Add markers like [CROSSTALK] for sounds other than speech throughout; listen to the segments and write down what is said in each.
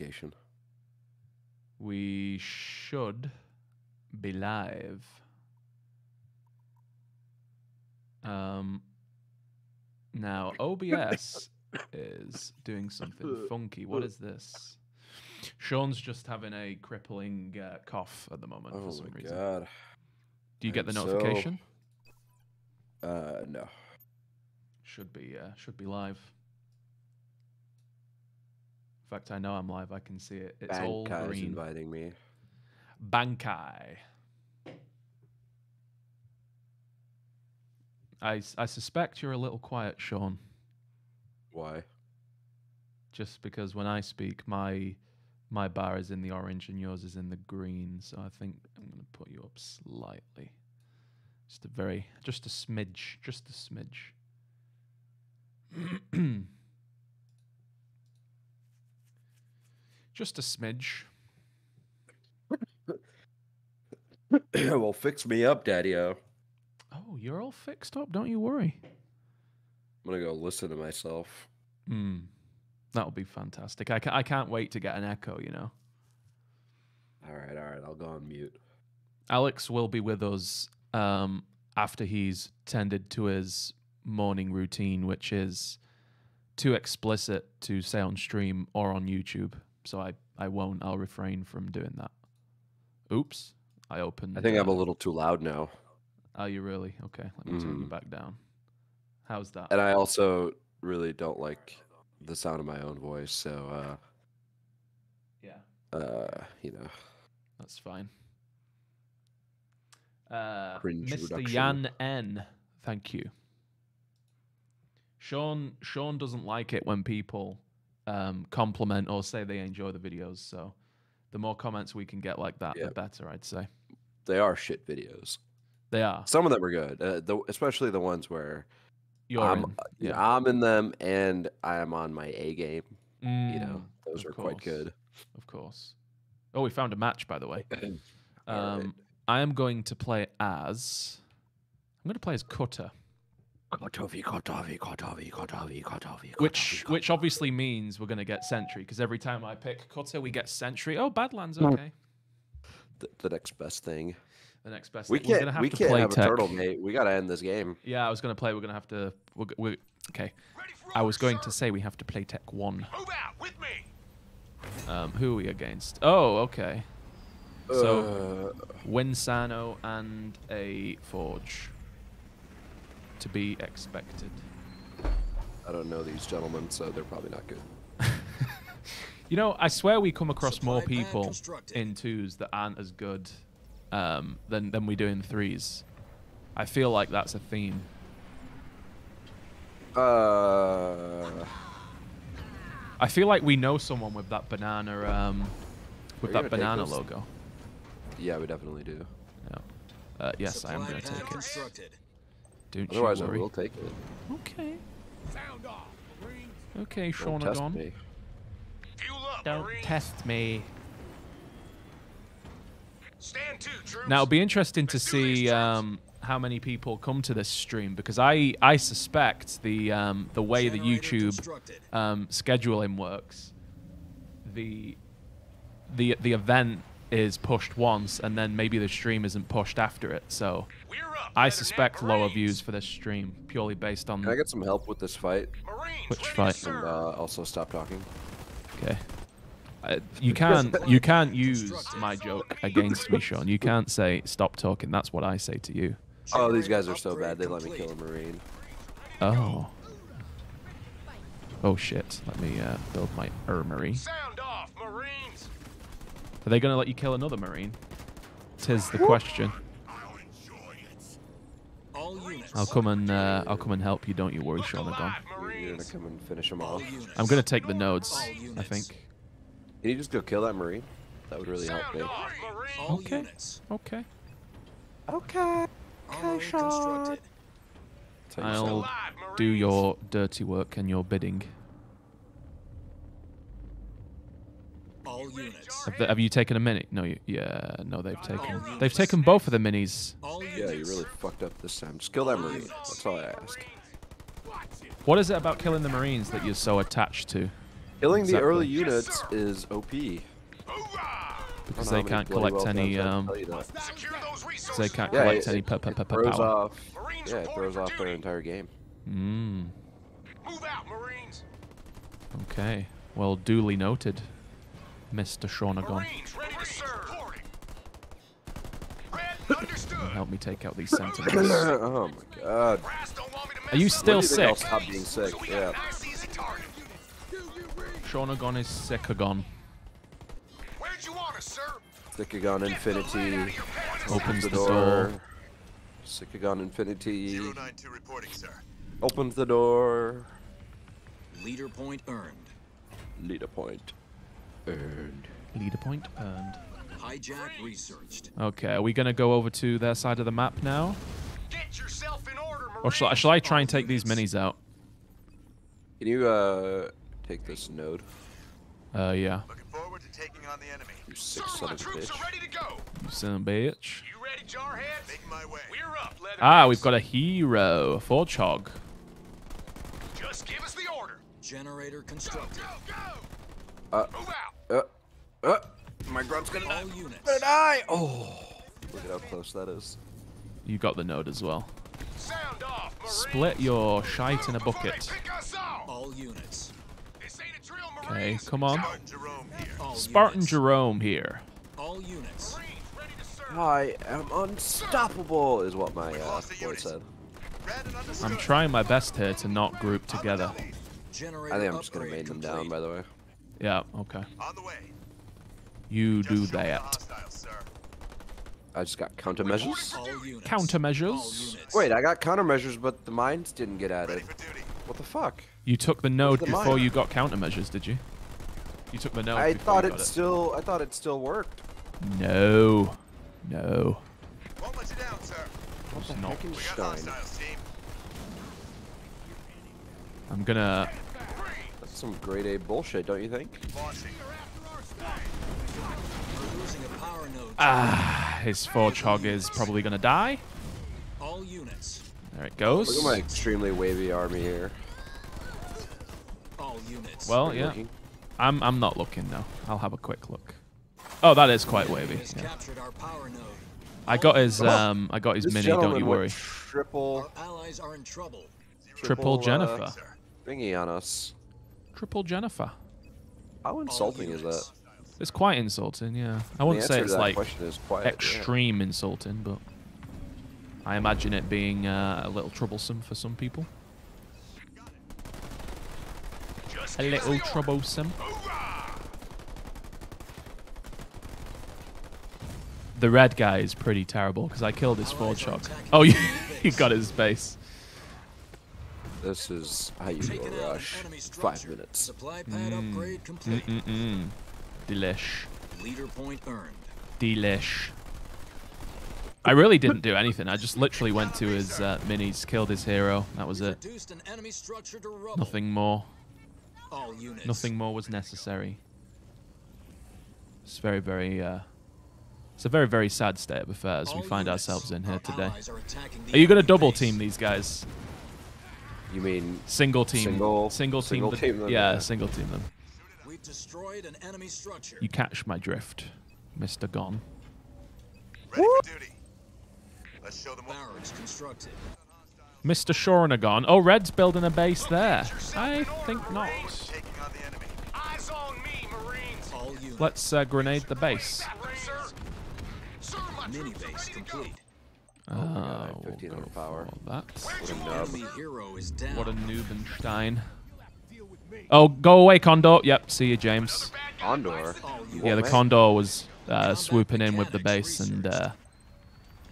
notification? We should be live. Um, now OBS is doing something funky. What is this? Sean's just having a crippling uh, cough at the moment Oh for some reason. god. Do you get the I'm so- notification? Uh, no. Should be uh, should be live. In fact, I know I'm live. I can see it. It's all Bankai's green. inviting me. Bankai. I, I suspect you're a little quiet, Sean, Why? just because when I speak, my my bar is in the orange and yours is in the green. So I think I'm going to put you up slightly. Just a very, just a smidge, just a smidge. [CLEARS THROAT] just a smidge. [CLEARS THROAT] well, fix me up, Daddy-O. Oh, you're all fixed up. Don't you worry. I'm gonna go listen to myself. Hmm. That'll be fantastic. I, ca- I can't wait to get an echo, you know. All right, all right. I'll go on mute. Alex will be with us um, after he's tended to his morning routine, which is too explicit to say on stream or on YouTube. So I, I won't. I'll refrain from doing that. Oops. I opened. I think I'm uh, a little too loud now, Are you really? Okay. Let me turn you Mhm. back down. How's that? and I also really don't like the sound of my own voice. So, uh, yeah. uh, uh, you know, That's fine. Uh, Cringe Mr. reduction. Yan N, thank you. Sean Sean doesn't like it when people um, compliment or say they enjoy the videos. So the more comments we can get like that, Yeah. the better. I'd say they are shit videos. they are. Some of them are good, uh, the, especially the ones where You're I'm, in. uh, you know, Yeah. I'm in them and I am on my A game. You Mm, know, those of are quite good. Of course. Oh, we found a match, by the way. [LAUGHS] All right. Um, I am going to play as. I'm going to play as Cutter. Kotovi, Kotovi, Kotovi, Kotovi, Kotovi, Which Kotovi, which obviously means we're gonna get Sentry because every time I pick Cutter, we get Sentry. Oh, Badlands, okay. the, the next best thing. The next best. We thing. We're can't. gonna have We to can't play have tech. a turtle, mate. We gotta end this game. Yeah, I was gonna play. We're gonna have to. We're, we're, okay. I was going to say we have to play Tech One. Move out with me. Um, who are we against? Oh, okay. So Uh, Kinsano and a Forge. To be expected. I don't know these gentlemen, so they're probably not good. [LAUGHS] You know, I swear we come across Supply more people in twos that aren't as good um, than than we do in threes. I feel like that's a theme. Uh, I feel like we know someone with that banana um, with that banana logo. yeah, we definitely do. Yeah. Uh, yes, I am going to take it. Constructed. Don't Otherwise, you I worry. will take it. Okay. Sound off, Marines. Okay, Don't test Shaunagon. me. Fuel up, Don't Marines. test me. Stand to, troops. Now it'll be interesting to Let's do this, see um, how many people come to this stream because I I suspect the um, the way the Generator YouTube constructed. um, scheduling works, the the the event is pushed once and then maybe the stream isn't pushed after it. So We're up. I suspect lower views for this stream purely based on. Can I get some help with this fight? Marines, Which fight? And uh, also stop talking. Okay. Uh, you [LAUGHS] can't you can't use my joke against me, Sean. You [LAUGHS] can't say stop talking. That's what I say to you. Oh, these guys are so bad. They let me kill a marine. Oh. Oh shit. Let me uh, build my armory. Sound off, Marines. Are they gonna let you kill another marine? Tis the question. All units. I'll come and uh, I'll come and help you. Don't you worry, Sean. Shaunagon. alive, You're gonna come and finish them All off. I'm gonna take the nodes. I think. Can you just go kill that marine? That would really help me. off, Marines. All Okay. Okay. Okay. Armory constructed. Tell you I'll do your dirty work and your bidding. All units. Have, the, have you taken a minute? No, you, yeah, no, they've taken. They've taken both of the minis. Yeah, you really fucked up this time. Just kill that marine. That's all I ask. What is it about killing the marines that you're so attached to? Killing the early units is OP. Because they can't collect any. times I can Um, tell you that. Secure those resources. they can't Yeah, collect it- any it- it pa- throws power. off. Marines Yeah, it throws off their entire game. Mm, Move out, Marines. okay. Well, duly noted, Mr. Shaunagon. Marines ready to serve. Red, understood. Help me take out these sentinels. [LAUGHS] oh my god. Brass don't want me to mess Are you still you sick? Stop being sick. So we Yeah. got a nice easy target. Is sickagon. Where'd you want us, sir? Sickagon Infinity. Opens the the door. door. Sickagon Infinity. 092 reporting, sir. Opens the door. Leader point earned. Leader point. Earned. Leader point earned. Hijack researched. Okay, are we gonna go over to their side of the map now, Get yourself in order, Marines. or shall, I- shall I try and take these minis out? Can you uh take this node? Uh, yeah. Looking forward to taking on the enemy. You sick Sir, son of a troops bitch. are ready to go. You son of a bitch. You ready, Jarheads? Making my way. We're up, Ah, we've got a hero, a Forge Hog. Just give us the order. Generator constructed. Go, Uh, go. Move out. Uh, uh. My grunt's gonna All units. gonna die. Oh, look at how close that is. You got the node as well. Sound off, Split your shite in a Move before they bucket. pick us off. All units. This ain't a drill, Okay, come on. Spartan Jerome here. All Spartan units. Jerome here. All units. Marines ready to serve. I am unstoppable, is what my uh, lost boy said. Red and understood. I'm trying my best here to not group together. the lead. Generator I think I'm just gonna upgrade main them down, by the way. Yeah, okay. On the way. You do Just show me the that. hostiles. I just got countermeasures. Countermeasures? Wait, I got countermeasures, but the mines didn't get Ready added. What the fuck? You took the node the before mine? you got countermeasures, did you? You took the node I thought you it got still. I thought it still worked. No. No. Won't let you down, sir. What the not. heck We got is Stein? team. I'm gonna... That's some grade A bullshit, don't you think? Launching. We're losing a power node. Ah, his Forge Hog is probably gonna die. All units. There it goes. Look goes. at my extremely wavy army here. All units. Well, yeah. looking? I'm I'm not looking now. I'll have a quick look. Oh, that is quite wavy. Yeah. our power node. I got his um I got his This mini. Don't you worry. Triple Our allies are in trouble. Triple uh, Jennifer. Sir. thingy on us. Triple Jennifer. How insulting is that? It's quite insulting. Yeah. I wouldn't say it's to that like question is yeah. extreme insulting, but I imagine it being uh, a little troublesome for some people. Just A little troublesome. The red guy is pretty terrible because I killed his Allies Forge are Oh, [LAUGHS] you, the you got his base. This is how you do a rush. Five minutes. Supply pad upgrade complete. Mm-mm-mm. Delish. Leader point earned. Delish. I really didn't do anything. I just literally went to his uh, minis, killed his hero. That was it. An enemy structure to rubble. Nothing more. All units. Nothing more was necessary. It's very, very. Uh, it's a very, very sad state of affairs we find ourselves in here today. are Are you going to double team these guys? You mean Single team. Single- Single team. single team them, yeah, yeah. single team them. We've destroyed an enemy structure. You catch my drift, Mister Gon. Ready for duty. Let's show them what. Barracks constructed. Mister Shornagon. Oh, Red's building a base there. I think not. On the enemy. Eyes on me, Marines. All. Let's uh, grenade the base. Sir, sir, Mini base ready to go. complete. Oh, God, we'll 1500 power. for that. what a nub. Enemy hero is down. What a Nubenstein. Oh, go away, Condor. Yep, see you, James. Condor. You Yeah, the want? Condor was uh, swooping in with the base, and uh,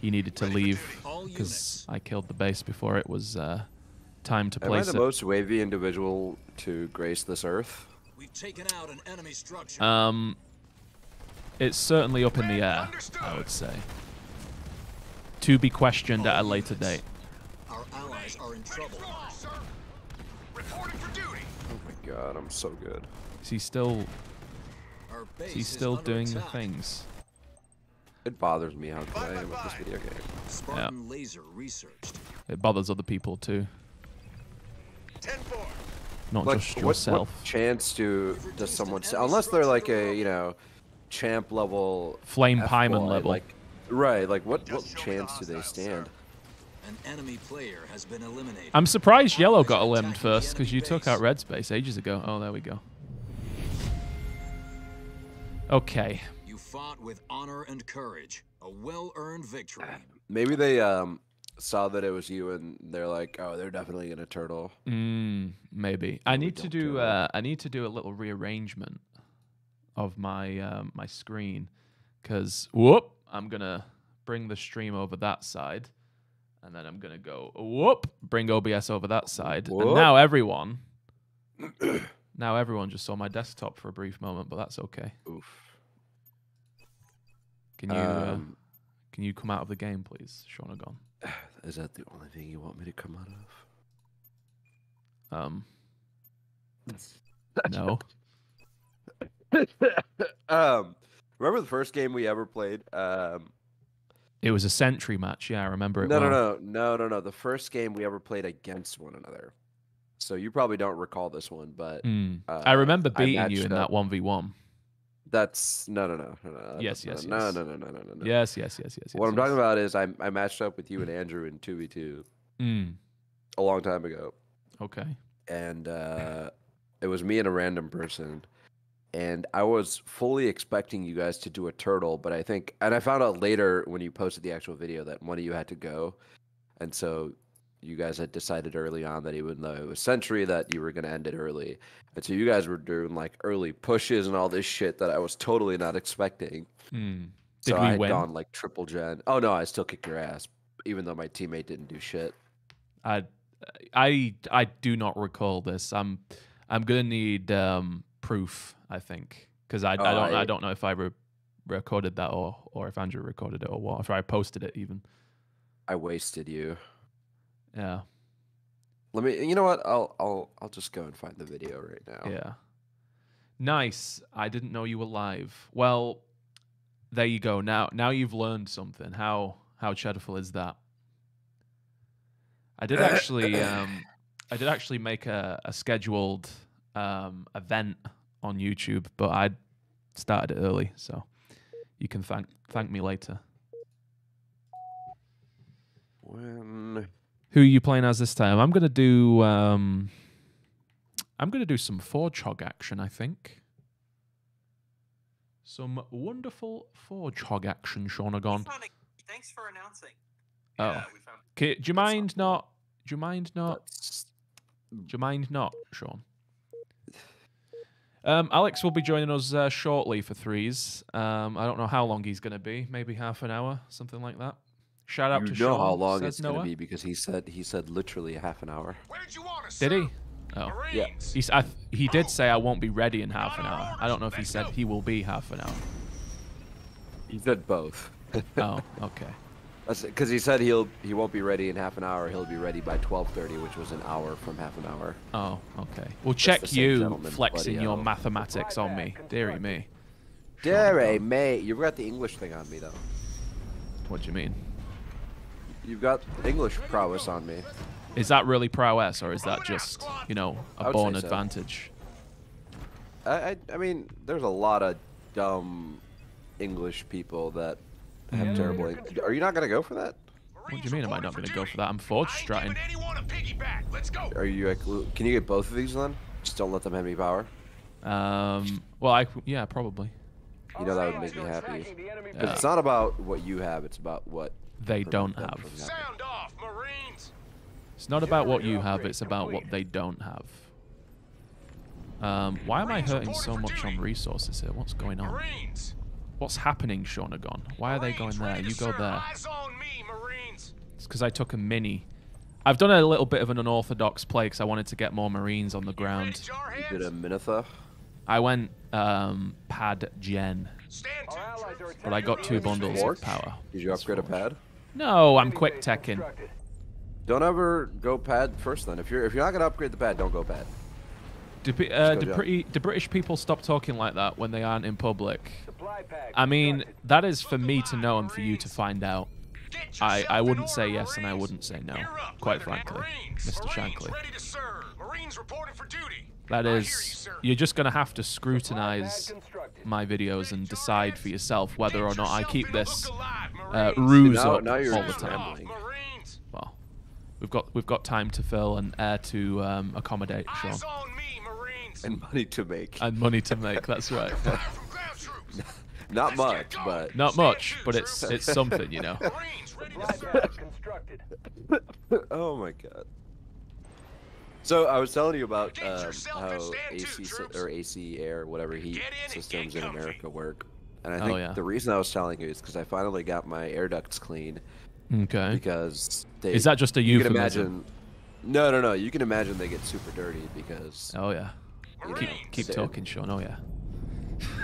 he needed to leave because. I killed the base before it was uh, time to Am I the it. most wavy individual to grace this earth? We've taken out an enemy structure. Um, it's certainly up in the air, I would say. To be questioned at a later date. Our allies are in trouble. Wrong, sir. Reporting for duty. Oh my god, I'm so good. Is he still? Is he still under doing the things? It bothers me how good Bye, I am at this video game. Spartan laser researched. It bothers other people too. 10 4. not Like, just what, yourself. what chance do does someone say, unless they're like a you know champ level Flame F Pyman boy, level. like right like what what Just show me the chance do they stand. An enemy player has been eliminated. I'm surprised Yellow got Allies elimed first because you enemy took out Red Space ages ago. Oh, there we go. Okay. You fought with honor and courage. A well-earned victory. maybe they um saw that it was you and they're like oh they're definitely gonna turtle Mm, maybe. I need to don't do. care. Uh, I need to do a little rearrangement of my um, my screen because whoop, I'm gonna bring the stream over that side, and then I'm gonna go whoop, bring OBS over that side, and now everyone, [COUGHS] now everyone just saw my desktop for a brief moment, but that's okay. oof Can you uh, um, can you come out of the game, please, Sean? Shonagon? [SIGHS] is that the only thing you want me to come out of Um, [LAUGHS] no. [LAUGHS] um remember the first game we ever played um It was a century match. Yeah, I remember it. no no well. no no no no the first game we ever played against one another so you probably don't recall this one but Mm. uh, I remember beating you in up- that one v one. that's no no no no no Yes, yes, no yes. no no no no no no Yes, yes, yes, yes. what yes, i'm talking about is I, I matched up with you and andrew in 2v2 Mm, a long time ago okay. and uh, it was me and a random person. And I was fully expecting you guys to do a turtle, but I think, and I found out later when you posted the actual video that one of you had to go, and so you guys had decided early on that even though it was Century, that you were gonna end it early, and so you guys were doing like early pushes and all this shit that I was totally not expecting. Mm. So Did I we had win? gone like triple gen. Oh no, I still kicked your ass, even though my teammate didn't do shit. I, I, I do not recall this. I'm, I'm gonna need um, proof. I think because I, I Oh, don't, I, I- don't know if I re- recorded that or, or if Andrew recorded it or what. If I posted it even. I wasted you. Yeah, Let me. You know what? I'll I'll I'll just go and find the video right now. yeah. Nice. I didn't know you were live. Well, there you go. Now, now you've learned something. How, how cheddarful is that? I did [COUGHS] actually, um, I did actually make a, a scheduled um, event on YouTube, but I started it early, so you can thank thank me later. When Who are you playing as this time? I'm gonna do, um, I'm gonna do some Forge Hog action. I think some wonderful Forge Hog action, Shaunagon. Thanks for announcing. Oh, Yeah, we found Okay, do you mind not? Do you mind not? Do you mind not, Sean? Um, Alex will be joining us uh, shortly for threes. Um, I don't know how long he's going to be. Maybe half an hour, something like that. Shout out you to know Sean. how long it's gonna be because he said he said literally half an hour. Where'd you want us, Did he? Oh, Yeah. Marines. he's. I, he did say I won't be ready in half an hour. I don't know if he said he will be half an hour. He said both. Oh, okay. [LAUGHS] That's because he said he'll he won't be ready in half an hour. He'll be ready by twelve thirty, which was an hour from half an hour. Oh, okay. Well, check you flexing bloody your mathematics on me. dearie me. Dearie me, you've got the English thing on me though. What do you mean? You've got English prowess on me. Is that really prowess, or is that just, you know, a born say so. advantage? I, I I mean, there's a lot of dumb English people that have Mm. terrible. Eng- Are you not gonna go for that? What do you mean am I not going to go for that? I'm forge I stratting. giving anyone a piggyback. Let's go. Are you? like, Can you get both of these then? Just don't let them have any power. Um, well, I c- yeah, probably. You know that would make me happy. Yeah. It's not about what you have; it's about what They don't have. Sound off, Marines. It's not about what you have; it's about what they don't have. Um, why am I hurting so much on resources here? What's going on? Marines. What's happening, Shaunagon? Why are they going there? You go serve. there. Eyes on me, Marines. It's because I took a mini. I've done a little bit of an unorthodox play because I wanted to get more Marines on the ground. You did a Minitha. I went um, pad gen, but I got two bundles Forge? of power. Did you upgrade a pad? No, I'm quick teching. Don't ever go pad first. Then, if you're if you're not gonna upgrade the pad, don't go pad. Do, pe- uh, go do, pretty, do British people stop talking like that when they aren't in public? I mean, that is for me to know and for you to find out. I, I wouldn't say yes and I wouldn't say no, quite frankly, Mr. Shankly. ready to serve. Marines reporting for duty. That I hear you, is, sir. you're just gonna have to scrutinize my videos and decide for yourself whether or not I keep this uh, ruse up all the time. Well, we've got we've got time to fill and air to um, accommodate, Sean, Eyes on me, Marines. And money to make. and money to make. That's right. [LAUGHS] Fire from ground troops. [LAUGHS] Not much, but Not much, but it's it's something, you know. [LAUGHS] Marines ready to serve. [LAUGHS] oh my god. So I was telling you about um, how AC to, or AC air, whatever heat in systems in. America work, and I Oh, think yeah. the reason I was telling you is because I finally got my air ducts clean Okay. because they. Is that just a you can euphemism? imagine? No, no, no. You can imagine they get super dirty because Oh yeah. Keep Marines. keep Dude. talking, Sean. Oh yeah.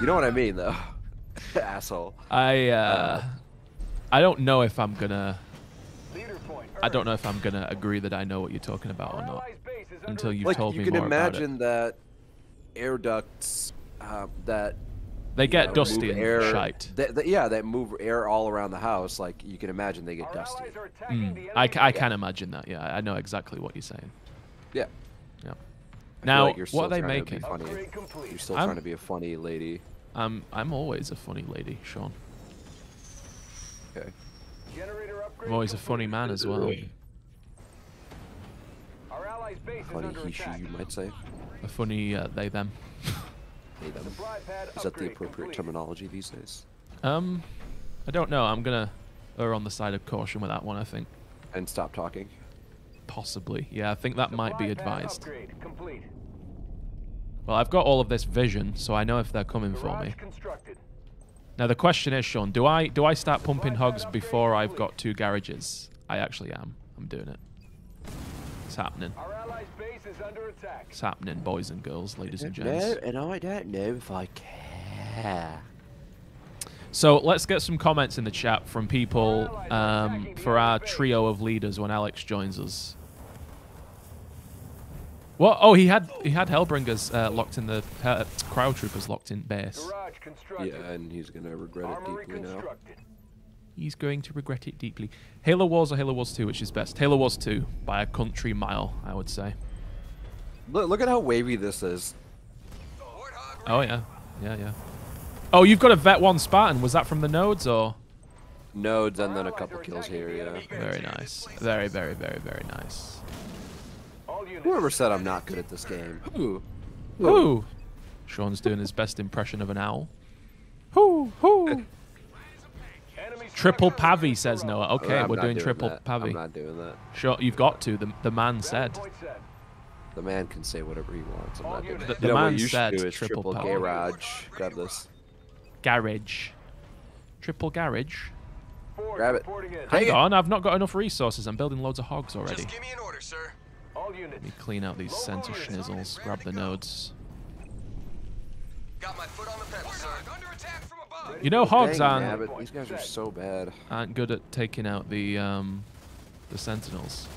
You know what I mean, though. [LAUGHS] Asshole. I uh, I don't know if I'm gonna. I don't know if I'm gonna agree that I know what you're talking about or not until you've like told you me can more about it. You can imagine that air ducts uh, that They get know, dusty and air, shite. That, that- yeah, that move air all around the house. Like you can imagine they get dusty. Mm, I, ca- I can imagine that. Yeah, I know exactly what you're saying. Yeah. Yeah. I feel Now, like you're still what are they trying to be making? funny. You're still I'm- trying to be a funny lady. I'm I'm always a funny lady, Sean. Okay. I'm always a funny man as well. Funny he, she, you might say. A funny uh, they them. Hey, them. Is that the appropriate terminology these days? Um, I don't know. I'm gonna err on the side of caution with that one. I think And stop talking. Possibly. Yeah, I think that might be advised. Well, I've got all of this vision, so I know if they're coming for me. Now the question is, Sean, do I do I start pumping hogs before I've got two garages? I actually am. I'm doing it. It's happening. It's happening, boys and girls, ladies and gents. No, and I don't know if I care. So let's get some comments in the chat from people um, for our trio of leaders when Alex joins us. What? Oh, he had he had Hellbringers uh, locked in the uh, crowd troopers locked in base. Yeah, and he's gonna regret it deeply now. He's going to regret it deeply. Halo Wars or Halo Wars 2, which is best? Halo Wars 2 by a country mile, I would say. Look, look at how wavy this is. Oh yeah, yeah, yeah. Oh, you've got a Vet One Spartan. Was that from the nodes or? Nodes and then a couple kills here. Yeah. Very nice. Very, very, very, very nice. Whoever said I'm not good at this game? Who? Whoo! Sean's doing his best impression of an owl. Who? Who? [LAUGHS] Triple Pavi says Noah. Okay, I'm we're not doing triple that. I'm Pavi. not doing that. Sure, you've got to. The, the man said. The man can say whatever he wants. I'm not doing The- that. the you know man what you said should do is triple triple power. garage. Grab this. Garage. Triple garage. Grab it. Hang on, I've not got enough resources. I'm building loads of hogs already. Just give me an order, sir. Let me clean out these center schnizzles. Grab the nodes. Got my foot on the pedal, sir. Under attack from above. You know, hogs Dang, aren't nabbit, These guys are so bad. aren't good at taking out the um the sentinels.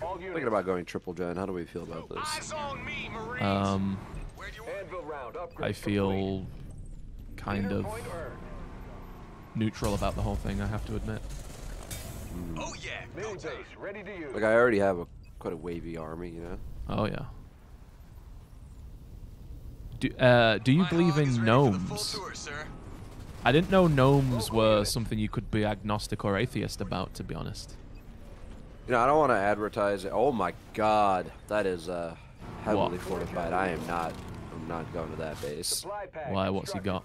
Thinking about going triple gen. How do we feel about this? Eyes on me, Um, Where do you want I feel kind of neutral about the whole thing. I have to admit. Oh yeah. Go time. Like I already have a quite a wavy army, you know. Oh yeah. Do uh do you My believe in ready for the full gnomes? tour, sir. I didn't know gnomes were something you could be agnostic or atheist about. To be honest. You know, I don't want to advertise it. Oh my god, that is uh heavily What? fortified. I am not. I'm not going to that base. Why? What's he got?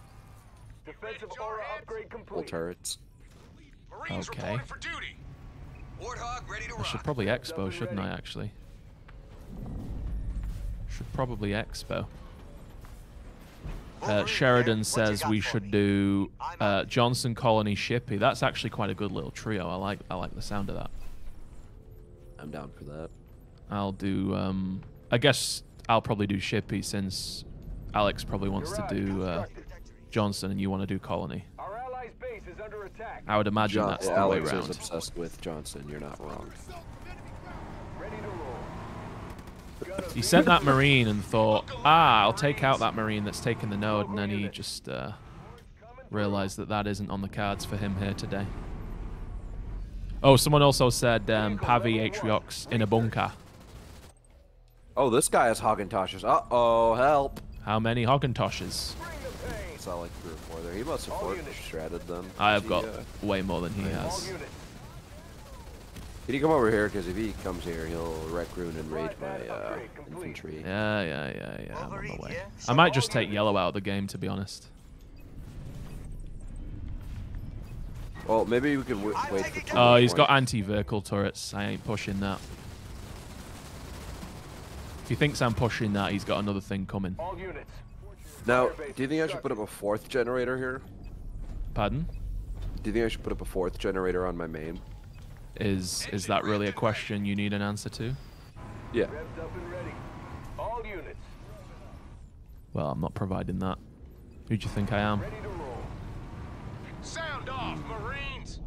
Full turrets. Marines Okay. reporting for duty. Warthog ready to I rock. should probably expo, shouldn't I? Actually. Should probably expo. Uh, Sheridan says we should me? do uh. Johnson Colony Shippy. That's actually quite a good little trio. I like I like the sound of that. I'm down for that. I'll do. Um, I guess I'll probably do Shippy since Alex probably wants to do uh, Johnson and you want to do Colony. I would imagine John, that's the Alex way is round. obsessed with Johnson. You're not wrong. He sent that Marine and thought, ah, I'll take out that Marine that's taken the node, and then he just uh, realized that that isn't on the cards for him here today. Oh, someone also said um, Pavi Atriox in a bunker. Oh, this guy has Haggentoshes. Uh oh, help! How many Hoggintoshes? I saw like three or four there. He must have fort shredded them. I have He, got uh, way more than he has. Can you come over here? Because if he comes here, he'll wreck, ruin, and raid my uh, infantry. Yeah, yeah, yeah, yeah. I'm on the way. I might just take yellow out of the game, to be honest. Well, maybe we can w- wait for two Oh, more he's got anti-vehicle turrets. I ain't pushing that. If he thinks I'm pushing that, he's got another thing coming. All units. Now, do you think I should put up a fourth generator here? Pardon? Do you think I should put up a fourth generator on my main? Is is that really a question you need an answer to? Yeah. Revs up and ready. All units. Well, I'm not providing that. Who do you think I am? Ready to roll. Sound off, Marines.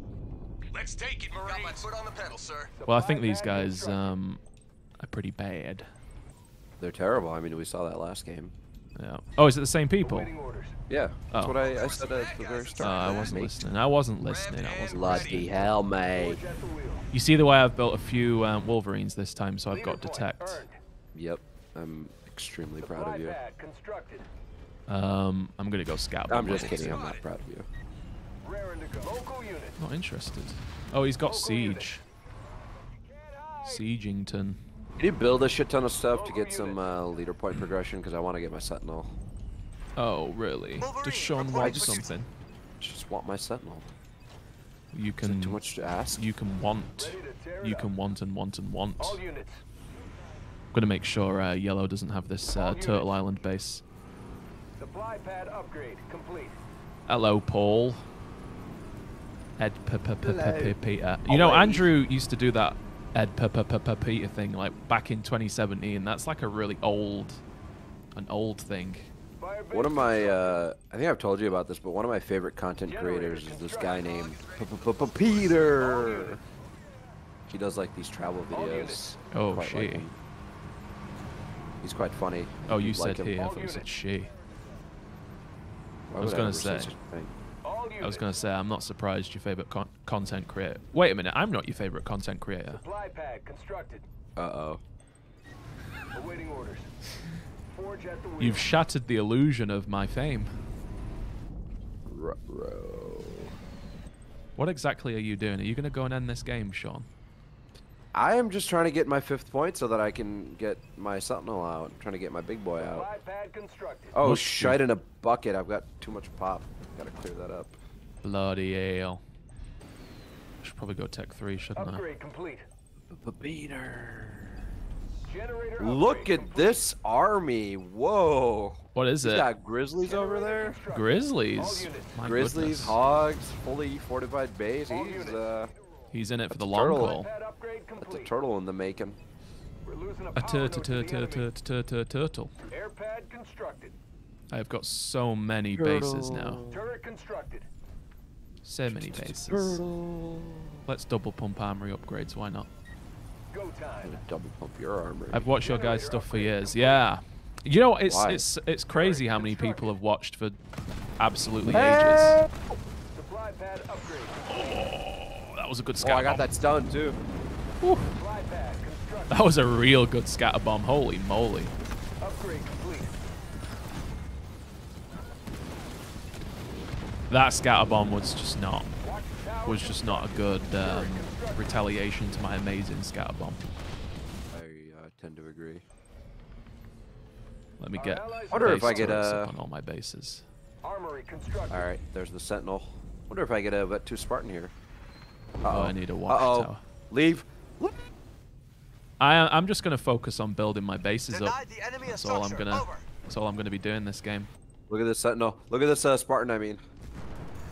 Let's take it, Got my Marines. foot on the pedal, sir. Well, I think these guys um, are pretty bad. They're terrible. I mean, we saw that last game. Yeah. Oh, is it the same people? Yeah, that's Oh. what I, I said at the very Uh, start. I wasn't Mate. listening. I wasn't listening. I wasn't Bloody listening. hell, mate. Forge at the wheel. You see the way I've built a few um, Wolverines this time, so I've got detect. Yep. I'm extremely proud of you. Um, I'm gonna go scout. I'm just kidding. I'm not proud of you. Raring to go. Local unit. Not interested. Oh, he's got siege. Siegington. Can you build a shit ton of stuff to get some uh, leader point progression? Because I want to get my Sentinel. Oh, really? Wolverine, Does Sean report want something? Just want my Sentinel. You Is can. too much to ask? You can want. Ready to tear it You can want and want and want. I'm gonna make sure uh, Yellow doesn't have this uh, Turtle. Island base. Supply pad upgrade complete. Hello, Paul. Ed P P P P Hello. Peter. You know, Andrew used to do that Ed P P P P Peter thing like back in 2017. That's like a really old, an old thing. One of my, uh, I think I've told you about this, but one of my favorite content creators is this guy named constructed. Peter. He does like these travel videos. Oh, Quite she. like. He's quite funny. Oh, you like said he. I thought you said she. Why I was gonna say. Such a thing? All units. I was gonna say I'm not surprised your favorite con- content creator. Wait a minute, I'm not your favorite content creator. Supply pad constructed. Uh oh. Awaiting orders. Forge at the wheel. You've shattered the illusion of my fame. Ruh-roh. What exactly are you doing? Are you gonna go and end this game, Sean? I am just trying to get my fifth point so that I can get my Sentinel out. I'm trying to get my big boy out. Supply pad constructed. Oh, shite in a bucket. I've got too much pop. Gotta clear that up. Bloody ale. I should probably go tech three, shouldn't I? Upgrade complete. Peter. Generator Look at complete. this army. Whoa. What is He's it? got grizzlies over there. Grizzlies. My Grizzlies, goodness. hogs, fully fortified base. He's uh, He's in it for the long turtle. haul. Pad upgrade that's a complete. turtle in the making. We're losing a the turtle. Air pad constructed. I've got so many bases now. Turret constructed. So many bases. Let's double pump armory upgrades. Why not? Go time. Double pump your armor. I've watched your guys' stuff for years. Yeah. You know, it's Why? it's it's crazy how many people have watched for absolutely ages. Supply pad upgrade. Oh, that was a good Oh, scatter I got bomb. that stun too. Supply. That was a real good scatter bomb. Holy moly. That scatter bomb was just not was just not a good um, retaliation to my amazing scatter bomb. I uh, tend to agree. Let me get allies Wonder if I get, turrets up uh, on all my bases. Armory constructed. All right, there's the Sentinel. Wonder if I get a vet two Spartan here. Oh, Uh-oh. I need a watchtower. Uh-oh. Leave. I I'm just gonna focus on building my bases up. The enemy That's all I'm gonna Over. that's all I'm gonna be doing this game. Look at this Sentinel. Look at this uh, Spartan. I mean.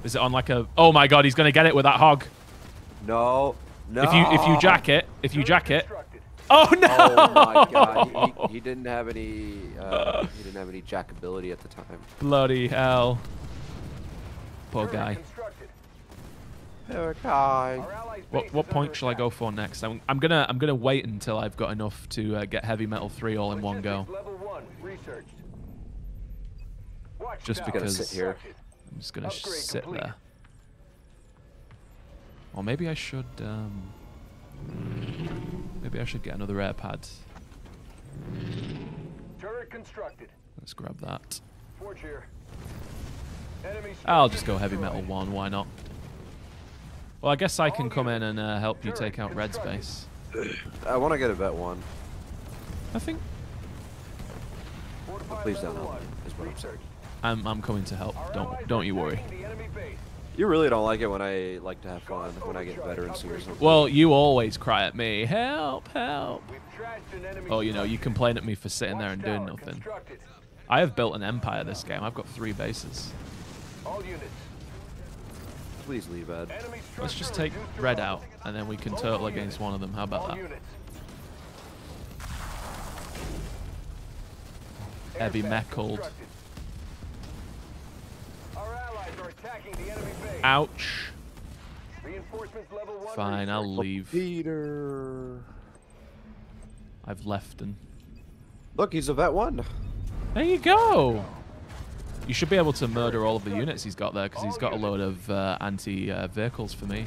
Is it on like a Oh my god, he's gonna get it with that hog. No. No. If you if you jack it, if you jack it. [LAUGHS] Oh no! Oh my god. He, he, [LAUGHS] he didn't have any. Uh, he didn't have any jack ability at the time. Bloody hell. Poor guy. constructed. Okay. Our allies' What base what is point under shall I go for next? I'm, I'm gonna I'm gonna wait until I've got enough to uh, get heavy metal three all in one go. Logistics Level one researched. Just because- Sit here. constructed. I'm just gonna Upgrade sit complete. there. Or maybe I should um, maybe I should get another air pad. Turret constructed. Let's grab that. Forge here. Enemy I'll just go heavy metal one. Why not? Well, I guess I can come in and uh, help you take out Red's base. I want to get a vet one. I think Fortify Please don't level help me, is what I'm saying. I'm I'm coming to help. Don't don't you worry. attacking the enemy base. You really don't like it when I like to have fun, when I get veterans or something. Well, you always cry at me. Help, help. We've trashed an enemy Oh, you know, you complain at me for sitting there and doing nothing. I have built an empire this game. I've got three bases. All units. Please leave, Ed. Let's just take Red out, and then we can All turtle against one of them. How about that? units. Heavy Aircraft mechled. Ouch. Reinforcements level one. Fine, I'll leave. Peter. I've left and Look, he's a vet one. there you go. You should be able to murder all of the units he's got there because he's got a load of uh, anti-vehicles for me.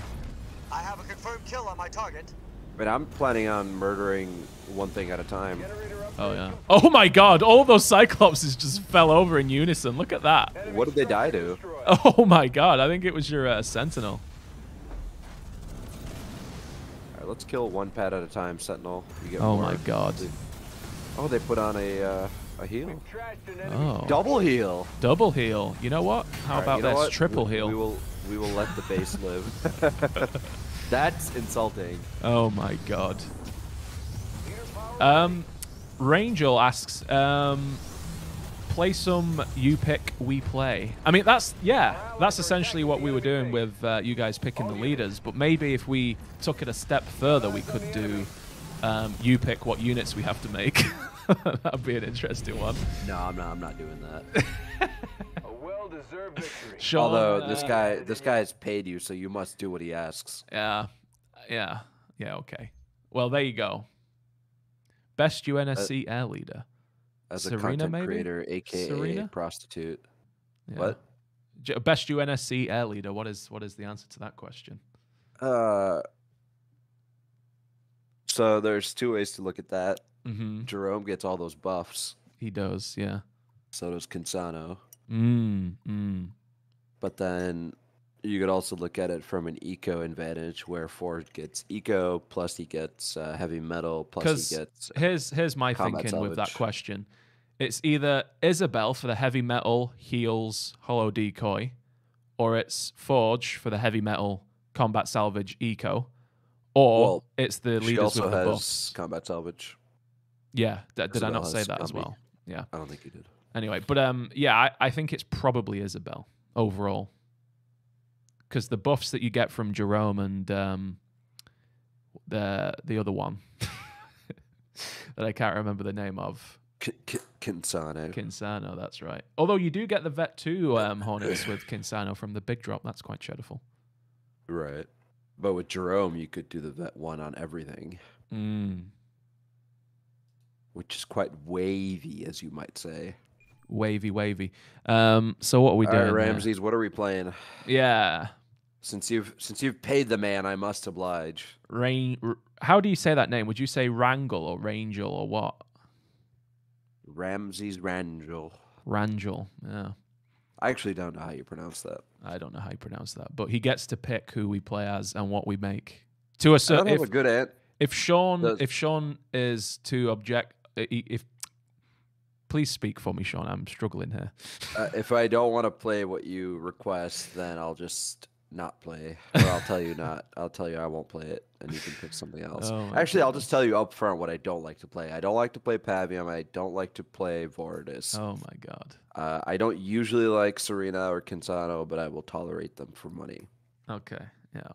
I have a confirmed kill on my target. But I'm planning on murdering one thing at a time. Oh yeah. Oh my God! All of those Cyclopses just fell over in unison. Look at that. What did they die to? [LAUGHS] Oh my God! I think it was your uh, Sentinel. All right, let's kill one pad at a time, Sentinel. Oh my God. Oh, they put on a uh, a heal. We've trashed an enemy Oh. Double heal. Double heal. You know what? How right, about you know triple we, heal? We will we will let the base live. [LAUGHS] That's insulting. Oh my God. Um, Rangel asks, um, play some you pick, we play. I mean, that's yeah, that's essentially what we were doing with uh, you guys picking the leaders. But maybe if we took it a step further, we could do um, you pick what units we have to make. [LAUGHS] That'd be an interesting one. No, I'm not. I'm not doing that. [LAUGHS] A well-deserved victory. Sean, Although this uh, guy this guy has paid you, so you must do what he asks. yeah, yeah, yeah. Okay. Well, there you go. Best UNSC air leader. As a Serina, content maybe? creator, aka Serina? prostitute. Yeah. What? Best UNSC air leader. What is what is the answer to that question? Uh. So there's two ways to look at that. Mm-hmm. Jerome gets all those buffs. He does, yeah. So does Kinsano. Mm, mm. But then you could also look at it from an eco advantage where Forge gets eco plus he gets uh, heavy metal plus he gets here's here's my thinking with that question. It's either Isabel for the heavy metal heals holo decoy, or it's Forge for the heavy metal combat salvage eco, or Well, it's the she leaders also with the has buffs. combat salvage. Yeah, d- did I not say that as well? Yeah. I don't think he did. Anyway, but um, yeah, I, I think it's probably Isabel overall, because the buffs that you get from Jerome and um, the the other one [LAUGHS] that I can't remember the name of, Kinsano. Kinsano. That's right. Although you do get the Vet two um, Hornets [LAUGHS] with Kinsano from the big drop. That's quite cheerful. right. But with Jerome, you could do the vet one on everything, Mm. which is quite wavy, as you might say. Wavy, wavy. Um, so what are we All doing? right? Ramses, what are we playing? Yeah. Since you've since you've paid the man, I must oblige. Rain. How do you say that name? Would you say Wrangle or Rangel or what? Ramses Rangel. Rangel. Yeah. I actually don't know how you pronounce that. I don't know how you pronounce that, but he gets to pick who we play as and what we make. To a certain, if, a good ant. if Sean, Does- if Sean is to object, if please speak for me, Sean. I'm struggling here. Uh, if I don't want to play what you request, then I'll just not play, or I'll tell you not. I'll tell you I won't play it, and you can pick something else. Oh Actually, I'll just tell you up front what I don't like to play. I don't like to play Pavium. I don't like to play Voridus. Oh my god. Uh, I don't usually like Serina or Kinsano, but I will tolerate them for money. Okay. Yeah.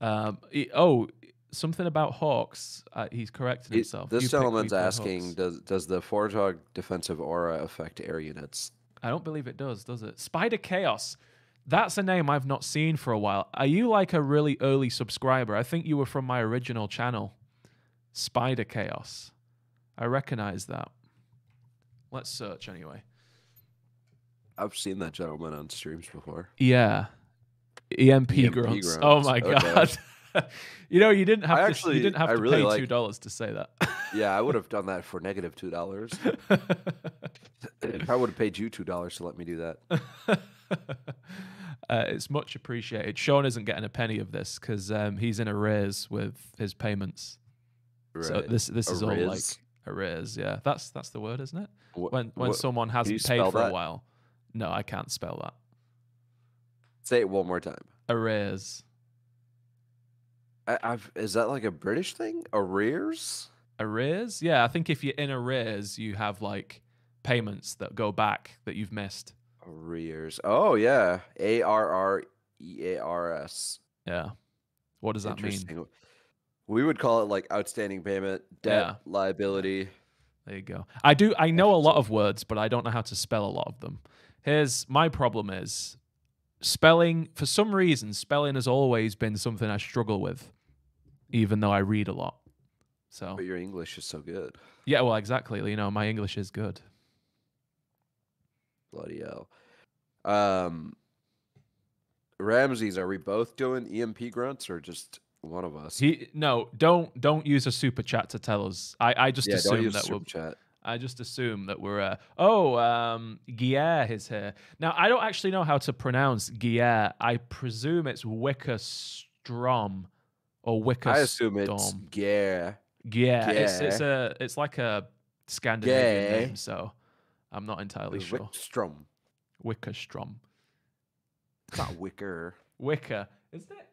Um. i- oh, something about Hawks. Uh, he's correcting himself. this You gentleman's asking: Hawks. Does does the Fortog defensive aura affect air units? I don't believe it does, does it? Spider Chaos. That's a name I've not seen for a while. Are you like a really early subscriber? I think you were from my original channel, Spider Chaos. I recognize that. Let's search anyway. I've seen that gentleman on streams before. Yeah. EMP, EMP grunts. grunts, Oh my okay. god. [LAUGHS] you know, you didn't have I to actually- you didn't have I to really pay like- two dollars to say that. Yeah, I would [LAUGHS] have done that for negative two dollars. [LAUGHS] I would have paid you two dollars to let me do that. Uh, it's much appreciated. Sean isn't getting a penny of this because um, he's in arrears with his payments. So Right. this this is all like Arrears? arrears. Yeah, that's that's the word, isn't it? Wh- When when wh- someone hasn't paid for a while. No, I can't spell that. Say it one more time. Arrears. I, I've is that like a British thing? Arrears? Arrears? Yeah, I think if you're in arrears, you have like payments that go back that you've missed. Arrears. Oh yeah. A R R E A R S. Yeah. What does that mean? We would call it like outstanding payment, debt, Yeah. liability. There you go. I do. I know a lot of words, but I don't know how to spell a lot of them. Here's my problem: is spelling. For some reason, spelling has always been something I struggle with, even though I read a lot. So But your English is so good. yeah, well, exactly. You know, my English is good. Bloody hell. Um, Ramses, are we both doing EMP grunts or just one of us? He no, don't don't use a super chat to tell us. I I just yeah, assume that we're super chat. I just assume that we're uh, oh um Guier is here. Now I don't actually know how to pronounce Guier. I presume it's Wicker Strom or Wicker I assume it's Storm. yeah. Yeah, it's it's a it's like a Scandinavian name, so I'm not entirely sure. Wickstrom. Wicker Strom. It's not Wicker. Wicker. Is it?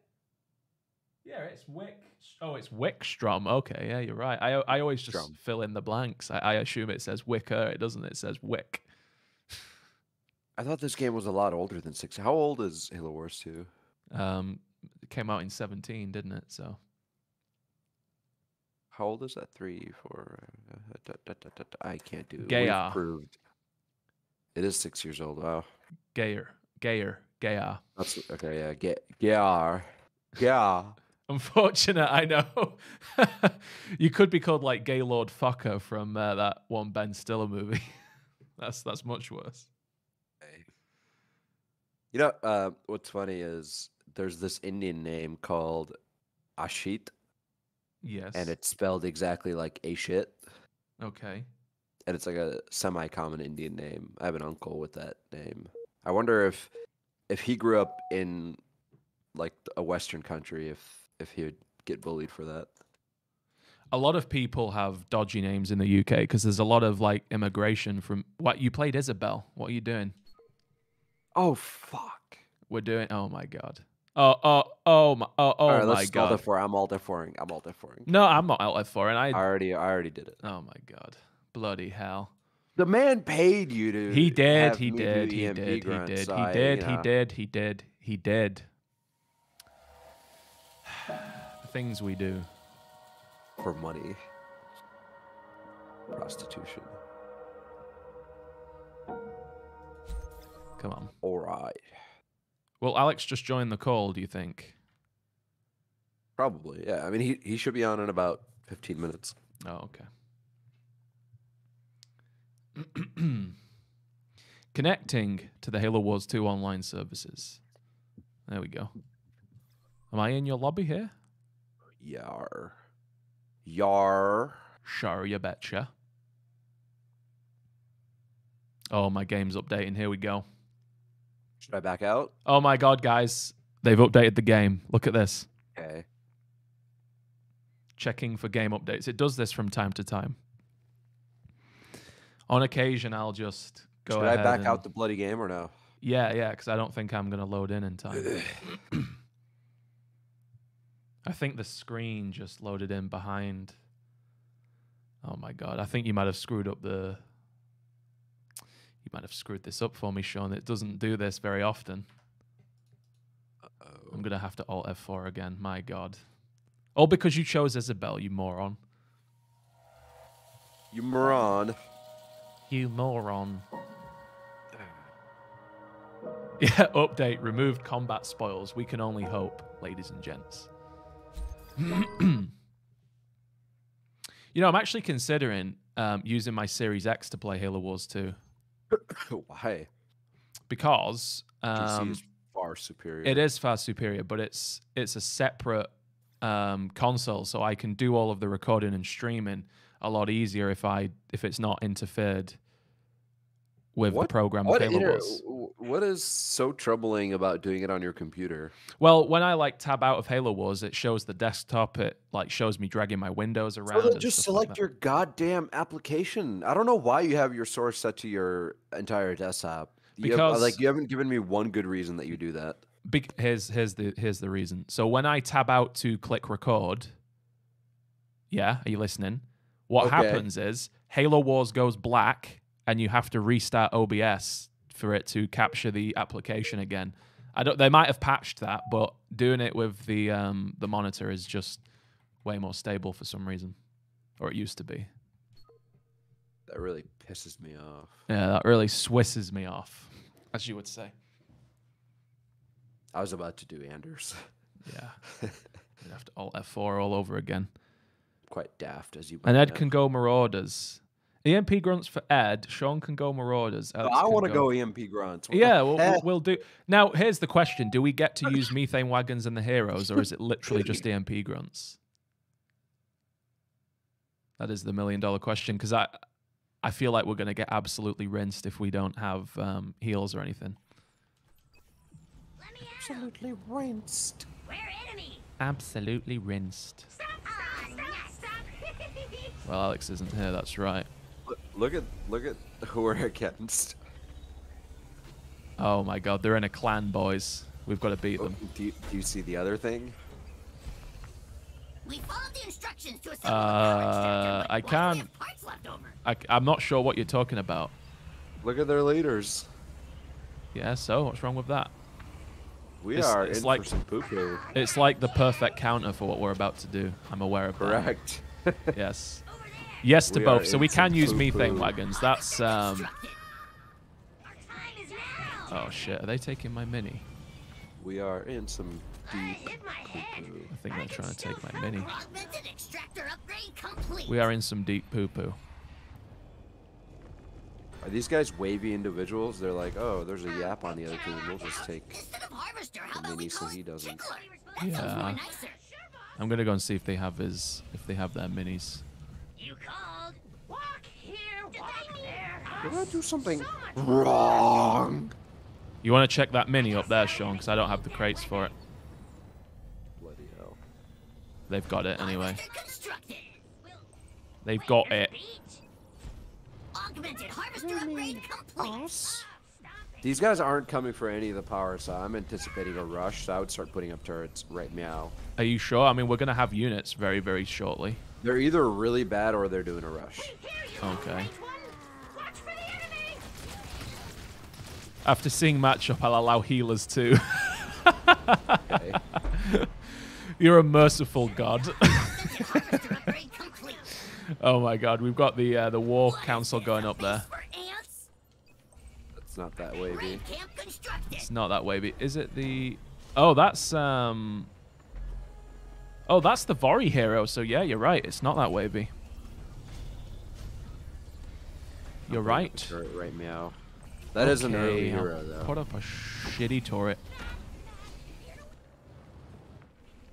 Yeah, it's Wick. Oh, it's Wickstrom. Okay, yeah, you're right. I I always just Strom. fill in the blanks. I, I assume it says Wicker. It doesn't. It says Wick. I thought this game was a lot older than six. How old is Halo Wars 2? Um, it came out in 17, didn't it? So How old is that? Three, four. uh, da, da, da. I can't do it. We've proved. It is six years old. Wow. gayer, gayer, gayer. That's okay. Yeah. Yeah. Yeah. [LAUGHS] Unfortunate, I know. [LAUGHS] you could be called like Gaylord Focker from uh, that one Ben Stiller movie. [LAUGHS] that's that's much worse. You know, uh, what's funny is there's this Indian name called Ashit, Yes. and it's spelled exactly like a shit, okay. And it's like a semi-common Indian name. I have an uncle with that name. I wonder if if he grew up in like a Western country, if if he would get bullied for that. A lot of people have dodgy names in the UK because there's a lot of like immigration from. What you played Isabel? What are you doing? Oh fuck! We're doing. Oh my god. Oh oh oh my oh, oh All right, my let's god. F4. I'm alt F4ing. I'm alt F4ing. No, I'm not for it. I. I already, I already did it. Oh my god. Bloody hell. The man paid you to. He did. He did. He did. He did. so He I, did. you He did. He did. He did. Things we do. for money. Prostitution. Come on. All right. Will Alex just join the call? Do you think? Probably. Yeah. I mean, he he should be on in about 15 minutes. Oh, okay. [CLEARS THROAT] Connecting to the Halo Wars 2 online services. There we go. Am I in your lobby here? Yar. Yar. Sure, you betcha. Oh, my game's updating. Here we go. Should I back out? Oh my god, guys. They've updated the game. Look at this. Okay. Checking for game updates. It does this from time to time. On occasion, I'll just go Should ahead I back and- out the bloody game or no? Yeah, yeah, because I don't think I'm going to load in in time. [CLEARS THROAT] I think the screen just loaded in behind. Oh my god! I think you might have screwed up the. You might have screwed this up for me, Sean. It doesn't do this very often. I'm gonna have to Alt F4 again. My god! All because you chose Isabel, you moron. You moron. You moron. [LAUGHS] Yeah, update. Removed combat spoils. We can only hope, ladies and gents. [CLEARS THROAT] you know, I'm actually considering um, using my Series X to play Halo Wars 2 [COUGHS] Why? because PC um, is far superior. it is far superior, but it's it's a separate um, console, so I can do all of the recording and streaming a lot easier if I if it's not interfered with What- the program What, inter- what is so troubling about doing it on your computer? Well, when I like tab out of Halo Wars, it shows the desktop. It like shows me dragging my windows around. So just stuff like select your goddamn application. I don't know why you have your source set to your entire desktop. You have- uh, Because- like you haven't given me one good reason that you do that. Big, here's here's the here's the reason. So when I tab out to click record, yeah, are you listening? What Okay. happens is Halo Wars goes black, and you have to restart OBS for it to capture the application again. I don't. They might have patched that, but doing it with the um, the monitor is just way more stable for some reason, or it used to be. That really pisses me off. Yeah, that really swisses me off, as you would say. I was about to do Anders. Yeah, [LAUGHS] you'd have to alt F4 all over again. Quite daft as you. And Ed know. can go Marauders. EMP grunts for Ed. Sean can go Marauders. No, Alex I want to go EMP grunts. What Yeah, we'll, we'll, we'll do. Now, here's the question: Do we get to use methane wagons and the heroes, or is it literally just EMP grunts? That is the million dollar question because I, I feel like we're going to get absolutely rinsed if we don't have um, heals or anything. absolutely rinsed. Where enemy? Absolutely rinsed. Well, Alex isn't here. That's right. Look- Look at look at [LAUGHS] who we're against. Oh my God, they're in a clan, boys. We've got to beat Oh, them. Do you, do you see the other thing? we followed the instructions to assemble Uh, I the power extractor, but why do we can't- have parts left over? I, am not sure what you're talking about. Look at their leaders. Yeah, so what's wrong with that? We It's- are it's in like- for some poo poo. It's like the perfect counter for what we're about to do. I'm aware of that. Correct. [LAUGHS] Yes. Yes to We both. So we can use poo-poo. methane wagons. That's um. Constructed. Our time is now. Oh shit! Are they taking my mini? we are in some deep poo-poo. I think they're I can trying to take my mini. Augmented extractor upgrade complete. We are in some deep poo poo. Are these guys wavy individuals? They're like, oh, there's a yap on the other team. We'll just take. Instead of harvester, how the about mini so he doesn't. tickler? That sounds Yeah. I'm gonna go and see if they have his if they have their minis. You called. Walk here, walk there. Did I do something wrong? You want to check that mini up there, Sean? Because I don't have the crates for it. Bloody hell. They've got it anyway. They've got it. Augmented harvester upgrade complete. These guys aren't coming for any of the power, so I'm anticipating a rush. So I would start putting up turrets right meow. Are you sure? I mean, we're gonna have units very very shortly. They're either really bad or they're doing a rush. Okay. Watch for the enemy. After seeing matchup, I'll allow healers too. [LAUGHS] Okay. You're a merciful god. Harvester upgrade complete. oh my god, we've got the uh, the war council going up there. It's not that wavy. Raid camp constructed. It's not that wavy. Is it the? Oh, that's um. Oh, that's the Vori hero. So yeah, you're right. It's not that wavy. You're right. Turret right meow. That is an early Okay, I'll hero though. Put up a shitty turret.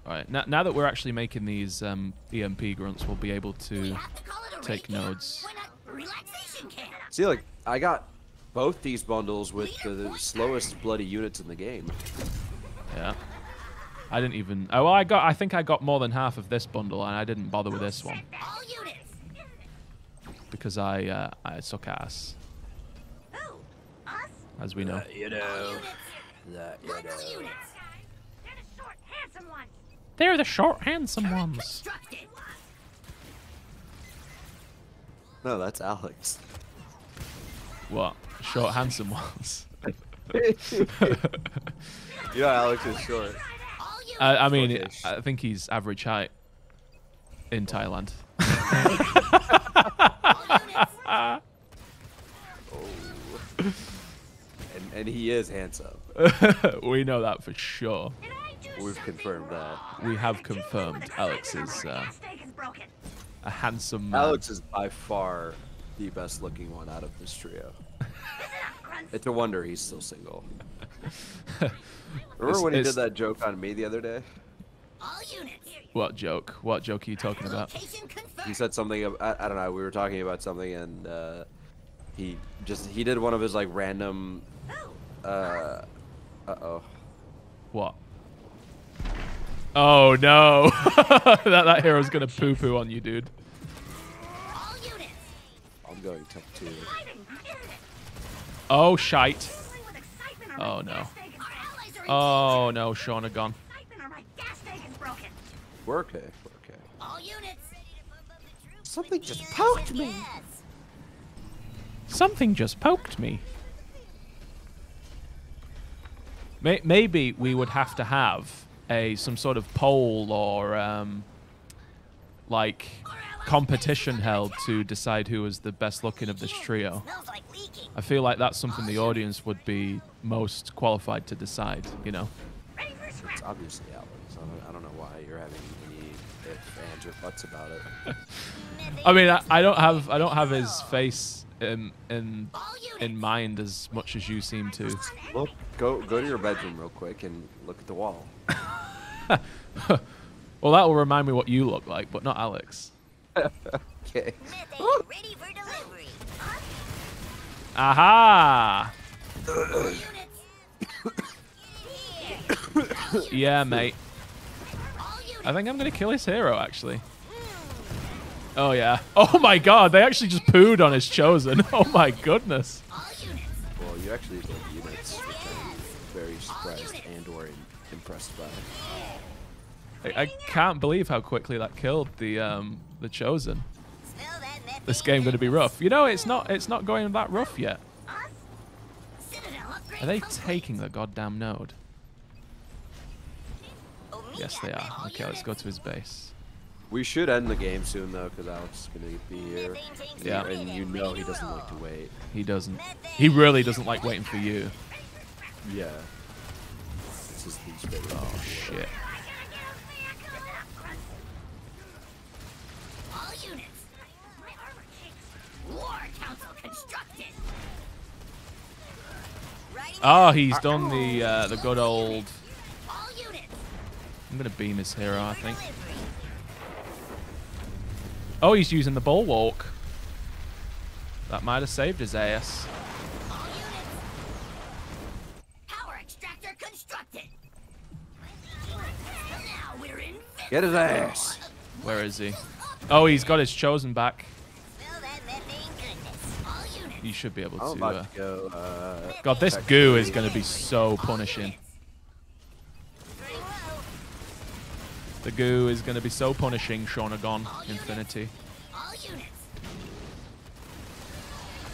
All right. Now, now that we're actually making these um, EMP grunts, we'll be able to. have to call it a take raid nodes. Relaxation camp? See, like I got both these bundles with the slowest bloody units in the game. Yeah. I didn't even. Oh, well, I got. I think I got more than half of this bundle, and I didn't bother with this one because I uh, I suck ass, Who? Us? as we know. You know. That you know. They're the short, handsome ones. They're the short, handsome Turret ones. Constructed. No, that's Alex. What? Short, handsome ones. [LAUGHS] You know, Alex is short. All units. I, I mean, Shortish. I think he's average height in Thailand. all. [LAUGHS] And, and he is handsome. [LAUGHS] we know that for sure. Did I do We've something confirmed that. We have confirmed Alex is uh, Gas tank is broken. a handsome man. Alex is by far the best looking one out of this trio. [LAUGHS] It's a wonder he's still single. [LAUGHS] Remember when he did that joke on me the other day? All units. What joke? What joke are you talking about? He said something. I, I don't know. We were talking about something, and uh, he just he did one of his like random. Uh, uh oh. What? Oh no! [LAUGHS] that that hero's gonna poo poo on you, dude. I'm going tough too. Oh shite! With excitement or Oh no! gas tank- Our allies are in Oh no, Shauna gone. excitement or my gas tank is broken. We're okay. We're okay. All units. Something just poked me. Something just poked me. Maybe we would have to have a some sort of poll or um, like competition held to decide who was the best looking of this trio. Smells like leaking. I feel like that's something the audience would be most qualified to decide. You know. Ready for scrap. It's obviously Alex. I don't, I don't know why you're having any ifs, ands, or buts about it. I mean, I, I don't have I don't have his face in in in mind as much as you seem to. Look, go go to your bedroom real quick and look at the wall. [LAUGHS] Well, that will remind me what you look like, but not Alex. Okay. Ready for delivery. Aha! All [COUGHS] Yeah, mate. I think I'm gonna kill his hero actually. Oh yeah. Oh my god, they actually just pooed on his chosen. [LAUGHS] Oh my goodness. Well, you actually did units, which I'm very surprised and or impressed by. I, I can't believe how quickly that killed the um the chosen. Smell that methane. This game gonna be rough. You know, it's not it's not going that rough yet. Us? Citadel upgrade Are they taking the goddamn node? Yes, they are. Okay, let's go to his base. We should end the game soon though, because Alex is gonna be here. Yeah. And you know he doesn't like to wait. He doesn't. He really doesn't like waiting for you. Yeah. This is least. Oh shit. Oh, he's done the uh, the good old. I'm gonna beam his hero, I think. Oh, he's using the bulwark. That might have saved his ass. All units. Power extractor constructed. Now we're in. Get his ass. Where is he? Oh, he's got his chosen back. Smell that methane goodness. He should be able I'm to. Uh... to go. Uh, God, this goo is gonna be so punishing. The goo is gonna be so punishing. Shaunagon Infinity.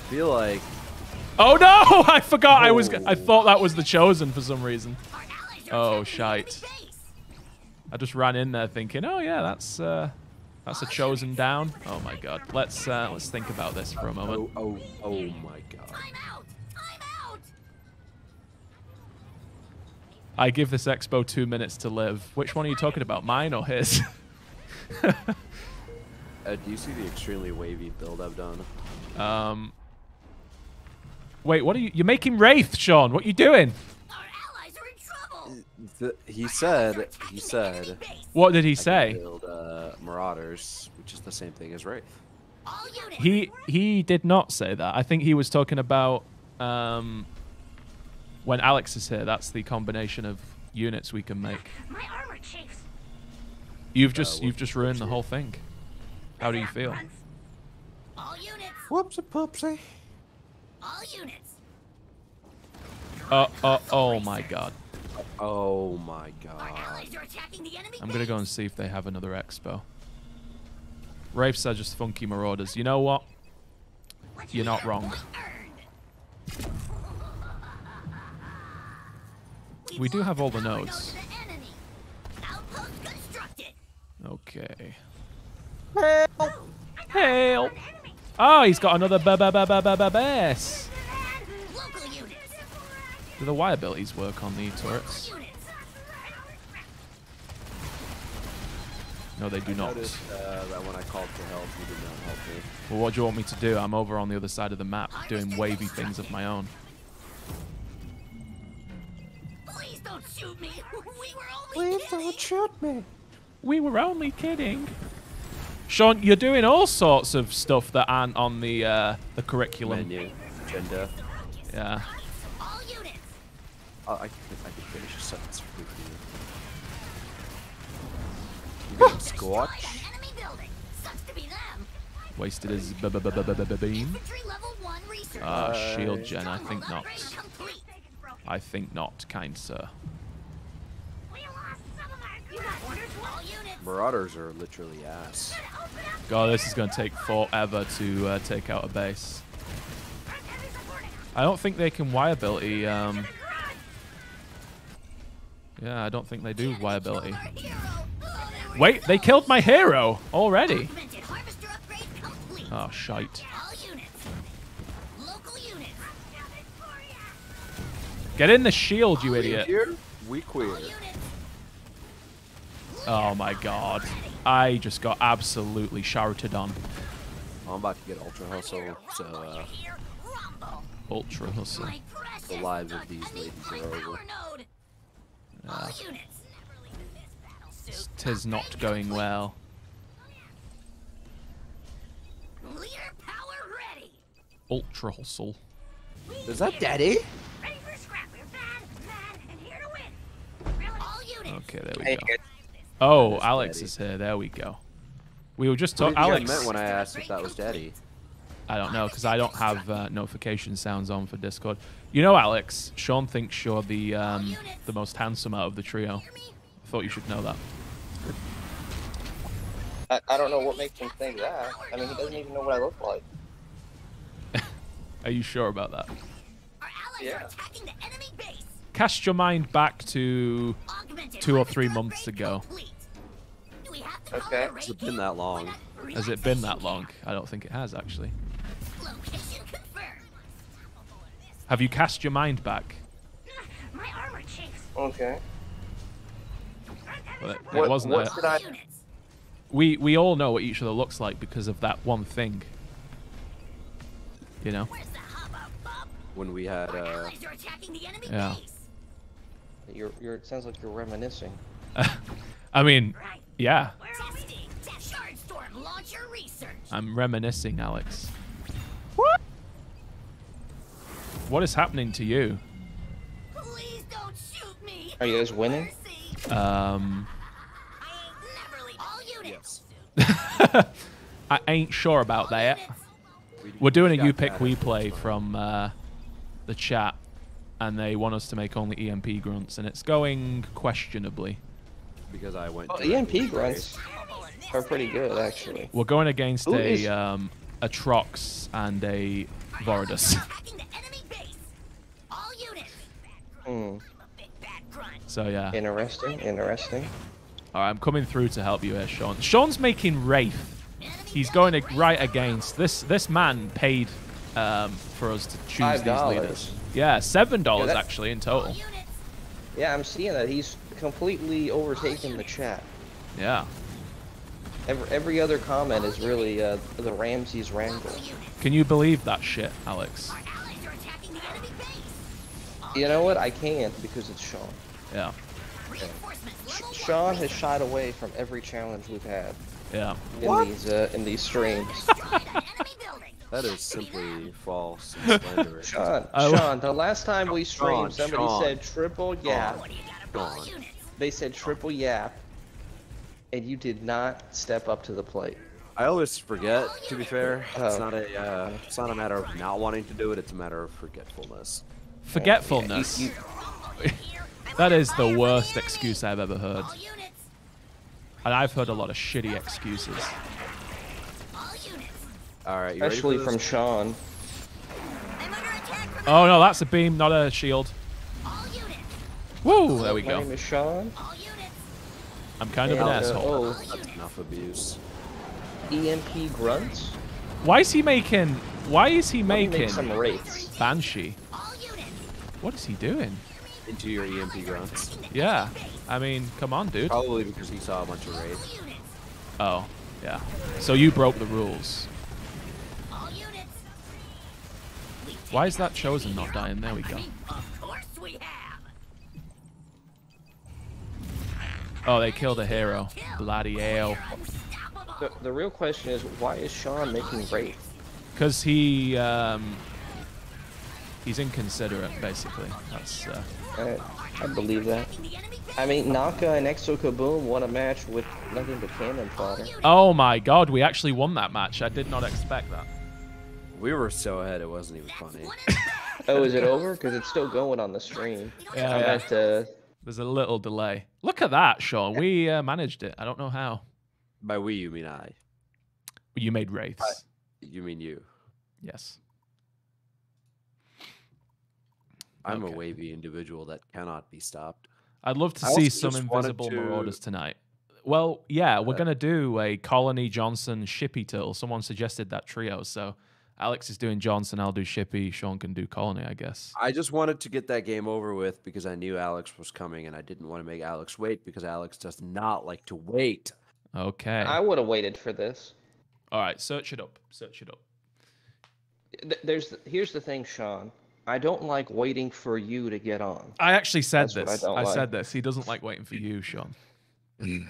Feel like Oh no! [LAUGHS] I forgot. I was. I thought that was the chosen for some reason. Our allies are Oh, shite. I just ran in there thinking, oh yeah, that's uh, that's a chosen down. Oh my god. Let's uh, let's think about this for a moment. oh oh oh my god. I'm out. I'm out. I give this expo two minutes to live. Which one are you talking about, mine or his? [LAUGHS] Uh, do you see the extremely wavy build I've done? um. Wait, what are you? You're making wraith, Sean. What are you doing? Th- he said. He said. What did he I say? Build uh, Marauders, which is the same thing as Wraith. He he did not say that. I think he was talking about um, when Alex is here. That's the combination of units we can make. My armor chiefs. You've just what- you've just ruined the whole thing. How do you feel? All units. Whoopsie poopsie. All units. Oh oh oh my god. Oh my god. allies are attacking the enemy I'm gonna go and see if they have another expo. Wraiths are just funky marauders. You know what? base. You're not wrong. We do have all the power nodes. to the enemy. Outpost constructed. Okay. Help! Oh, Help! Oh, he's got another ba ba ba ba ba ba base. Local units. Do the Y abilities work on the turrets? No, they do not. Noticed uh, that when I called for help, you did not help me. Well, what do you want me to do? I'm over on the other side of the map doing wavy things of my own. Please don't shoot me. We were only kidding. don't shoot me. We were only kidding. Sean, you're doing all sorts of stuff that aren't on the uh, the curriculum. Menu. Agenda. Yeah. All units. I can, I can finish a sentence for you. You get squatch. Destroyed an enemy building. Sucks to be them. Wasted his b- b- b- b- b- b- beam. Infantry level one research. Ah, shield gen. I think not. I think not, kind sir. We lost some of our You got orders, all units. Marauders are literally ass. God, this is going to take forever to uh, take out a base. Enemy supporting us. I don't think they can Y ability. Um, yeah, I don't think they do Y ability. Our hero. There we Wait, they killed my hero already. Augmented harvester. Oh, shite. All units. Local units. Get in the shield, you idiot. We queer. Oh my god. I just got absolutely shouted on. I'm about to get ultra hustle, so uh, Ultra hustle. The lives of these and ladies are over. Power node. All units. Never leave this. Tis not going well. Leader power ready. Ultra hustle. is that Daddy? Ready for scrap. We're bad, bad, and here to win. All units. Okay, there we go. Oh, Alex is here. There we go. We were just talking. do you think I Alex, meant when I asked if that was Daddy? I don't know because I don't have uh, notification sounds on for Discord. You know, Alex, Sean thinks you're the um, the most handsome out of the trio. I thought you should know that. I, I don't know what makes him think that. I mean, he doesn't even know what I look like. [LAUGHS] Are you sure about that? Yeah. are attacking the enemy base. Cast your mind back to Two or three months ago. complete. Do we have to call Okay. Has it been that long? Has it been that long? I don't think it has actually. Have you cast your mind back? My armor chinks. Okay. Well, it, it wasn't. what a- should I- we we all know what each other looks like because of that one thing. You know. Where's the hubbub, bub? When we had uh, allies attacking the enemy Yeah. base. You're, you're, it sounds like you're reminiscing. [LAUGHS] I mean, Right. yeah, Where are we? Shardstorm launcher research. I'm reminiscing, Alex. What? What is happening to you? Please don't shoot me. Are you guys winning? Um, I ain't never leave all units. [LAUGHS] I ain't sure about All that. units. we- We're doing a you pick that. we play from uh, the chat, and they want us to make only EMP grunts, and it's going questionably. because I went. Oh, directly EMP grunts are pretty good, actually. We're going against Who a um, a Trox and a Our Voridus. [LAUGHS] allies are attacking the enemy base. All units. Grunt. so yeah. Interesting. Interesting. All right, I'm coming through to help you here, Sean. Sean's making Wraith. He's going to right against this. This man paid um, for us to choose Five these leaders. Yeah, seven dollars that- actually in total. Yeah, I'm seeing that. He's completely overtaken the chat. Yeah. Every, every other comment is really uh, the Ramses Wrangle. Can you believe that shit, Alex? Our allies are attacking the enemy base. All You know what? I can't because it's Sean. Yeah. Sh- Sean has shied away from every challenge we've had Yeah. in these uh, in these streams. Destroyed an enemy building. [LAUGHS] That is simply false and slanderous. Sean, Sean, the last time we streamed, Sean, somebody Sean. said triple yap. What do you got about all Gone. They said triple yap, and you did not step up to the plate. I always forget. To be fair, it's Oh. not a uh, it's not a matter of not wanting to do it. It's a matter of forgetfulness. Forgetfulness. You- [LAUGHS] that is the worst excuse I've ever heard. And I've heard a lot of shitty excuses. All right, Especially from? Sean. I'm under attack from Oh no, that's a beam, not a shield. all. Woo, there we My go. name is Sean. I'm kind of an And, asshole. oh, That's enough abuse. EMP grunts. Why is he making? Why is he making make some rates. Banshee? All units. What is he doing? Into your EMP grunts. Yeah, I mean, come on, dude. Probably because he saw a bunch of raids. Oh, yeah. So you broke the rules. All units. We Why is that chosen not dying? There we go. mean, of course we have. Oh, they killed a hero. Bloody hell. The, the real question is, why is Sean making raids? Because he, um, he's inconsiderate, basically. That's, uh, I, I believe that. I mean, Naka and Exo Kaboom won a match with nothing but cannon fodder. Oh my god, we actually won that match. I did not expect that. We were so ahead, it wasn't even funny. [LAUGHS] Oh, is it over? Because it's still going on the stream. Yeah, I yeah. to. There's a little delay. Look at that, Sean. We uh, managed it. I don't know how. By we, you mean I. You made wraiths. You mean you. Yes. I'm Okay. a wavy individual that cannot be stopped. I'd love to I see some invisible to- marauders tonight. Well, yeah, we're Uh, gonna do a Colony Johnson Shippy Turtle. Someone suggested that trio, so Alex is doing Johnson, I'll do Shippy, Sean can do Colony, I guess. I just wanted to get that game over with because I knew Alex was coming and I didn't want to make Alex wait because Alex does not like to wait. Okay. I would have waited for this. All right, search it up. Search it up. There's here's the thing, Sean. I don't like waiting for you to get on. I actually said That's what I this. I, like. said this. He doesn't like waiting for you, Sean. [LAUGHS]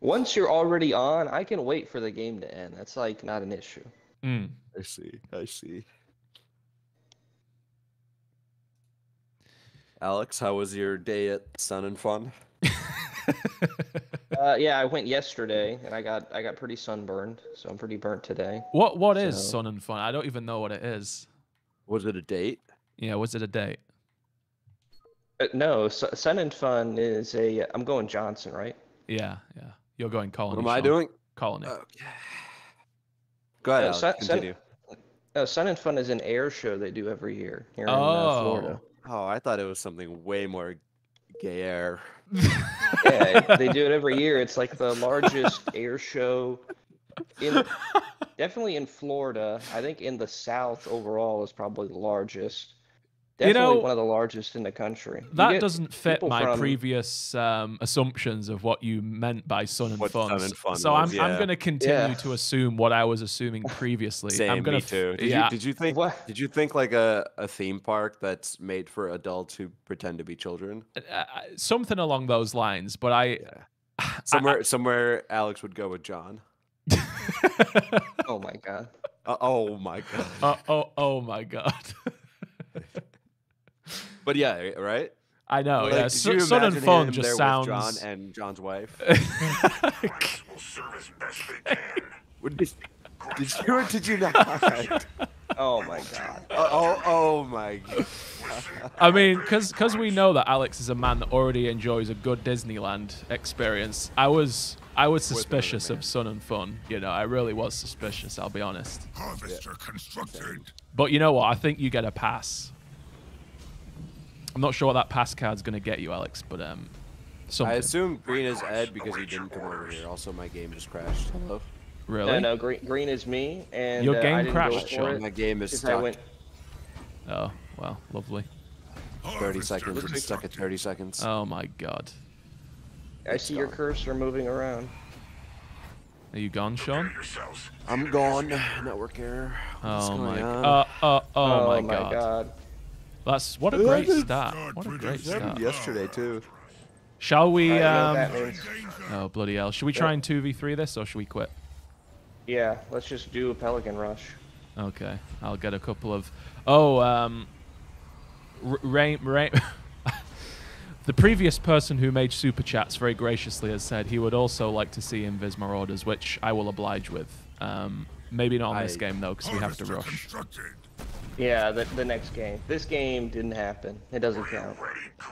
Once you're already on, I can wait for the game to end. That's like not an issue. Mm. I see. I see. Alex, how was your day at Sun and Fun? [LAUGHS] Uh, yeah, I went yesterday and I got I got pretty sunburned, so I'm pretty burnt today. What What is So- Sun and Fun? I don't even know what it is. Was it a date? Yeah, was it a date? Uh, no, Su- Sun and Fun is a. I'm going Johnson, right? Yeah, yeah. You're going Colony. What am I Sean. doing? Colony. Okay. Go ahead, Uh, Alex. Sun- Sun- Continue. No, Sun and Fun is an air show they do every year here in uh, Oh. Florida. Oh, I thought it was something way more gay air. [LAUGHS] Yeah, they do it every year. It's like the largest air show in definitely in Florida. I think in the South overall is probably the largest. You Definitely know, one of the largest in the country. You That doesn't fit my from- previous um, assumptions of what you meant by Sun and What Fun. Sun and Fun so was, I'm I'm going to continue Yeah. to assume what I was assuming previously. Same, I'm gonna me too. Did yeah, you did you think What? did you think like a, a theme park that's made for adults who pretend to be children? uh, something along those lines. But I, Yeah. [SIGHS] Somewhere somewhere Alex would go with John. Oh my god. Uh, oh my god. oh, [LAUGHS] oh, oh my god. [LAUGHS] But yeah, eh, right? I know. Like, yeah, could Su- Sun and imagine just sounds. with John and John's wife. [LAUGHS] will serve as best they can. Would- did, did you or did you not? Oh my god. oh, oh, oh my god. I mean, because because we know that Alex is a man that already enjoys a good Disneyland experience. I was I was suspicious of Sun and Fun. You know, I really was suspicious. I'll be honest. Harvester constructed. But you know what? I think you get a pass. I'm not sure what that pass card's gonna get you, Alex, but um, I assume green is Ed because he didn't come over here. Also, my game just crashed. Hello. really? No, no, green, green is me, and Your uh, game I didn't crashed, Sean. My game is 'cause I stuck. went. Oh well, lovely. 30 seconds. It's stuck at 30 seconds. Oh my god. I see your cursor moving around. Are you gone, Sean? I'm gone. Network error. What's Oh my. on? Uh, uh, oh, my, god. god. That's what a great start. What a great start. yesterday too. Shall we? Um, what that means. oh bloody hell! Should we try and two v three this, or should we quit? Yeah, let's just do a Pelican Rush. Okay, I'll get a couple of. Oh, um, Rain, Rain. [LAUGHS] the previous person who made super chats very graciously has said he would also like to see Invis Marauders, which I will oblige with. Um, maybe not on this game though, because we have to rush. Yeah, the, the next game. This game didn't happen. It doesn't count.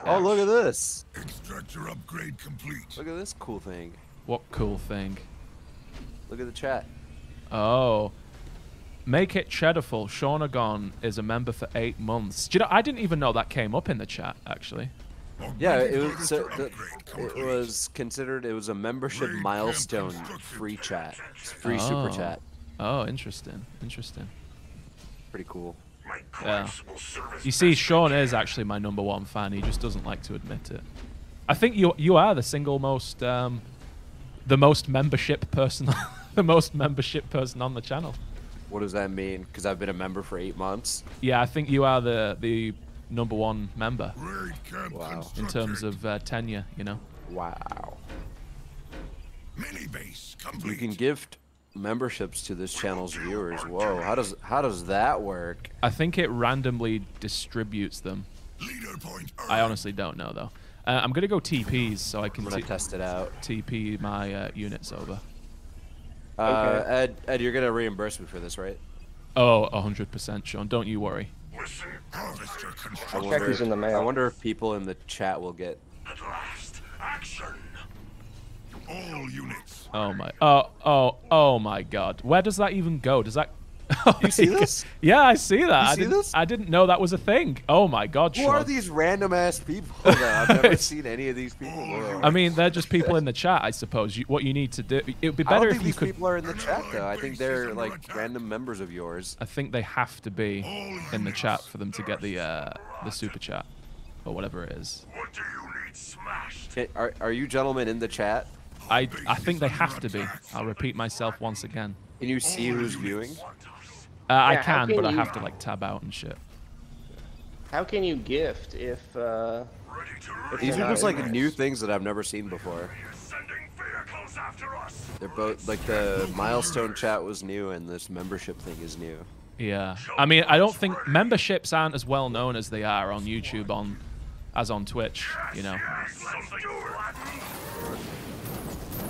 Oh, look at this. Extractor upgrade complete. Look at this cool thing. What cool thing? Look at the chat. Oh. Make it cheddarful. Shaunagon is a member for eight months. Do you know? I didn't even know that came up in the chat. Actually. Yeah, it was so the, it was considered it was a membership milestone free chat. It's free super Oh. chat. Oh, interesting. Interesting. Pretty cool. Yeah. grace will serve as You see, Sean is actually my number one fan. He just doesn't like to admit it. I think you you are the single most um, the most membership person, [LAUGHS] the most membership person on the channel. What does that mean? Because I've been a member for eight months. Yeah, I think you are the the number one member Wow. in terms of uh, tenure. You know. Wow. Mini base You can gift memberships to this channel's viewers. Whoa, how does how does that work? I think it randomly distributes them. Leader point I honestly don't know though. Uh, I'm gonna go TPs so I can I'm gonna test it out. TP my uh, units over. Uh, Okay. Ed, Ed, you're gonna reimburse me for this, right? Oh, 100%, Sean. Don't you worry. Listen, harvester I constructed. wonder, is in the if, mail. I wonder if people in the chat will get. At last, action. All units. Oh my. Oh, oh, oh my God. Where does that even go? Does that? [LAUGHS] You see [LAUGHS] this? Yeah, I see that. I see didn't, this? I didn't know that was a thing. Oh my God, Who Sean. are these random ass people? That I've [LAUGHS] never seen any of these people. I mean, they're just people in the chat, I suppose. You, what you need to do, it would be I don't better think if you these could. people are in the chat though. I think they're like random members of yours. I think they have to be in the chat for them to get the uh, the super chat or whatever it is. What do you need smashed? Can- Are, are you gentlemen in the chat? I I think they have to be. I'll repeat myself once again. Can you see who's viewing? Uh, I Yeah, how can, but can I have to like tab out and shit. How can you gift if uh, if These you're just like this? new things that I've never seen before. sending vehicles after us. They're both like the milestone chat was new and this membership thing is new. Yeah. I mean, I don't think memberships aren't as well known as they are on YouTube on as on Twitch, you know.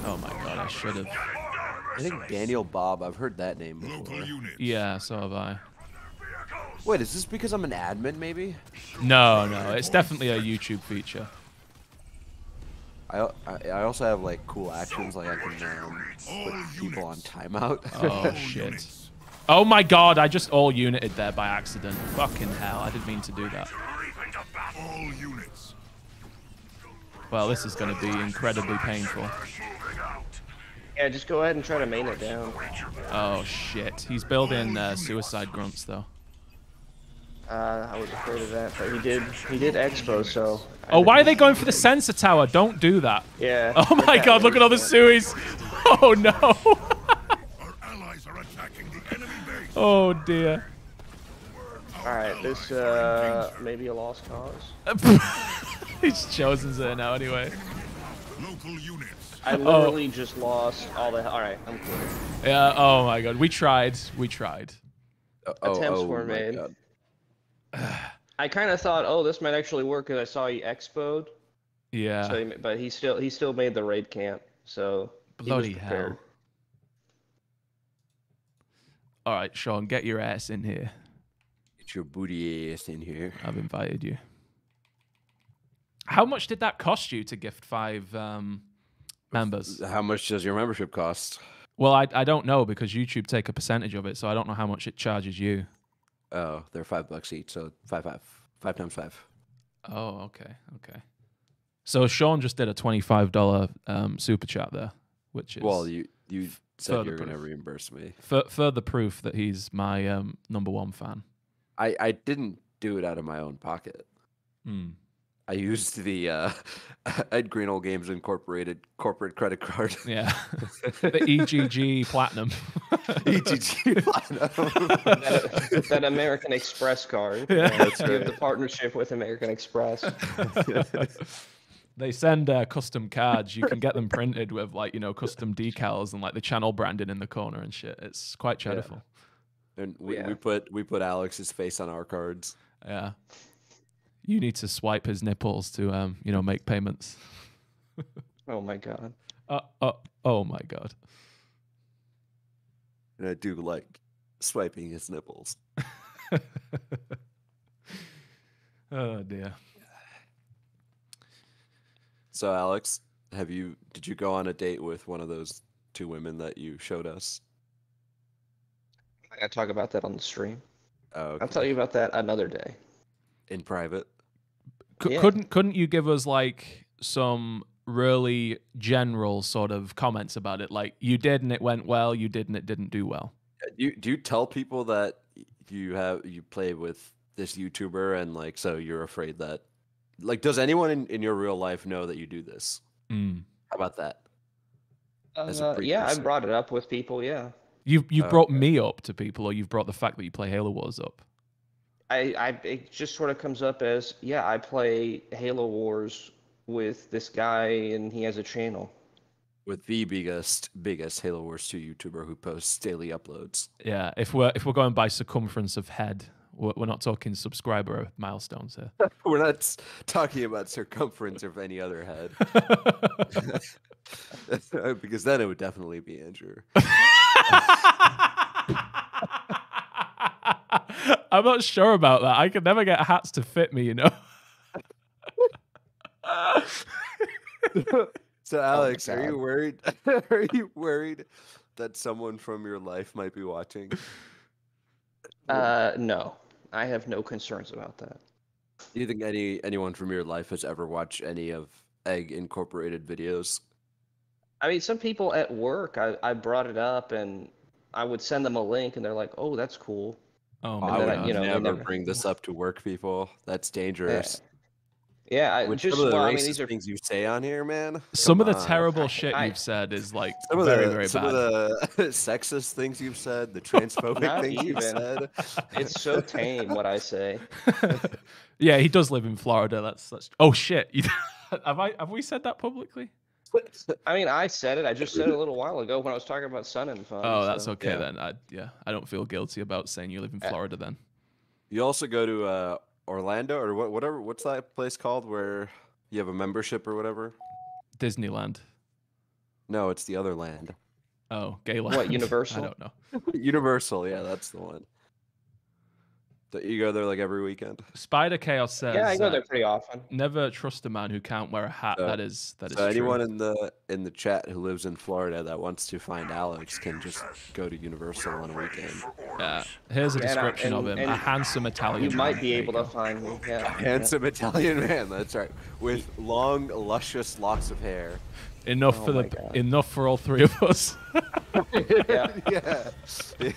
Oh my god, I should have. I think Daniel Bob, I've heard that name before. Local units. Yeah, so have I. Wait, is this because I'm an admin maybe? No, no, it's definitely a YouTube feature. I, I I also have like cool actions like I can um, put people on timeout. Oh [LAUGHS] shit. Oh my god, I just all united there by accident. Fucking hell, I didn't mean to do that. All units. Well, this is going to be incredibly painful. Yeah, just go ahead and try to main it down. Oh shit. He's building uh, suicide grunts though. Uh, I was afraid of that, but he did he did expo, so. Oh, why are they going for the sensor tower? Don't do that. Yeah. Oh my god, look at all the suis. [LAUGHS] Oh no. Our allies are attacking the enemy base. Oh dear. All right, this uh maybe a lost cause. [LAUGHS] He's chosen it now anyway. Local units. I literally just lost all the. All right, I'm clear. Yeah, oh my god. We tried. We tried. Oh, Attempts oh were my made. God. [SIGHS] I kind of thought, oh, this might actually work because I saw he expoed. Yeah. So, he, but he still he still made the raid camp. So he was Bloody hell. All right, Sean, get your ass in here. Get your booty ass in here. I've invited you. How much did that cost you to gift five um, members? How much does your membership cost? Well, I, I don't know because YouTube take a percentage of it, so I don't know how much it charges you. Oh, they're five bucks each, so five five five times five. Oh, okay, okay. So Sean just did a twenty-five dollar um, super chat there, which is Well, you you said you're gonna reimburse me. fur- further proof that he's my um, number one fan. I I didn't do it out of my own pocket. Hmm. I used the uh, [LAUGHS] Ed Greenall Games Incorporated corporate credit card. Yeah, [LAUGHS] the EGG Platinum. EGG [LAUGHS] Platinum. that, that American Express card. Yeah. That's you have right. the partnership with American Express. they send uh, custom cards. You can get them printed with like you know custom decals and like the channel branding in the corner and shit. It's quite Yeah. cheerful. and we, Yeah. we put we put Alex's face on our cards. Yeah. You need to swipe his nipples to um you know make payments. [LAUGHS] Oh my god. Uh, uh, oh my god. And I do like swiping his nipples. [LAUGHS] oh dear. So Alex, have you did you go on a date with one of those two women that you showed us? I gotta talk about that on the stream. Oh, I'll tell you about that another day. in private. C- Yeah. Couldn't couldn't you give us like some really general sort of comments about it? Like you did and it went well, you did and it didn't do well. Uh, You do you tell people that you have you play with this YouTuber and like so you're afraid that like does anyone in, in your real life know that you do this? Mm. How about that? Uh, yeah, I precursor. brought it up with people. Yeah, You've you've Oh, brought okay. me up to people, or you've brought the fact that you play Halo Wars up. I, I it just sort of comes up as yeah, I play Halo Wars with this guy, and he has a channel. With the biggest, biggest Halo Wars 2 YouTuber who posts daily uploads. Yeah, if we're if we're going by circumference of head, we're, we're not talking subscriber milestones here. [LAUGHS] We're not talking about circumference of any other head. [LAUGHS] [LAUGHS] because then it would definitely be Andrew. I'm not sure about that. I could never get hats to fit me, you know. [LAUGHS] So Alex, are you worried? [LAUGHS] are you worried that someone from your life might be watching? Uh, no, I have no concerns about that. Do you think any anyone from your life has ever watched any of Egg Incorporated videos? I mean, some people at work, I, I brought it up and I would send them a link, and they're like, "Oh, that's cool." Oh I my then would I- you know, never never- bring this up to work people. That's eh, dangerous. Yeah, I With just some of the well, I mean, these are things you say on here, man. Some of the on. terrible shit I- you've said is like Some of very, the very some bad. of the [LAUGHS] sexist things you've said, the transphobic Not things you've said. it's so tame what I say. [LAUGHS] yeah, he does live in Florida. That's that's. Oh shit! [LAUGHS] Have I have we said that publicly? I mean, I said it. I just said it a little while ago when I was talking about Sun and Fun. Oh, that's so- okay yeah. then. I yeah, I don't feel guilty about saying you live in Florida then. You also go to uh, Orlando or what, whatever. What's that place called where you have a membership or whatever? Disneyland. No, it's the other land. Oh, Gayland. [LAUGHS] Universal? I don't know. [LAUGHS] Universal, yeah, that's the one. That you go there like every weekend. Spider Chaos says. Yeah, I go there pretty often. Never trust a man who can't wear a hat. So- that is that is So anyone true. in the in the chat who lives in Florida that wants to find Alex can just go to Universal on a weekend. Yeah. Here's a Yeah, and I- description of and- him: a handsome Italian. You might be able to find me. Yeah. yeah. Handsome Italian man, that's right, with long, luscious locks of hair. Enough Oh for the God. enough for all three of us. [LAUGHS] Yeah. yeah, [LAUGHS]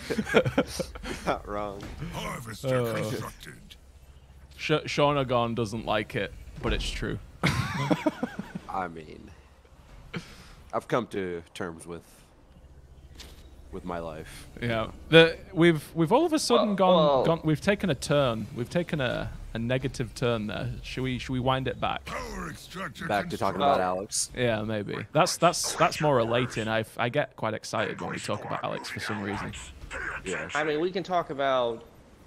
not wrong. Harvester Oh. constructed. Sh- Sean Agon doesn't like it, but it's true. [LAUGHS] I mean, I've come to terms with with my life. Yeah, the we've we've all of a sudden Well- gone well- gone. We've taken a turn. We've taken a, a negative turn there. Should we should we wind it back? Back to talking about Alex. Yeah, maybe. That's that's that's more relating. I I get quite excited when we talk about Alex for some reason. Yeah. I mean, we can talk about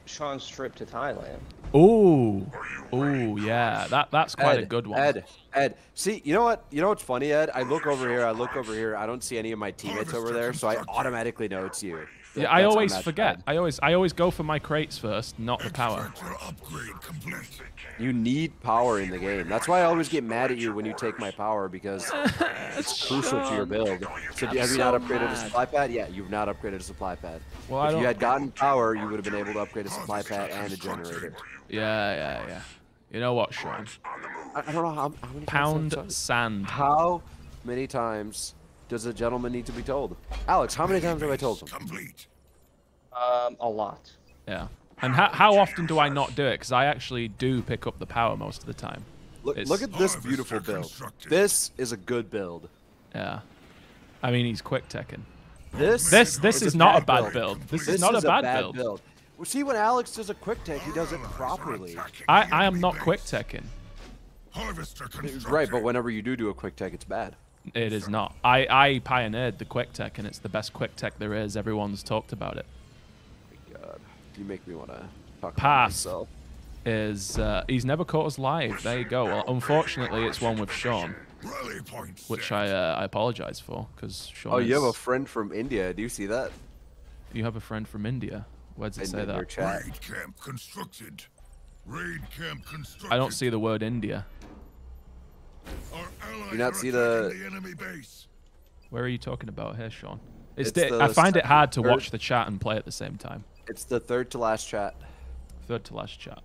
Sean's trip to Thailand. Ooh, ooh, yeah. That that's quite a good one. Ed, Ed. See, you know what? You know what's funny, Ed? I look over here. I look over here. I don't see any of my teammates over there, so I automatically know it's you. Yeah, I always forget. Ed. I always I always go for my crates first, not the power. Extractor upgrade complete. You need power in the game. That's why I always get mad at you when you take my power because [LAUGHS] it's crucial to your build. So have you not upgraded a supply pad? Yeah, you've not upgraded a supply pad. Well, I if you had gotten power, you would have been able to upgrade a supply pad and a generator. Yeah, yeah, yeah. You know what, Sean? I, I don't know how, how many Pound I've- sand. How many times does a gentleman need to be told? Alex, how many times have I told him? Complete. Um, a lot. Yeah. And how, how often do I not do it? Because I actually do pick up the power most of the time. Look, It's- look at this beautiful build. This is a good build. Yeah. I mean, he's quick teching. This This this is is not a bad bad build. This, This is not a bad, build. Well, see, when Alex does a quick take, he does it properly. I, I am not quick teching. Harvester. Right, but whenever you do do a quick take, it's bad. It is not. I, I pioneered the quick tech, and it's the best quick tech there is. Everyone's talked about it. God, you make me want to talk about myself. Is uh, he's never caught us live? There you go. Well, unfortunately, it's one with Sean, which I uh, I apologize for because Sean. Oh, you have a friend from India. Do you see that? you have a friend from India. Where does it say that? Raid camp constructed. Raid camp constructed. I don't see the word India. You not see the- the enemy base. Where are you talking about here, Sean? It's, It's the I find it hard to third- watch the chat and play at the same time. It's the third to last chat. Third to last chat.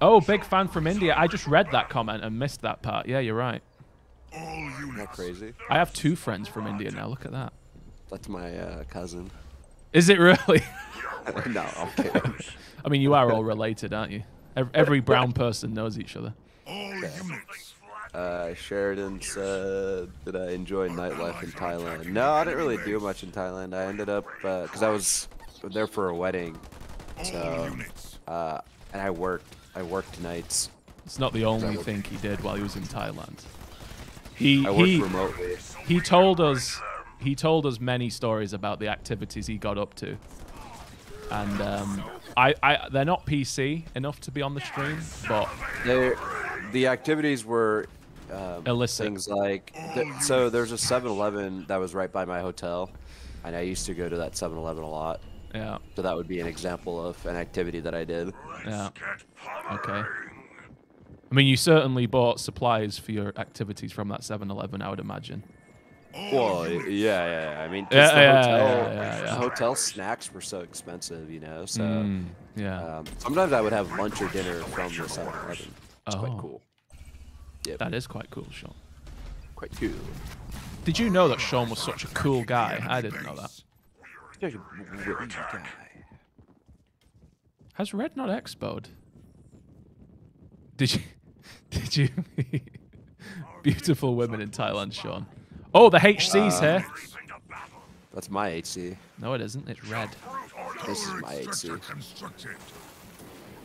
Oh, big fan from India. I just read that comment and missed that part. Yeah, you're right. Isn't that crazy? I have two friends from India now. Look at that. That's my uh, cousin. Is it really? [LAUGHS] [LAUGHS] no, I'm kidding. I mean, you are all related, aren't you? Every brown person knows each other. All units. Uh, Sheridan said that I enjoy nightlife in Thailand. No, I didn't really do much in Thailand. I ended up because I was there for a wedding, So- uh, and I worked. I worked nights. It's not the only thing he did while he was in Thailand. He I worked he remotely. he told us he told us many stories about the activities he got up to, and um, I, I they're not PC enough to be on the stream, but They, the activities were um, Illicit. things like th- so. There's a 7-Eleven that was right by my hotel, and I used to go to that 7-Eleven a lot. yeah, So that would be an example of an activity that I did. yeah, okay. I mean, you certainly bought supplies for your activities from that 7-Eleven, I would imagine. Well, yeah, yeah. yeah. I mean, Yeah, the yeah, hotel, yeah, yeah, the yeah. hotel snacks were so expensive, you know. So Mm, yeah. um, sometimes I would have lunch or dinner from the 7-Eleven. It's Oh. quite cool. Yep, That is quite cool, Sean. quite cool. Did you know that Sean was such a cool guy? I didn't know that. Such a witty guy. Has Red not expoed? Did you? [LAUGHS] Did you? [LAUGHS] Beautiful women in Thailand, Sean. Oh, the HC's here. That's my HC. No, it isn't. It's red. This is my HC.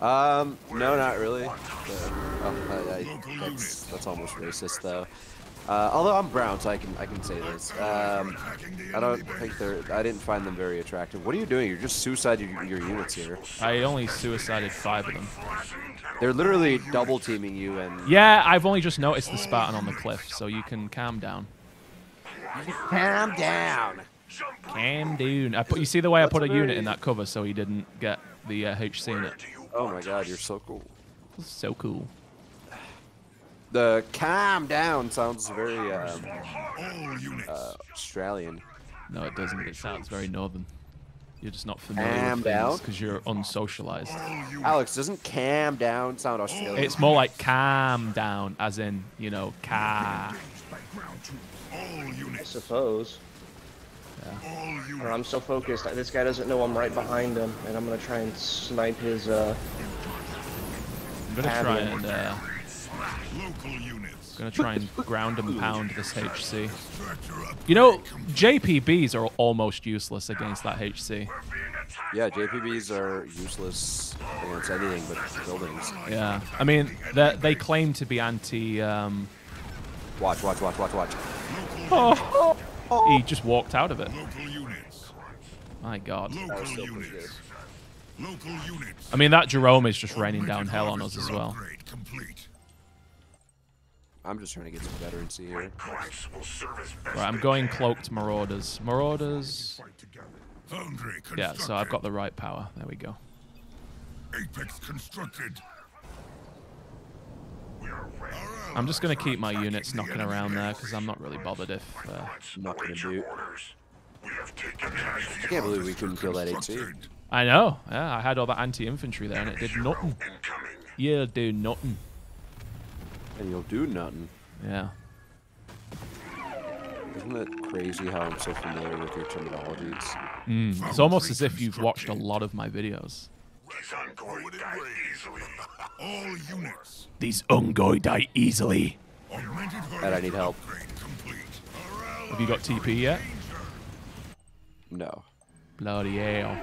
Um, no, not really. But, oh, I, I, that's that's almost racist though. Uh, although I'm brown, so I can I can say this. Um, I don't think they're. I didn't find them very attractive. What are you doing? You're just suiciding your, your units here. I only suicided five of them. They're literally double teaming you, and Yeah, I've only just noticed the Spartan on the cliff, so you can calm down. calm down. Calm down. I put. You see the way I put a unit in that cover, so he didn't get the uh, HC in it. Oh my God, you're so cool. So cool. The calm down sounds very um, uh, Australian. No, it doesn't. It sounds very northern. You're just not familiar Calm with down. things because you're unsocialized. Alex, doesn't calm down sound Australian? It's more like calm down, as in, you know, ca. All I units. suppose. All units. Or I'm so focused. This guy doesn't know I'm right behind him, and I'm gonna try and snipe his. uh I'm gonna try and uh, Local gonna try and ground and pound this HC. You know, JPBs are almost useless against that HC. Yeah, JPBs are useless against anything but buildings. Yeah, I mean, they they claim to be anti. Um, Watch, watch, watch, watch, watch. oh, Oh. he just walked out of it. Local units. My God. Local still units. Local units. I mean, that Jerome is just raining down hell on us as well. I'm just trying to get some veterancy here. Right, I'm going cloaked Marauders. Marauders. Yeah, so I've got the right power. There we go. Apex constructed. I'm just gonna keep my units knocking around there because I'm not really bothered if. Uh, Not gonna do. I can't believe we couldn't kill that HC. I know. Yeah, I had all that anti-infantry there and it did nothing. Yeah, do nothing. And you'll do nothing. Yeah. Isn't it crazy how I'm so familiar with your terminologies? Mm. It's almost as if you've watched a lot of my videos. All units. These Unggoy die easily. Augmented And I need help. Have you got TP yet? No. Bloody hell.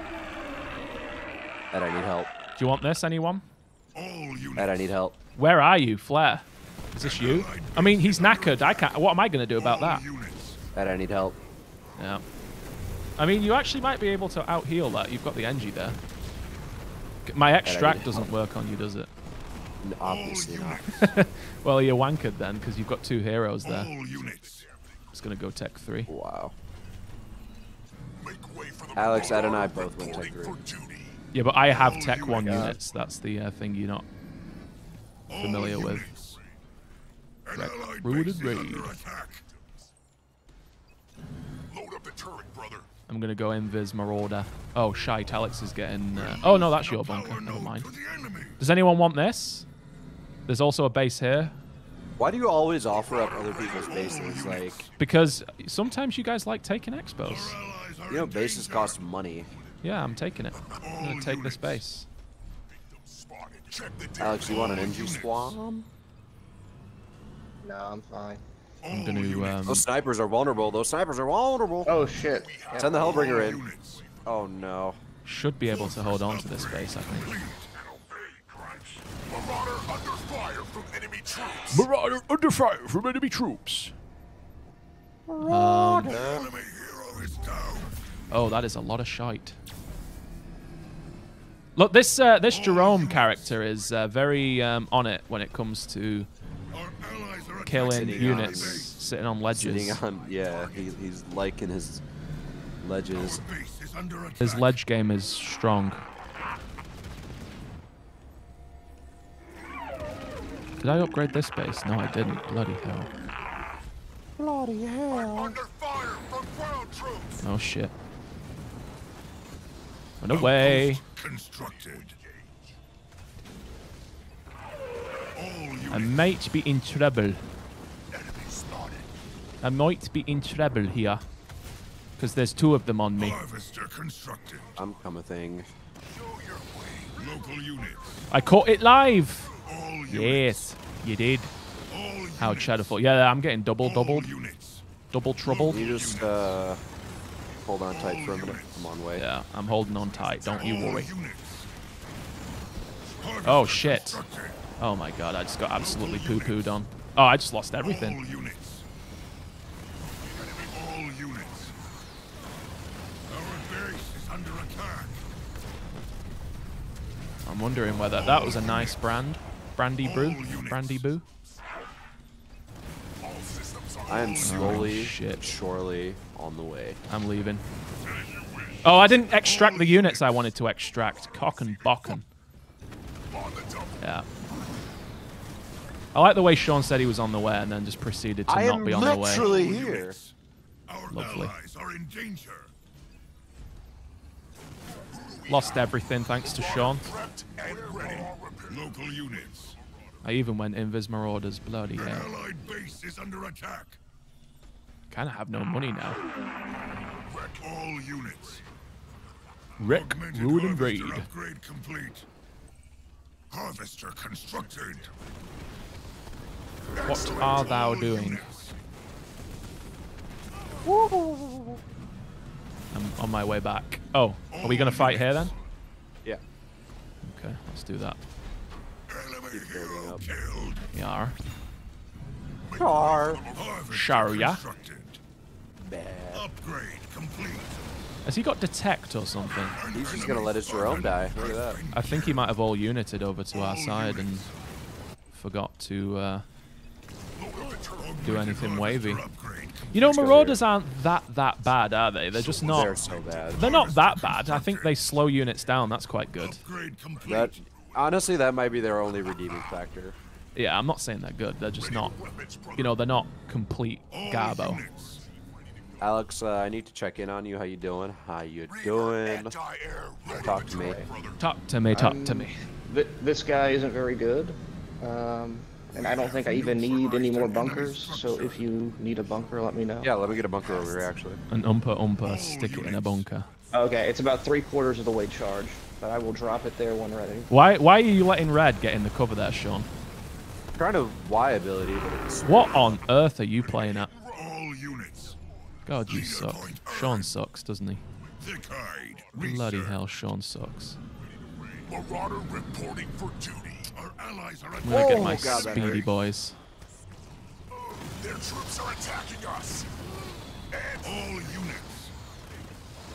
And I need help. Do you want this, anyone? All units. And I need help. Where are you, Flair? Is this you? I mean, he's knackered. I can't. What am I gonna do about that? Units. And I need help. Yeah. I mean, you actually might be able to out heal that. You've got the NG there. My extract doesn't work on you, does it? N- Obviously not. [LAUGHS] Well, you're wankered then, because you've got two heroes there. It's gonna go tech three. Wow. Make way for the Alex, Ed, and I both went tech three. Yeah, but I have Oh, tech one got- units. That's the uh, thing you're not familiar with. units. An Right. allied Rooted base raid. Load up the turret, brother. I'm gonna go invis marauder. Oh, shite. Alex is getting. Uh... Oh no, that's your bunker. Power Never mind. to the enemy. Does anyone want this? There's also a base here Why do you always offer up other people's bases? Like, because sometimes you guys like taking expos. Allies you know, bases cost money. Yeah, I'm taking it. I'm gonna take this base. Spotted. Check the Alex, you want an data. NG Units. swarm? No, I'm fine. I'm gonna. Um, Those snipers are vulnerable. Those snipers are vulnerable. Oh shit. Yeah. Send the Hellbringer in. Oh no. should be able to hold on to this base, I think. Marauder under fire from enemy troops. Marauder under fire from enemy troops. Enemy hero is down. Oh, that is a lot of shite. Look, this uh, this Jerome character is uh, very um, on it when it comes to Our allies are killing Sitting on units base. sitting on ledges. Sitting on, yeah, he, he's liking his ledges. Our base is under attack. His ledge game is strong. Did I upgrade this base? No, I didn't. Bloody hell. Under fire from ground troops. Oh shit. Run away. Constructed. I might be in trouble. enemy spotted. I might be in trouble here. Because there's two of them on me. Harvester constructed. I'm coming thing. Show your way. Local units. I caught it live! All units. Yes, you did. All units. How Shadowfall. Yeah, I'm getting double, All doubled, units. double troubled. You just uh, hold on tight for a minute. I'm on way. Yeah, I'm holding on tight. Don't you worry. units. Oh, Harvester shit. Constructed. Oh my god, I just got absolutely poo-pooed on. Oh, I just lost All everything. units. All units. Our base is under attack. I'm wondering whether that was a nice brand. Brandy brew? Brandy boo? All systems are I am slowly, shit. surely on the way. I'm leaving. Oh, I didn't extract the units I wanted to extract. Cock and bocken. on. Yeah. I like the way Sean said he was on the way and then just proceeded to I not be on the way. I am literally here. Our Lovely. allies are in danger. Lost everything thanks to Sean. Prepped and ready. Local units. I even went Invis Marauders. Bloody Your hell. allied base is under attack. Kind of have no money now. Wreck all units. Rick, Augmented Ruin and Raid. upgrade complete. Harvester constructed. What are thou doing? units. I'm on my way back. Oh, are we going to fight here then? Yeah. Okay, let's do that. Enemy building hero up. killed. We are. Car. Sharia. Upgrade complete. Has he got detect or something? He's just gonna let his Jerome die. Look at that. I think he might have all united over to our side and forgot to uh, do anything wavy. You know, Marauders aren't that that bad, are they? They're just not. They're so bad. They're not that bad. I think they slow units down. That's quite good. That honestly, that might be their only redeeming factor. Yeah, I'm not saying they're good. They're just not. You know, they're not complete All garbo. Alex, uh, I need to check in on you. How you doing? How you doing? Talk to me. Talk to me. Talk to Um, me. Th- this guy isn't very good. Um, and I don't think I even need any more bunkers. So if you need a bunker, let me know. Yeah, let me get a bunker over here. Actually, An umpa umpa, stick it in a bunker. Okay, it's about three quarters of the way charged, but I will drop it there when ready. Why? Why are you letting Red get in the cover there, Sean? trying to Y ability, What on earth are you playing at? All units. God, you suck. Sean sucks, doesn't he? Bloody hell, Sean sucks. Marauder reporting for duty. Our allies are I'm gonna get Oh, my God, speedy hurt. boys. Their troops are attacking us. And all units.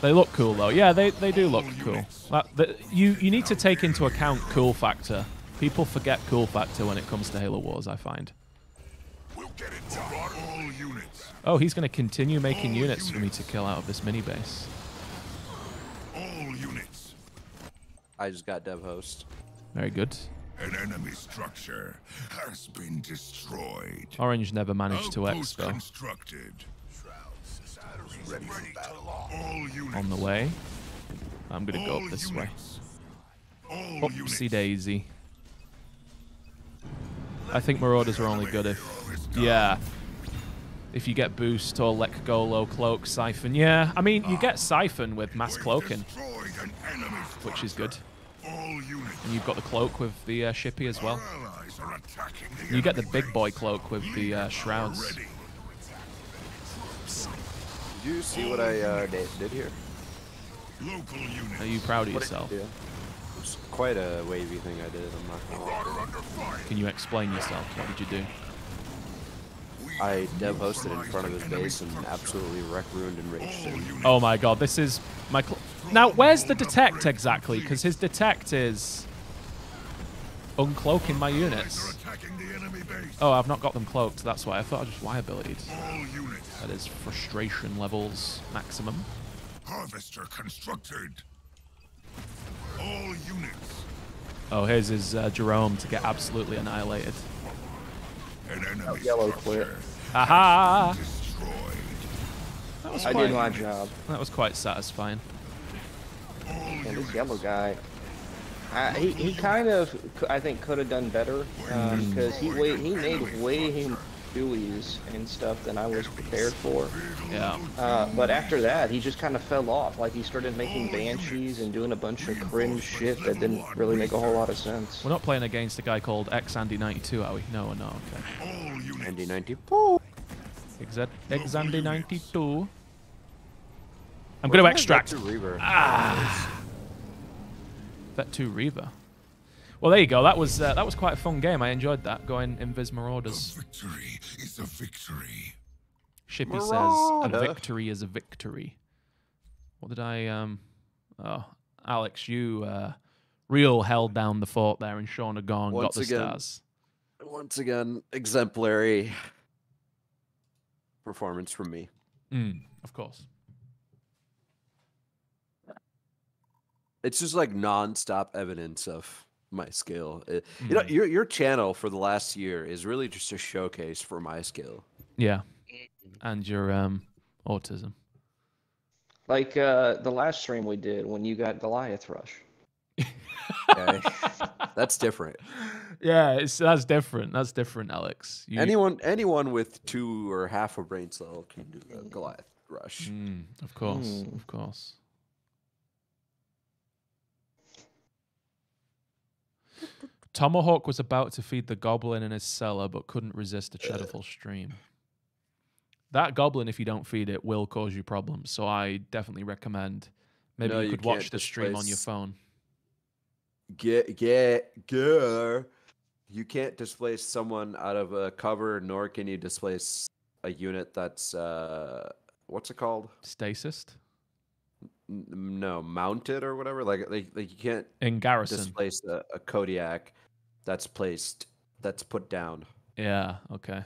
They look cool though. Yeah, they, they do look cool. That, the, you you need to take into account cool factor. People forget cool factor when it comes to Halo Wars. I find. We'll get it done. All units. Oh, he's gonna continue making units for me to kill out of this mini base. All units. I just got dev host. Very good. An enemy structure has been destroyed. Orange never managed to Outpost expo. constructed. Ready for battle. All units. On the way. I'm gonna go up this way. units. All Oopsie daisy. I think Marauders are only good if, yeah, if you get boost or let go low cloak siphon. Yeah, I mean you get siphon with mass cloaking, destroyed an enemy which is good, structure. All units. And you've got the cloak with the uh, shippy as well. Our allies are attacking the You get the big boy cloak with the uh, shrouds. Ready. Did you see what I uh, did did here? Are you proud of What did- yourself? yeah. was quite a wavy thing I did. I'm not gonna lie. Marauder under fire. Can you explain yourself? What did you do? We I dev hosted in front of his base and absolutely wreck ruined and raged him. Oh my god, this is my. Cl- now, where's the detect exactly? Because his detect is uncloaking my units. attacking the enemy base. Oh, I've not got them cloaked. That's why I thought I just Y abilities. All units. That is frustration levels maximum. Harvester constructed. All units. Oh, here's his uh, Jerome to get absolutely annihilated. An enemy yellow structure Haha! destroyed. That was I quite, did my job. that was quite satisfying. All And this yellow guy, uh, he, he kind of, c- I think, could have done better because he wa- he made way more Deweys and stuff than I was prepared for. Yeah. Uh, but after that, he just kind of fell off. Like he started making banshees and doing a bunch of cringe shit that didn't really make a whole lot of sense. We're not playing against a guy called Xandy92, are we? No, no, okay. All units. ND90. Exa- Xandy92. I'm going to extract. Reaver. Vet 2 Reaver. Well, there you go. That was uh, that was quite a fun game. I enjoyed that. Going Invis Marauders. Victory is a victory. Shippy says Marauder. a victory is a victory. What did I um? Oh, Alex, you uh, real held down the fort there, and Sean Agon got Once the again. stars. Once again, exemplary performance from me. Mm, of course. It's just like non-stop evidence of my skill. It- You know, Mm. your your channel for the last year is really just a showcase for my skill. Yeah. And your um autism. Like uh, the last stream we did when you got Goliath Rush. [LAUGHS] Okay? That's different. Yeah, it's that's different. That's different, Alex. You, Anyone anyone with two or half a brain cell can do the Goliath rush. Mm, of course, Mm. of course. Tomahawk was about to feed the goblin in his cellar, but couldn't resist a Cheddarful stream. That goblin, if you don't feed it, will cause you problems. So I definitely recommend maybe No, you you could watch the stream on your phone. Get get get. You can't displace someone out of a cover, nor can you displace a unit that's uh, what's it called? Stasis no, mounted or whatever. Like like, like you can't in Garrison. displace a, a Kodiak that's placed that's put down. Yeah. Okay.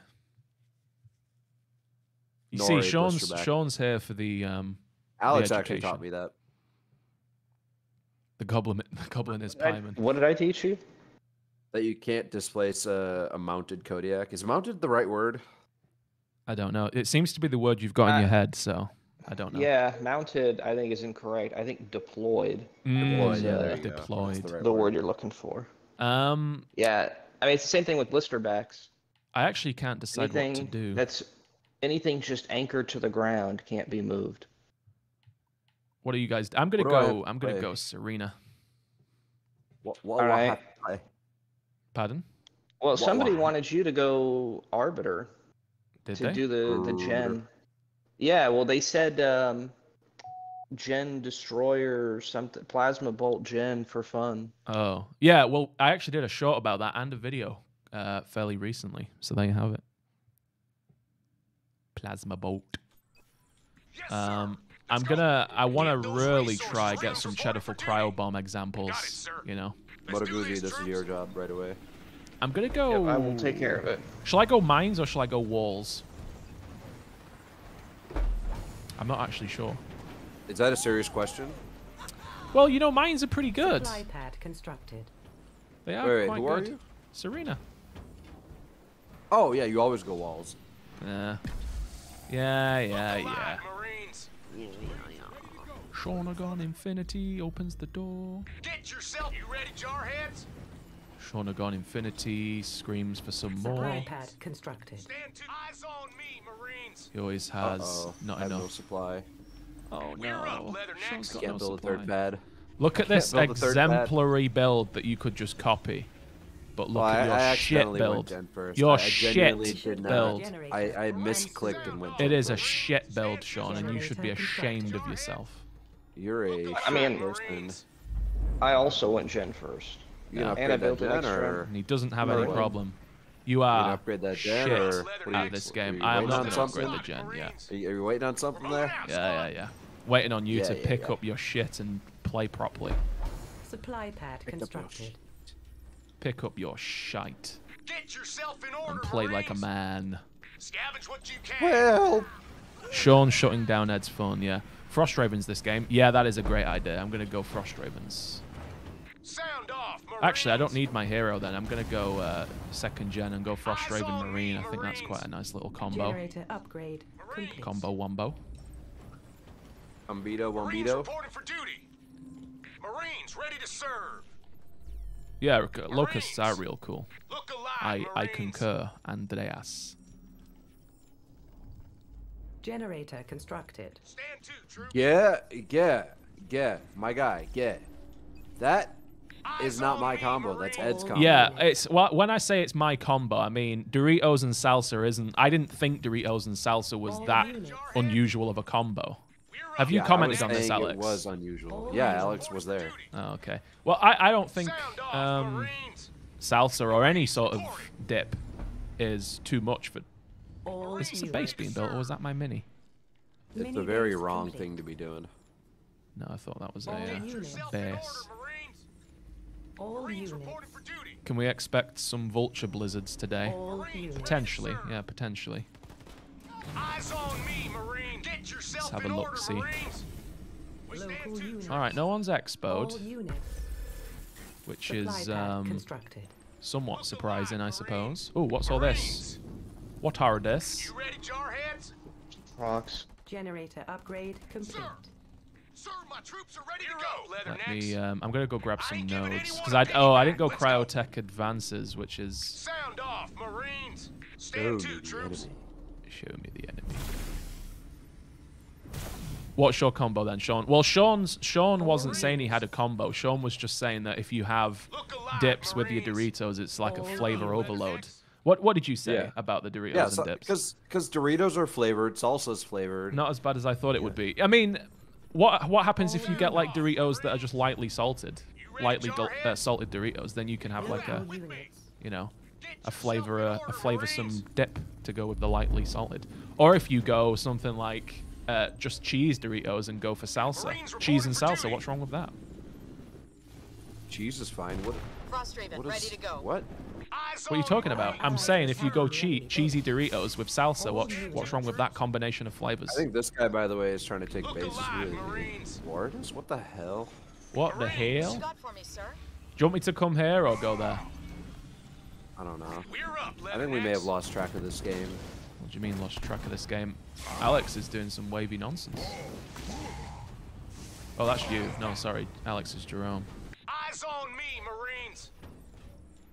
You Nor see, Sean's blisterback. Sean's here for the um Alex actually taught me that. the goblin. [LAUGHS] The goblin is I- Pyman. what did I teach you? That you can't displace a, a mounted Kodiak. Is mounted the right word? I don't know. It seems to be the word you've got in your Uh, head, so I don't know. Yeah, mounted I think is incorrect. I think deployed, Mm, Deployed, yeah, there there you go. That's deployed. the right the word. word you're looking for. Um, Yeah, I mean it's the same thing with blisterbacks. I actually can't decide Anything what to do. that's anything just anchored to the ground can't be moved. What are you guys? I'm gonna What do I have go. I'm gonna play? go Serina. What, what, All what right. have? Pardon? Well, Wha- somebody wha- wanted you to go arbiter Did to they? do the the Arbiter. Gen. Yeah, well they said um, gen destroyer or something, plasma bolt gen for fun. Oh, yeah. Well, I actually did a short about that and a video uh, fairly recently. So there you have it. Plasma bolt. Um, I'm gonna. I want to really try get some Cheddarful cryo bomb examples. You know, Motoguzi, this is your job right away. I'm gonna go. I will take care of it. Shall I go mines or shall I go walls? I'm not actually sure. Is that a serious question? Well, you know, mines are pretty good. Supply pad constructed. They are Wait, wait, quite who good. are you? Serina. Oh yeah, you always go walls. Yeah. Yeah, yeah, yeah. Marines. Shawnagon Infinity opens the door. Get yourself. You ready, jarheads? Shawnagon Infinity screams for some more. Supply pad constructed. Stand to. Eyes on me, Marines. He always has Uh-oh, not I have no supply. Oh We're up, no. Leathernecks. Sean's got Can't no build supply. a third pad. Look at this build a exemplary build that you could just copy. But look Well, at your I shit build. gen first. Your I, I shit build. I, I misclicked and went. It gen a shit build, Sean, and you should be ashamed of yourself. You're a I mean- person. I also went Gen first. You gonna And I built an extra. or And he doesn't have No any way. problem. You you are gonna upgrade that gen, shit or what are at you, this game. I am waiting not going to upgrade the gen. Yeah, Are you, are you waiting on something there? yeah, yeah, yeah. Waiting on you Yeah, to yeah, pick yeah. up your shit and play properly. Supply pad Picked up constructed. Pick up your shite Get yourself in order, and play like a man. Scavenge what you can. Well, Sean shutting down Ed's phone. Yeah, Frost Ravens this game. Yeah, that is a great idea. I'm gonna go Frost Ravens. Sound off, Actually, I don't need my hero then. I'm gonna go uh, second gen and go Frost Eyes Raven Marine. I think that's quite a nice little combo. Generator upgrade complete. Combo wombo. Umbito, Marines for duty. Marines ready to serve. Yeah, c- locusts are real cool. Look alive, I I concur, Andreas. Generator constructed. Stand to. Yeah, yeah, yeah, my guy, yeah. That is not my combo. That's Ed's combo. Yeah, it's wh- when I say it's my combo, I mean Doritos and salsa isn't. I didn't think Doritos and salsa was that unusual of a combo. Have you Yeah, I commented was on this, Alex? It was unusual. Yeah. Alex was there. Oh, okay. Well, I, I don't think um, salsa or any sort of dip is too much for. Is this a base being built, or was that my mini? It's Mini a very wrong thing to be doing. No, I thought that was a uh, units. Yourself in order, base. Marines. All Marines units. reporting for duty. Can we expect some vulture blizzards today? All units. Potentially, yeah, potentially. Eyes on me, Marine. Get yourself have in a order, look-see. Marines. We stand Local to, units. All right, no one's All expoed, which Supply is um, constructed. somewhat surprising, I suppose. Oh, what's all this? What are this? You ready, jarheads? Generator upgrade complete. Sir, my troops are ready to go. Let Leathernecks. me. Um, I'm gonna go grab some ain't giving nodes because a I. Oh, I didn't go Let's go. cryotech advances, which is Sound off, Marines. Show Stand to, troops. enemy. show me the enemy. What's your combo then, Sean? Well, Sean's Sean wasn't saying he had a combo. Sean was just saying that if you have alive, dips with your Doritos, it's like a Oh, flavor yeah. overload. What What did you say Yeah. about the Doritos Yeah, and dips? because because Doritos are flavored, salsa's flavored. Not as bad as I thought it would be. I mean, what what happens if you get like Doritos that are just lightly salted, lightly uh, salted Doritos? Then you can have like a, Local you know, a flavor, in a, a flavorsome dip to go with the lightly salted. Or if you go something like uh, just cheese Doritos and go for salsa, cheese and salsa. What's wrong with that? Cheese is fine. What? Frost Raven, What is? ready to go. What? What are you talking about? I'm saying if you go cheat cheesy Doritos with salsa, what what's wrong with that combination of flavors? I think this guy, by the way, is trying to take Look bases alive, really. Marines. Lourdes? What the hell? What the hell? you Do me, sir? you want me to come here or go there? I don't know. We're up, I think we may have lost track of this game. What do you mean lost track of this game? Alex is doing some wavy nonsense. Oh, that's you. No, sorry. Alex is Jerome. Eyes on me, Marines.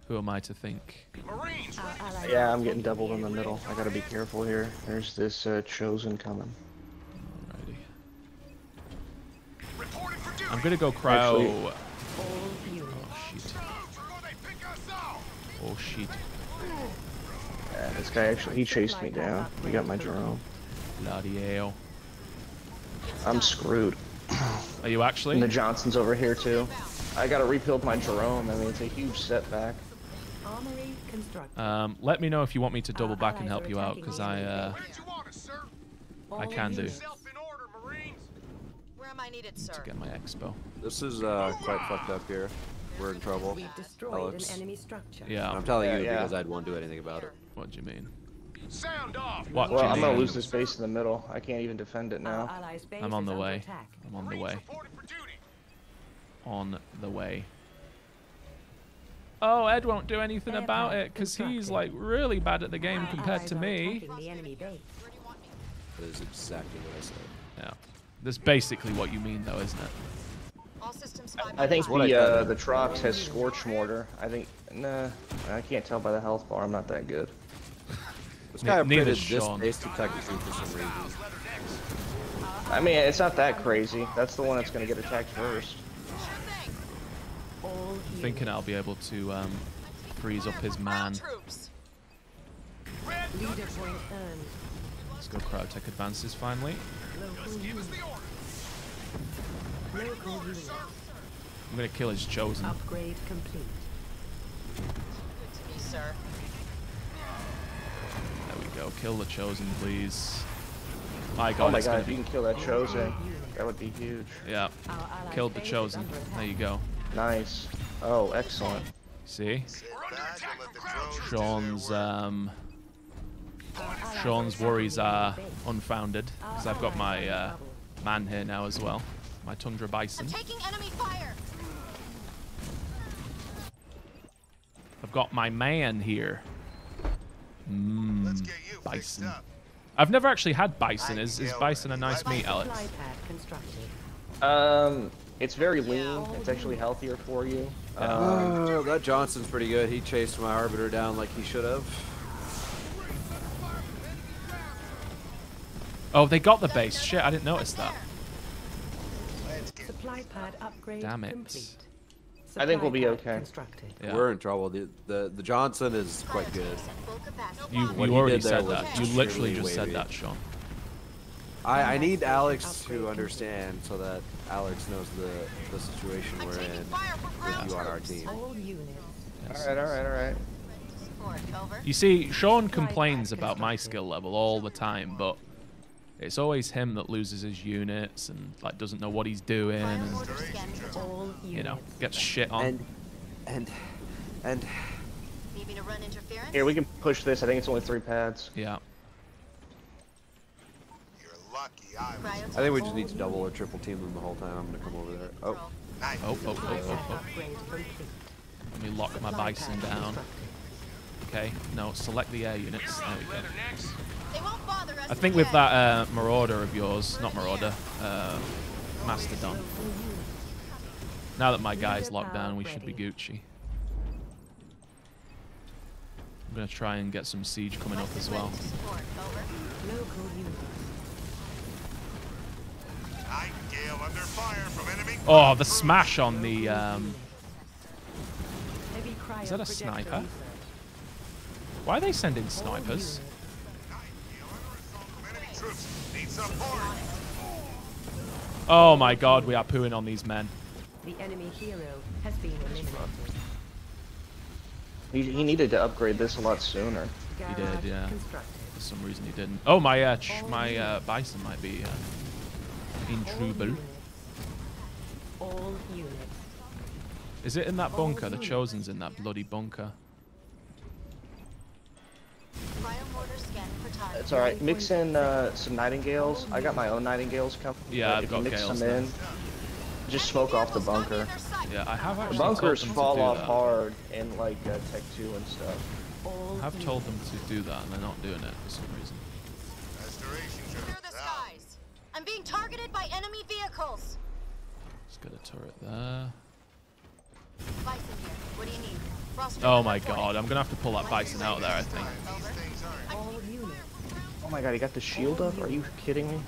Who am I to think? Marines, Our ready to allies Yeah, I'm getting doubled in the middle. I gotta be careful here. There's this uh, chosen coming. Alrighty. Reporting for duty. I'm gonna go cryo. Actually- Oh shit. Troops, or they pick us off. Oh shit. Yeah, this guy actually he chased me down. He got my drone. Bloody hell. I'm screwed. Are you actually? And the Johnson's over here too. I gotta rebuild my Jerome. I mean, it's a huge setback. Um, let me know if you want me to double back and help you out, because I uh, Where'd you want us, sir? I can do. units. Self in order, Marines. Where am I needed, to get my expo. This is uh, quite fucked up here. We're in trouble. We've destroyed Alex. an enemy structure. Yeah. I'm telling Yeah, you yeah. because I'd won't do anything about it. What do you mean? Sound off. What Well, I'm gonna lose this base in the middle. I can't even defend it now. I'm on the way. attack. I'm on the Marines way. Reporting for duty. On the way. Oh, Ed won't do anything Air about it because he's like really bad at the game Our compared to me. attacking the enemy base. Where do you want me? That is exactly what I said. Yeah. That's basically what you mean, though, isn't it? All systems I think the uh, the Trox has Scorch Mortar. I think nah, I can't tell by the health bar. I'm not that good. [LAUGHS] This guy neither upgraded this Sean. base to Tech 2 for some reason. I mean, it's not that crazy. That's the one that's gonna get attacked first. All units. Thinking I'll be able to um, freeze up his man. Troops. Leader point earned. Let's go cryotech advances finally. Local units. Local units. I'm gonna kill his chosen. Upgrade complete. Good to me, sir. There we go. Kill the chosen, please. My God, Oh my god, gonna you be. can kill that chosen, that would be huge. Yeah. Killed the chosen. There you go. Nice. Oh, excellent. See? Sit back and let the drones do their Sean's um, Sean's worries are unfounded because I've got my uh, man here now as well. My Tundra Bison. taking enemy fire. I've got my man here. Mmm, Let's get you fixed bison. I've never actually had bison. Is is bison a nice meat, Alex? Supply pad constructed. Um, it's very lean. It's actually healthier for you. Um, Oh, that Johnson's pretty good. He chased my arbiter down like he should have. Oh, they got the base. Shit, I didn't notice that. Supply pad upgrade Damn it. complete. I think we'll be okay. Yeah. We're in trouble. The, the the Johnson is quite good. Cryotanks at full capacity. You, you already said that. You literally extremely just said that, Sean. I, I need Alex to understand so that Alex knows the, the situation we're in with you on our team. All units. all right, all right, all right. Support. You see, Sean complains about my skill level all the time, but it's always him that loses his units and like doesn't know what he's doing and mortar scanning for tunnel. All units. you know gets shit on. And and and Need me to run interference? Here, we can push this. I think it's only three pads. yeah. You're lucky I was. Cryotanks I think we just need to double or triple team them the whole time. I'm gonna come over there. Oh. Nice. Oh, oh, oh, oh, oh. Let me lock my bison down. Okay. No, select the air units. There we go. They won't bother us I think with that uh, Marauder of yours, not Marauder, uh, Mastodon. Now that my guy's locked down, we should be Gucci. I'm gonna try and get some siege coming up as well. Support, over. Local units. Nightingale under fire from enemy. Oh, the smash on the. Um, Heavy cryo Is that a sniper? why are they sending snipers? units. Nightingale under assault from enemy troops. Need support. Oh my god, we are pooing on these men. The enemy hero has been eliminated. He, he needed to upgrade this a lot sooner. He did, yeah. For some reason he didn't. Oh, my uh, ch- my uh, bison might be uh, in All trouble. All units. Is it in that bunker? The chosen's in that bloody bunker. Cryo mortar scanning for target. It's all right. Mix in uh, some nightingales. I got my own nightingales coming. Yeah, I've if got you mix gales them in, just smoke off the bunker. Yeah, I have The actually told bunkers them to fall off that. hard in like uh, Tech 2 and stuff. I have told them to do that, and they're not doing it for some reason. Being targeted by enemy vehicles. Let's get a turret there. Bison here. What do you need? Frost Oh my god, I'm gonna have to pull that bison out there, I think. Over. Things aren't. All units. Oh my god, he got the shield up? Are you kidding me?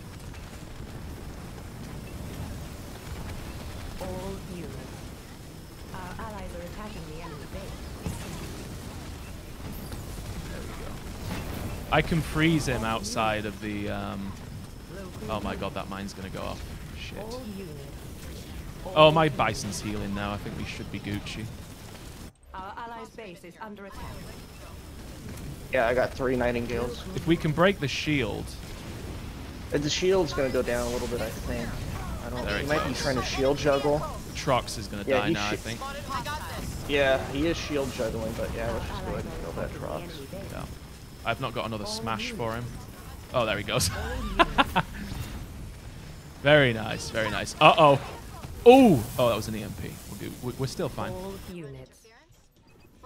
All units. Our allies are attacking the enemy base. There we go. I can freeze him outside of the. Um... Local Oh my god, that mine's gonna go off. Shit. Oh, my bison's healing now. I think we should be Gucci. Our allies' base is under attack. Yeah, I got three nightingales. If we can break the shield, Uh, The shield's gonna go down a little bit, I think. I don't. There He it might be trying to shield juggle. Trox is gonna Yeah, die now, I think. I got this. Yeah, he is shield juggling, but yeah, let's just go ahead and kill that attacking Trox. Yeah. I've not got another smash for him. Oh, there he goes. [LAUGHS] Very nice, very nice. Uh oh. Oh, oh, that was an EMP. We're, good. We- We're still fine. All units.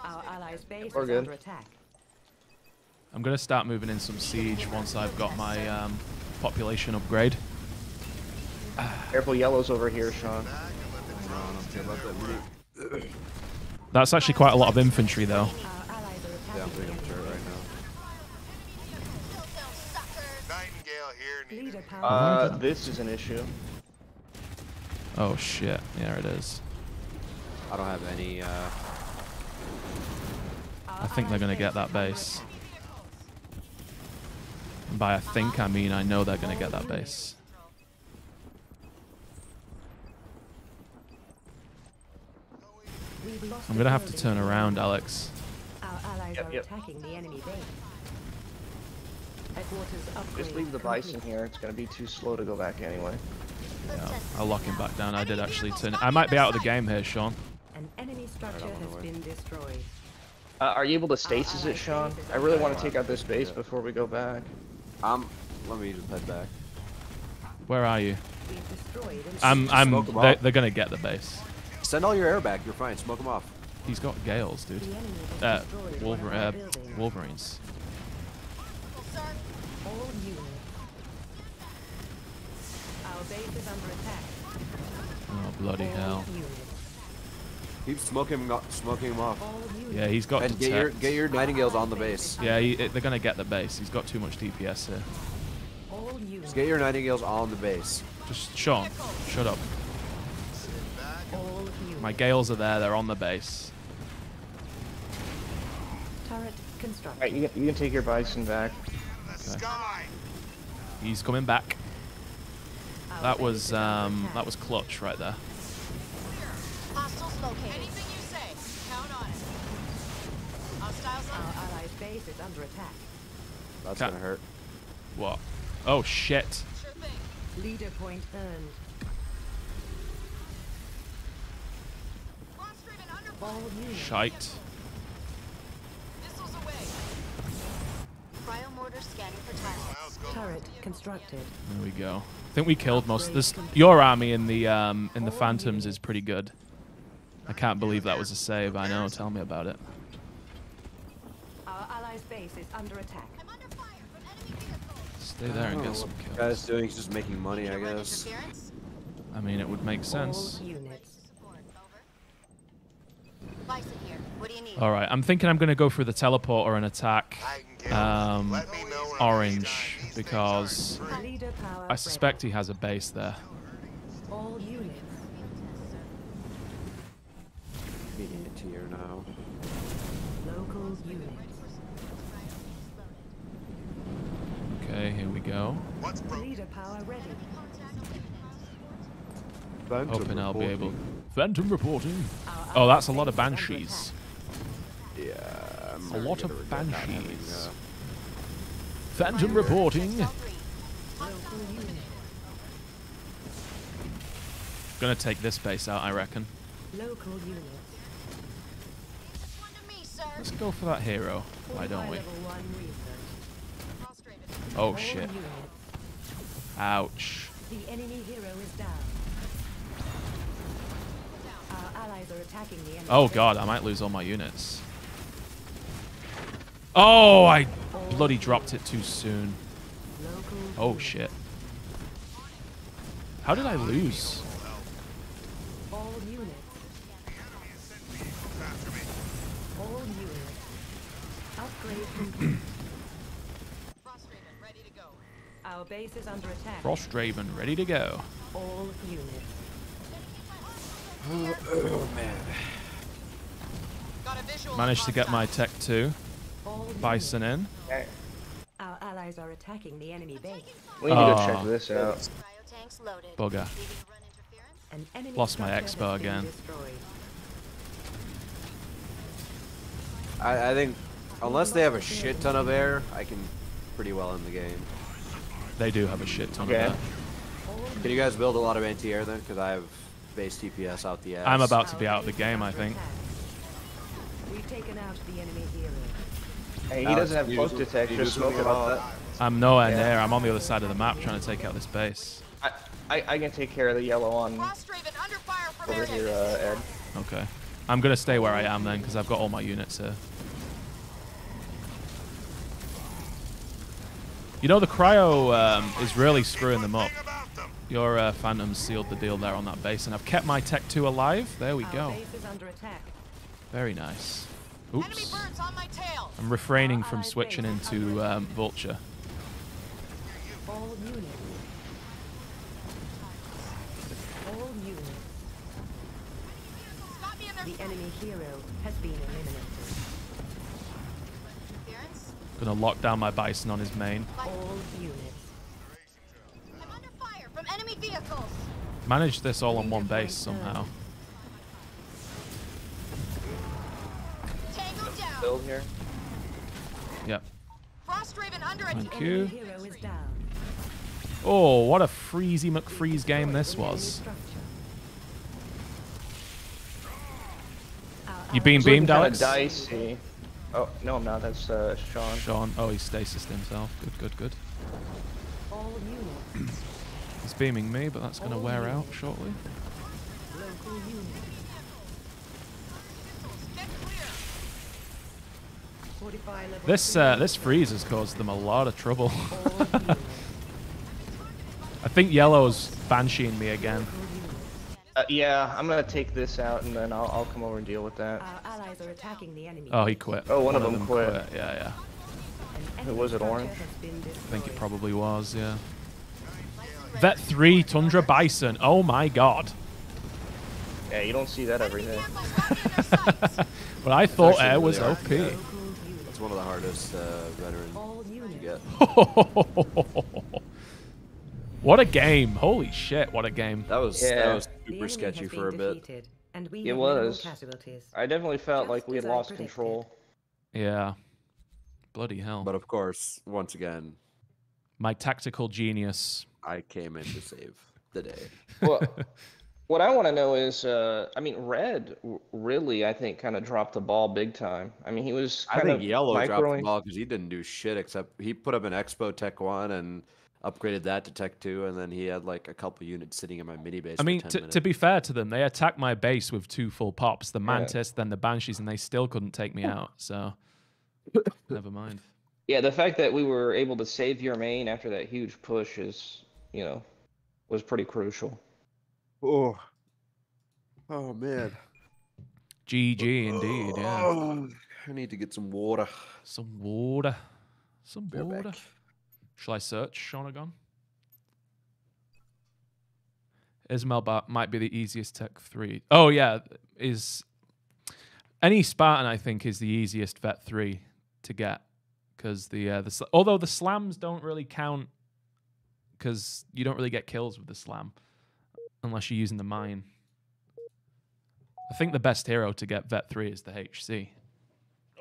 Our allies' base We're good. attack. I'm gonna start moving in some siege once I've got my um, population upgrade. Careful, yellow's over here, Sean. That's actually quite a lot of infantry, though. Our allies are yeah, I'm attacking taking the a turret enemy right now. Kill them, suckers. Nightingale here. base. Needed. Leader power. Uh, this is an issue. Oh shit! Yeah, it is. I don't have any. Uh, I think they're gonna get that base. And by I think, I mean I know they're gonna get that base. I'm gonna have to turn around, Alex. Our allies Yep, are yep. attacking the enemy base. Headquarters upgrade Just leave the bison here. It's gonna be too slow to go back anyway. Yeah, I'll lock him back down. I did actually turn. I might be out of the game here, Sean. An enemy structure on has been destroyed. Uh, are you able to stasis it, Sean? I really want to take out this base before we go back. Um, let me just head back. Where are you? We've destroyed an I'm. I'm. They're, they're gonna get the base. Send all your air back. You're fine. Smoke them off. He's got gales, dude. The enemy has Uh, Wolver- uh. Wolverines. All units. Our base is under attack. Oh bloody All hell! units. Keep smoking, 'em o- smoking him off. Yeah, he's got And get your get your nightingales on the base. Yeah, he, they're gonna get the base. He's got too much DPS here. All units. Just get your nightingales on the base. Just Sean, shut up. My gales are there. They're on the base. Turret constructed. Alright, you can, you can take your bison back. The sky! He's coming back. That was um that was clutch right there. Hostiles located. Anything you say, count on it. Hostiles on Our allies' base is under attack. That's gonna hurt. What? Oh shit! Sure. Leader point earned. Frost-driven under All units. Shite. missiles away. Cryo mortar scanning for targets. Miles, go. Turret constructed. There we go. I think we killed most. This your army in the um in the phantoms is pretty good. I can't believe that was a save. I know. Tell me about it. Our allies' base is under attack. I'm under fire from enemy vehicles. Stay there and get some What kills. guy's doing? He's just making money, I guess. I mean, it would make sense. All units. Support, over. Bison here. What do you need? All right, I'm thinking I'm gonna go for the teleport or an attack. Um, orange because. I suspect he has a base there. Okay, here we go. Hoping I'll be able. Phantom reporting. Oh, that's a lot of banshees. Yeah. I'm A lot of gonna regret not having, banshees. uh, Phantom reporting. attack. Local units. Gonna take this base out, I reckon. Local units. One to me, sir. Let's go for that hero. Why don't we? Level one research. Frost-driven. Oh shit. Ouch. The enemy hero is down. Our allies are attacking the enemy. Oh god, I might lose all my units. Oh, I bloody dropped it too soon. Oh shit. How did I lose? All units. All units. Upgrade complete. Frost-driven. Ready to go. Our base is under attack. Frost Draven, ready to go. All units. Oh man. Got a visual. Managed to get my tech 2. All Bison in. Okay, Our allies are attacking the enemy base. we need to go check Oh. this out. Cryo. Bugger. Leaving to run interference. An enemy Lost my expo again. I, I think unless they have a shit ton of air, I can pretty well end the game. They do have a shit ton Okay. of air. Can you guys build a lot of anti-air then? Because I have base TPS out the ass. I'm about to be out of the game, I think. We've taken out the enemy hero. Hey, he Alex, doesn't have close do- detect. you Just smoke something about about that. I'm nowhere Yeah. near. I'm on the other side of the map trying to take out this base. I, I, I can take care of the yellow on under fire from over here, uh, Ed. Okay. I'm gonna stay where I am then, because I've got all my units here. You know, the cryo um, is really screwing them up. Thing about them. Your uh, Phantom sealed the deal there on that base, and I've kept my Tech 2 alive. There we Our go. base is under attack. Very nice. Enemy Oops. birds on my tail. I'm refraining Our from allied switching into um, Vulture. All units. All units. Got me in The enemy hero has been eliminated. Gonna lock down my Bison on his main. All units. I'm under fire from enemy vehicles. Managed this all on one base somehow. Build here. Yep. Frostraven under Thank attack. you. Hero is down. Oh, what a freezy McFreeze game this was. You being allies- beamed, Alex? dicey. Oh no, I'm not. That's uh, Sean. Sean. Oh, he stasis himself. Good, good, good. All units. [CLEARS THROAT] He's beaming me, but that's going to wear out shortly. Local units. Get clear. Fortify level This uh, this freeze has caused them a lot of trouble. [LAUGHS] I think yellow's bansheeing me again. Uh, yeah, I'm gonna take this out and then I'll, I'll come over and deal with that. Our allies are attacking the enemy. Oh, he quit. Oh, one of them quit. Yeah, yeah. An Who was it, Orange? I think it probably was. Yeah. Vet three Tundra Bison. Oh my god. Yeah, you don't see that every day. [LAUGHS] But I thought air was hard. OP. Yeah. Local units. It's one of the hardest uh, veteran All to units. get. [LAUGHS] what a game! Holy shit! What a game! That was Yeah. that was super sketchy for a bit. defeated, and we It was. casualties. I definitely felt like we had lost predicted. control. Yeah. Bloody hell! But of course, once again, My tactical genius. I came in to save the day. Well, [LAUGHS] what I want to know is, uh, I mean, Red really, I think, kind of dropped the ball big time. I mean, he was I think of Yellow dropped the ball because he didn't do shit except he put up an Expo Tech One and upgraded that to Tech Two, and then he had like a couple units sitting in my mini base. I for mean, 10 to, minutes. to be fair to them, they attacked my base with two full pops the Yeah. Mantis, then the Banshees, and they still couldn't take me out. So, [LAUGHS] never mind. Yeah, the fact that we were able to save your main after that huge push is, you know, was pretty crucial. Oh, oh man, GG indeed, yeah. Oh, I need to get some water. Some water. Some right water. back. Shall I search Shonagon? Ismail might be the easiest tech three. Oh yeah, is any Spartan I think is the easiest vet three to get because the uh, the sl- although the slams don't really count because you don't really get kills with the slam unless you're using the mine. I think the best hero to get vet three is the HC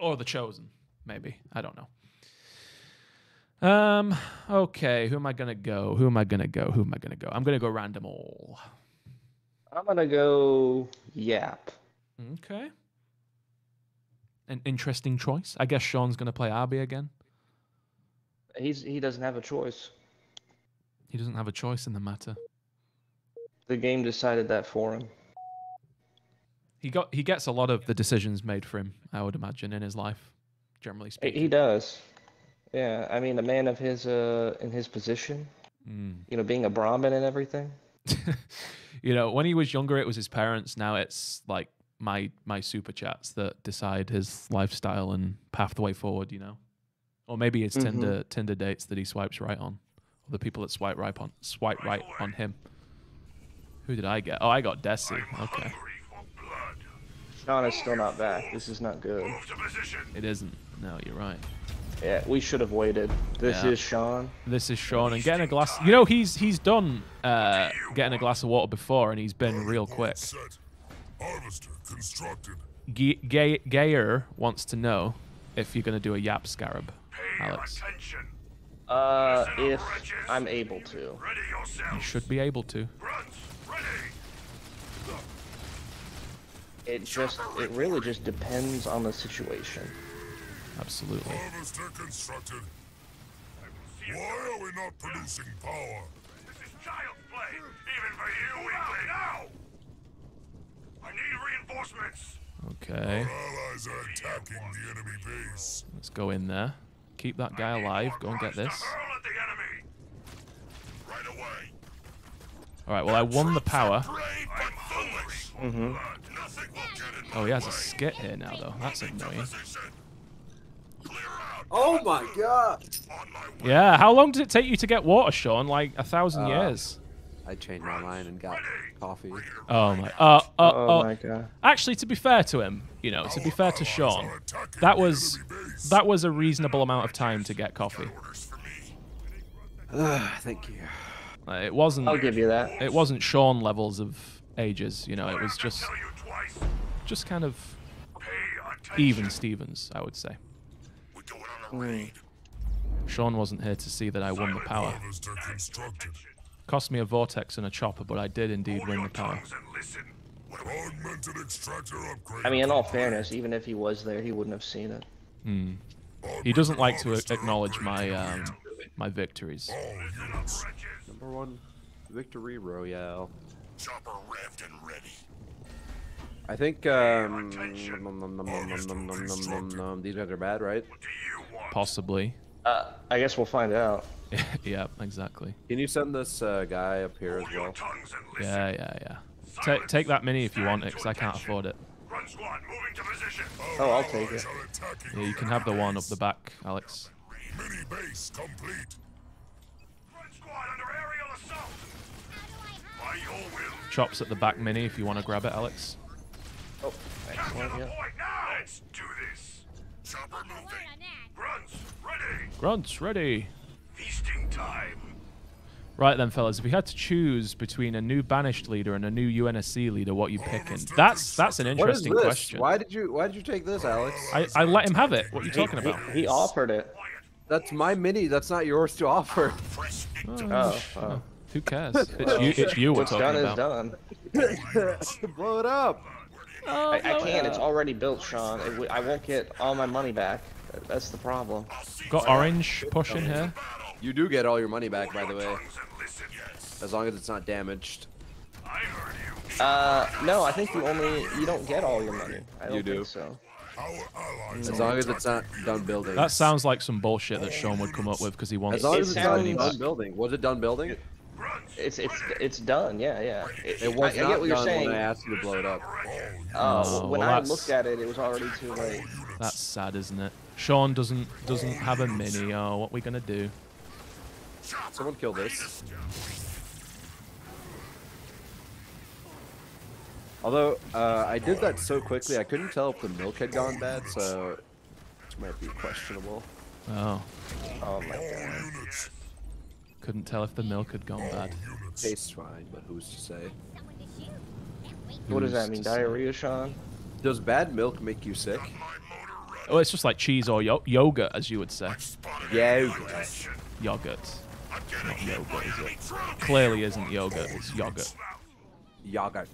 or the chosen maybe I don't know. Um. Okay. Who am I gonna go? Who am I gonna go? Who am I gonna go? I'm gonna go random all. I'm gonna go Yap. Okay. An interesting choice. I guess Sean's gonna play Arby again. He's he doesn't have a choice. He doesn't have a choice in the matter. The game decided that for him. He got he gets a lot of the decisions made for him. I would imagine in his life, generally speaking. He does. Yeah, I mean, a man of his uh in his position, Mm. you know, being a Brahmin and everything. [LAUGHS] you know, when he was younger, it was his parents. Now it's like my my super chats that decide his lifestyle and path the way forward. You know, or maybe it's Mhm. Tinder Tinder dates that he swipes right on, or the people that swipe right on swipe right on him. Who did I get? Oh, I got Desi. Okay, Hungry for blood. Sean is still not back. This is not good. Move to position. it isn't. No, you're right. Yeah, we should have waited. This Yeah. is Sean. This is Sean and getting a glass. You know, he's he's done uh, getting a glass of water before, and he's been real quick. Set. Harvester constructed. G- Gayer wants to know if you're going to do a Yap Scarab, Alex. Uh, if I'm able to. You should be able to. Grunts. It just, it really just depends on the situation. Absolutely. Harvester constructed. Why are we not producing power? This is child's play, even for you, weakling. Now! I need reinforcements. Okay, Allies are attacking the enemy base. let's go in there. Keep that guy alive. Go and get this. Hurl at the enemy. Right away. All right. Well, I won the power. Brave but foolish. Mm-hmm. Nothing will get in Oh, he has a skit here now, though. That's annoying. Position. Clear out. Oh my god! On my way. Yeah. How long did it take you to get water, Sean? Like a thousand Uh, years. I changed my mind and got coffee. Oh my. Uh. Uh. Oh uh my god. Actually, to be fair to him, you know, to be fair to Sean, that was that was a reasonable amount of time to get coffee. Orders for me. Ah, Thank you. Uh, it wasn't. I'll give you that. It wasn't Sean levels of ages. You know, it was just Tell you twice. just kind of even Stevens, I would say. We're going on a raid. Sean wasn't here to see that I won the power. Cost me a vortex and a chopper, but I did indeed win the power. tongues and listen. Augmented extractor upgrade. I mean, in all fairness, even if he was there, he wouldn't have seen it. Hmm. He doesn't like to acknowledge my um, my victories. Number one, victory royale. Chopper revved and ready. I think um, these guys are bad, right? Possibly. Uh, I guess we'll find out. [LAUGHS] yeah, exactly. Can you send this uh, guy up here Hold as well? Yeah, yeah, yeah. Silence. Take take that mini if you want it, because I can't afford it. Squad, oh, I'll take it. Yeah, you can have the one up the back, Alex. Mini base complete. Chops at the back mini if you want to grab it, Alex. Oh, Capture excellent. Yeah. Let's do this. Chopper moving. Grunts ready. Grunts ready. Feasting time. Right then, fellas, if we had to choose between a new banished leader and a new UNSC leader, what you oh, picking? That's that's an What is interesting this? question. Why did you Why did you take this, Alex? I, I let him have it. What are you talking about? he offered it. That's my mini. That's not yours to offer. Fresh Oh, oh. Who cares? [LAUGHS] It's you. It's you we're What's talking done is about. done. [LAUGHS] Blow it up. Oh, I, I can't. It's already built, Sean. It w- I won't get all my money back. That's the problem. Got orange push in here. You do get all your money back, by the way, tongues and listen. as long as it's not damaged. I heard you. Uh, no, I think you only you don't get all your money. I don't You do. think so. As long as it's not done building. That sounds like some bullshit that Sean would come up with because he wants. As long as it's not done building. Was it done building? Grunts. It's it's it's done. Yeah, yeah. It, It was I, I get what you're done saying. when I asked you to blow it up. Oh, Oh, when well, I that's- looked at it, it was already too late. That's sad, isn't it? Sean doesn't doesn't have a mini. Oh, what we gonna do? Someone kill this. Although uh, I did that so quickly, I couldn't tell if the milk had gone bad, so it might be questionable. Oh, Oh my god. Units. couldn't tell if the milk had gone bad. Tastes fine, but who's to say? What does that mean? to say? Diarrhea, Sean? Does bad milk make you sick? My motor ready. Oh, it's just like cheese or yo- yogurt, as you would say. Spotted Yeah. Attention. Yogurt. I'm getting hit by enemy drone. Clearly isn't yogurt. It's yogurt. Yogurt.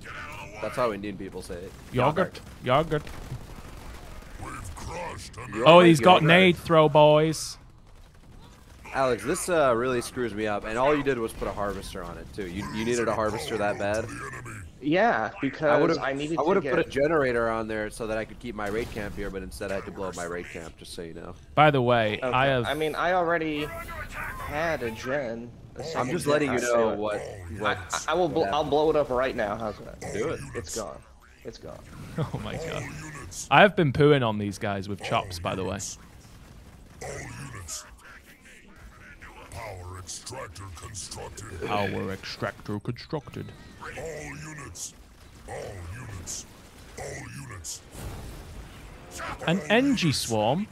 Get out of the way. That's how Indian people say it. Yogurt. Yogurt. We've crushed Oh, wanna he's make got yogurt? nade throw, boys. Alex, this uh, really screws me up, and all you did was put a harvester on it too. You, you needed a harvester that bad? Yeah, because have I, needed I would have put a generator on there so that I could keep my raid camp here, but instead I had to blow up my raid camp, just so you know. By the way, Okay, I have. I mean, I already had a gen. a I'm second just gen, letting you know what. what I, I will. Bl- I'll blow it up right now. How's that? Do it. It's gone. It's gone. [LAUGHS] Oh my god. I have been pooing on these guys with chops, by the way. All units. Power extractor constructed. Our extractor constructed. All units. All units. All units. An NG swarm.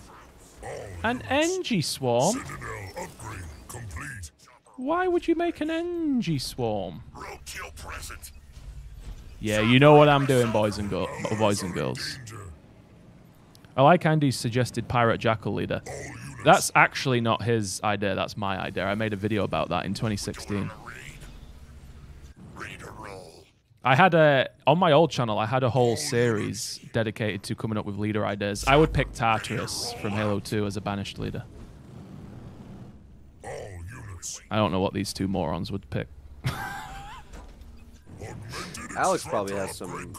An NG swarm. Citadel upgrade complete. Why would you make an NG swarm? Yeah, you know what I'm doing, boys and girls. Boys and girls. I like Andy's suggested pirate jackal leader. That's actually not his idea. That's my idea. I made a video about that in 2016. Raid. Ready to roll. I had a on my old channel. I had a whole oh, series dedicated to coming up with leader ideas. I would pick Tartarus from Halo 2 as a banished leader. Oh, I don't know what these two morons would pick. [LAUGHS] Augmented Alex probably has some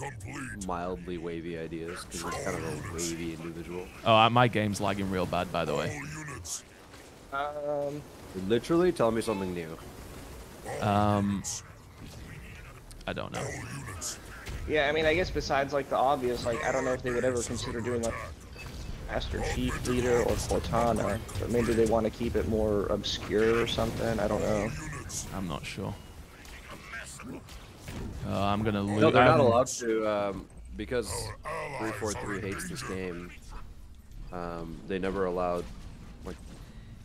mildly wavy ideas because he's kind of a wavy individual. Oh, my game's lagging real bad, by the way. Um, Literally, tell me something new. Um, I don't know. Yeah, I mean, I guess besides like the obvious, like I don't know if they would ever consider doing like Master Chief Leader or Cortana, but maybe they want to keep it more obscure or something. I don't know. I'm not sure. Uh, I'm gonna lose. No, they're not allowed to um, because 343 hates this game. Um, they never allowed like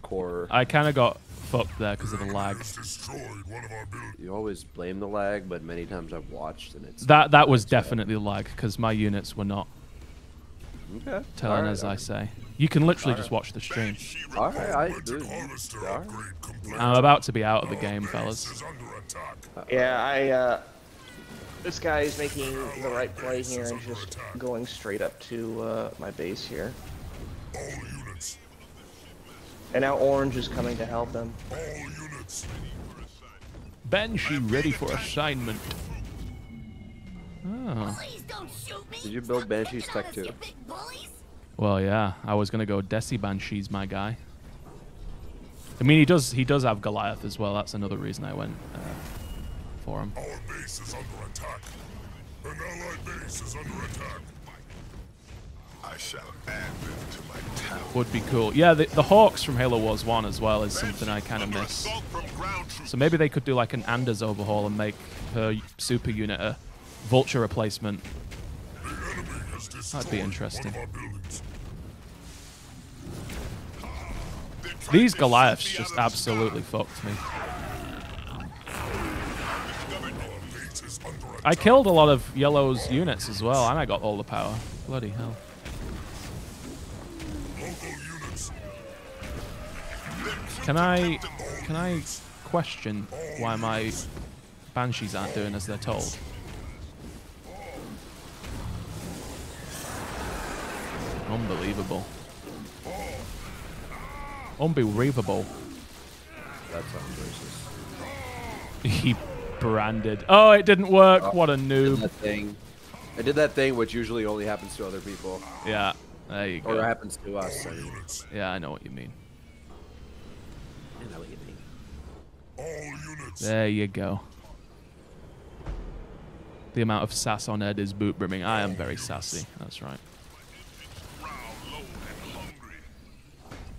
core. I kind of got fucked there because of the lag. Destroyed one of our buildings. You always blame the lag, but many times I've watched and it's That that was definitely lag because my units were not Okay. Turn, alright, as I say. You can literally just watch the stream. All right, I dude, all right. I'm about to be out of the game, fellas. Yeah, I, uh, this guy is making the right play here and just going straight up to, uh, my base here. And now Orange is coming to help him. Banshee ready for assignment. Oh. Did you build Banshee's Tech too? Well, yeah. I was gonna go Desi Banshee's my guy. I mean, he does he does have Goliath as well. That's another reason I went uh, for him. Our base is under attack. An allied base is under attack. I shall add them to my tower. Would be cool. Yeah, the, the Hawks from Halo Wars 1 as well is something I kind of miss. So maybe they could do like an Anders overhaul and make her super unit a Vulture replacement. That'd be interesting. These Goliaths just absolutely fucked me. I killed a lot of Yellow's units as well, and I got all the power. Bloody hell. Can I can I question why my banshees aren't doing as they're told? Unbelievable. Unbelievable. That sounds racist. He branded. Oh, it didn't work. Oh, what a I did noob. that thing. I did that thing which usually only happens to other people. Yeah, there you Or go. happens to us. I mean. Yeah, I know what you mean. I know what you mean. All units. There you go. The amount of sass on Ed is boot brimming. I am very sassy. That's right.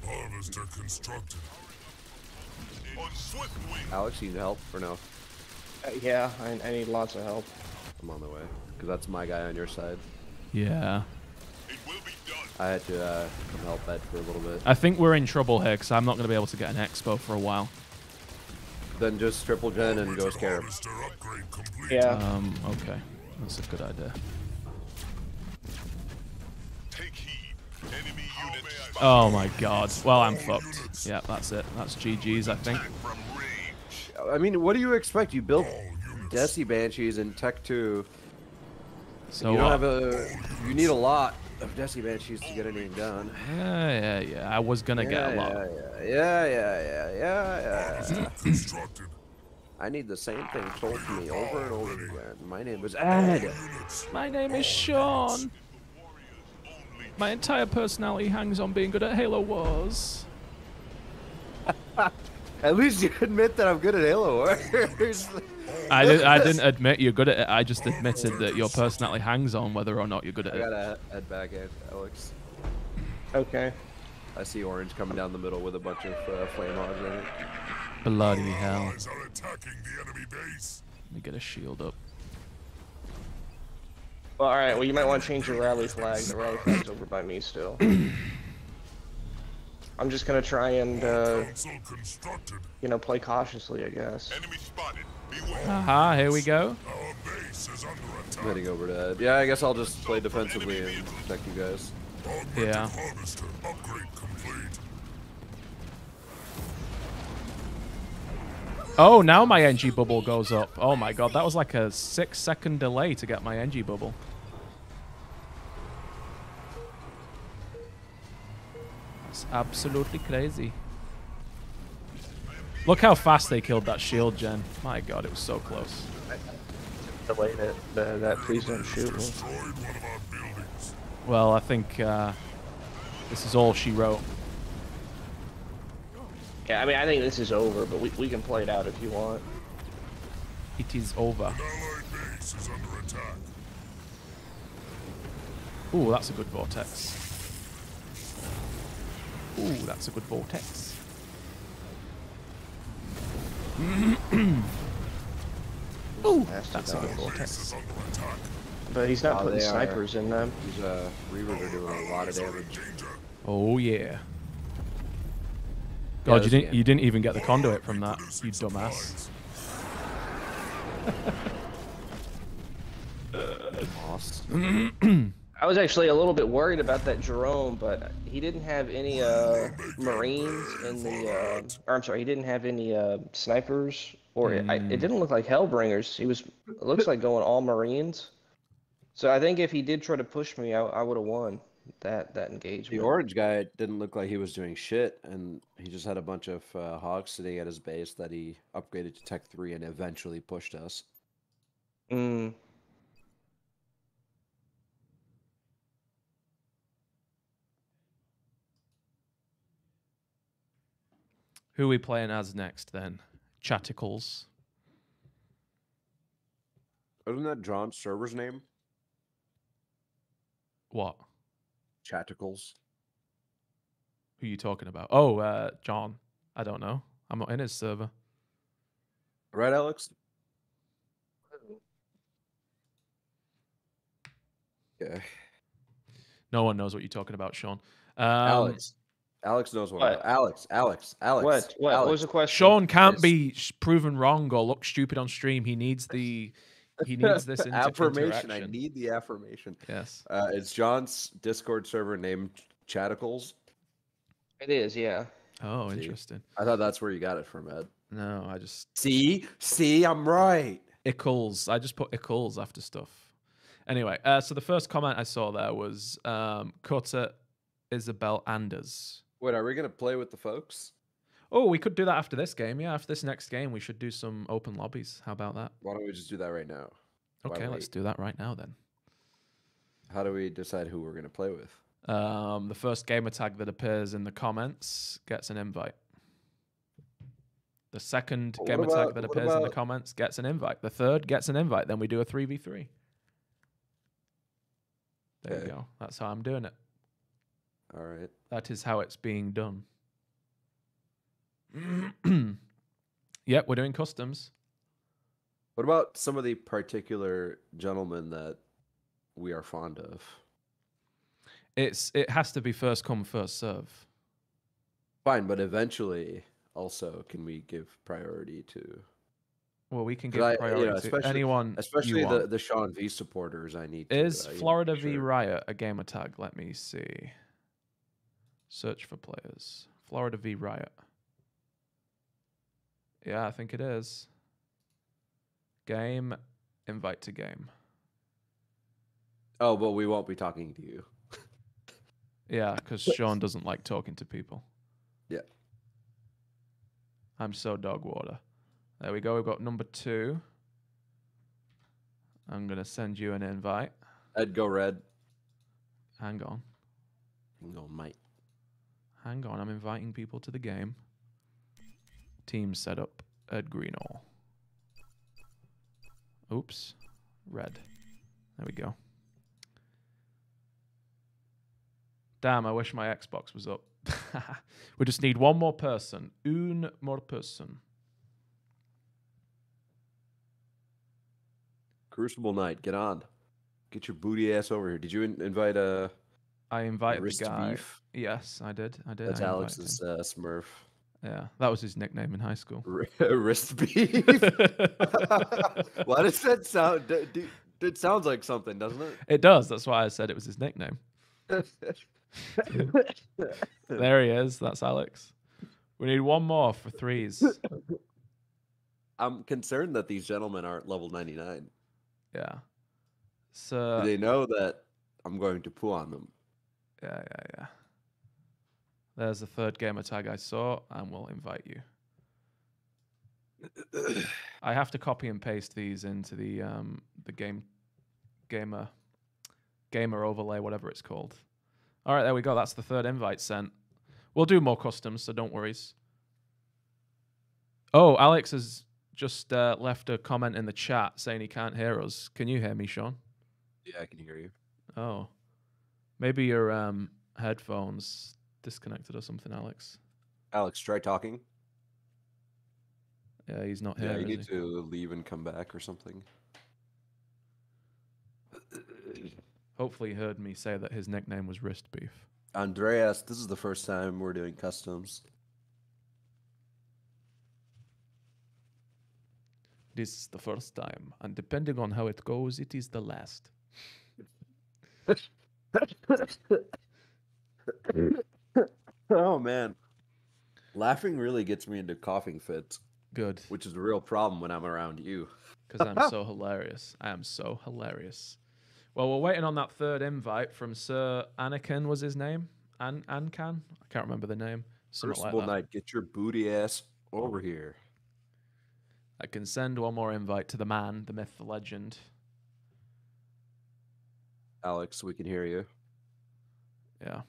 Harvester constructed. On swift wing. Alex, you need help or no? Uh, yeah, I, I need lots of help. I'm on the way. Because that's my guy on your side. Yeah. I had to uh, come help Ed for a little bit. I think we're in trouble here because I'm not going to be able to get an expo for a while. Then just triple gen and go scare him. Yeah. Um, okay. That's a good idea. Oh my god. Well, I'm fucked. Yeah, that's it. That's GG's, I think. I mean, what do you expect? You built Desi Banshees in Tech 2. So you don't have a. You need a lot of Desi Banshees to get anything done. Yeah, yeah, yeah. I was going to get a lot. Yeah, yeah, yeah, yeah, yeah, yeah. I need the same thing told to me over and over again. My name is Ed. My name is Sean. My entire personality hangs on being good at Halo Wars. [LAUGHS] At least you admit that I'm good at Halo Wars. I, did, I didn't [LAUGHS] admit you're good at it. I just admitted that your personality hangs on whether or not you're good at I it. gotta head back in, Alex. Okay. I see orange coming down the middle with a bunch of uh, flame hogs in it. Bloody hell. Allies are attacking the enemy base. Let me get a shield up. Well, alright, well, you might want to change your rally flag. The rally flag's over by me still. [CLEARS THROAT] I'm just gonna try and, uh, you know, play cautiously, I guess. Enemy spotted. Beware. Aha, here we go. Our base is under attack. I'm heading over to Ed. Yeah, I guess I'll just play defensively and protect you guys. Yeah. harvester upgrade complete. Oh, now my NG bubble goes up. Oh my god, that was like a six second delay to get my NG bubble. It's absolutely crazy. Look how fast they killed that shield gen. My god, it was so close. Delay that, that, that please don't shoot me. Destroyed one of our buildings. Well, I think uh, this is all she wrote. Yeah, I mean, I think this is over, but we, we can play it out if you want. It is over. Allied base is under attack. Ooh, that's a good vortex. Ooh, that's a good vortex. [CLEARS THROAT] Ooh, that's a good vortex. But he's not Oh, putting they are. snipers in them. These uh, Reavers are doing a lot of damage. Oh yeah. Yeah, God, you didn't you didn't even get the conduit from that, you dumbass. [LAUGHS] Moss. [CLEARS THROAT] I was actually a little bit worried about that Jerome, but he didn't have any uh, Marines in the. Uh, or I'm sorry, he didn't have any uh, snipers, or it, I, it didn't look like Hellbringers. He was. It looks like going all Marines. So I think if he did try to push me, I, I would have won that that engagement. The orange guy didn't look like he was doing shit, and he just had a bunch of uh, hogs sitting at his base that he upgraded to Tech 3 and eventually pushed us. Mm. Who are we playing as next then? Chaticles. Isn't that John's server's name? What? Chaticles. Who are you talking about? Oh, uh, John. I don't know. I'm not in his server. Right, Alex? Yeah. No one knows what you're talking about, Sean. Um, Alex. Alex knows what. What? Alex. Alex. Alex. What? What? What was the question? Sean can't Yes. be proven wrong or look stupid on stream. He needs the he needs this [LAUGHS] inter- affirmation. I need the affirmation. Yes. Uh, it's John's Discord server named Chaticles. It is, yeah. Oh, See? interesting. I thought that's where you got it from, Ed. No, I just See, see, I'm right. Ickles. I just put Ickles after stuff. Anyway, uh, so the first comment I saw there was um, Cutter Isabel Anders. Wait, are we gonna play with the folks? Oh, we could do that after this game. Yeah, after this next game, we should do some open lobbies. How about that? Why don't we just do that right now? Okay, let's wait? do that right now then. How do we decide who we're gonna play with? Um, the first gamer tag that appears in the comments gets an invite. The second What gamer about- tag that appears in the comments gets an invite. The third gets an invite. Then we do a 3v3. There Okay. you go. That's how I'm doing it. All right. That is how it's being done. [CLEARS THROAT] yep, we're doing customs. What about some of the particular gentlemen that we are fond of? It's it has to be first come first serve. Fine, but eventually, also, can we give priority to, Well, we can give I- you know, priority to anyone. especially the want. the Sean V supporters? I need. To, Is uh, you know, Florida v sure. Riot a gamer tag? Let me see. Search for players. Florida v Riot. Yeah, I think it is. Game, invite to game. Oh, but we won't be talking to you. [LAUGHS] Yeah, because Sean doesn't like talking to people. Yeah. I'm so dog water. There we go. We've got number two. I'm gonna send you an invite. Ed, go red. Hang on. Hang on, mate. Hang on, I'm inviting people to the game. Team setup at Greenall. Oops. Red. There we go. Damn, I wish my Xbox was up. [LAUGHS] we just need one more person. Un more person. Crucible Knight, get on. Get your booty ass over here. Did you in- invite uh I invited Wrist the guy. Beef? Yes, I did. I did. That's I Alex's uh, Smurf. Yeah, that was his nickname in high school. [LAUGHS] Wrist beef. [LAUGHS] Why does that sound? It sounds like something, doesn't it? It does. That's why I said it was his nickname. [LAUGHS] There he is. That's Alex. We need one more for threes. I'm concerned that these gentlemen aren't level 99. Yeah. So Do they know that I'm going to poo on them? Yeah, yeah, yeah. There's the third gamer tag I saw, and we'll invite you. [COUGHS] I have to copy and paste these into the um the game gamer gamer overlay, whatever it's called. All right, there we go. That's the third invite sent. We'll do more customs, so don't worries. Oh, Alex has just uh, left a comment in the chat saying he can't hear us. Can you hear me, Sean? Yeah, I can hear you. Oh, maybe your um headphones disconnected or something, Alex. Alex, try talking. Yeah, he's not here. Yeah, you need he? to leave and come back or something. Hopefully, he heard me say that his nickname was Wrist Beef. Andreas, this is the first time we're doing customs. This is the first time, and depending on how it goes, it is the last. [LAUGHS] oh man, laughing really gets me into coughing fits, Good, which is a real problem when I'm around you. because I'm so [LAUGHS] hilarious. I am so hilarious. Well, we're waiting on that third invite from Sir Anakin. Was his name? An Ancan? I can't remember the name. Something Crucible like. Knight, get your booty ass over here. I can send one more invite to the man, the myth, the legend. Alex, we can hear you. Yeah.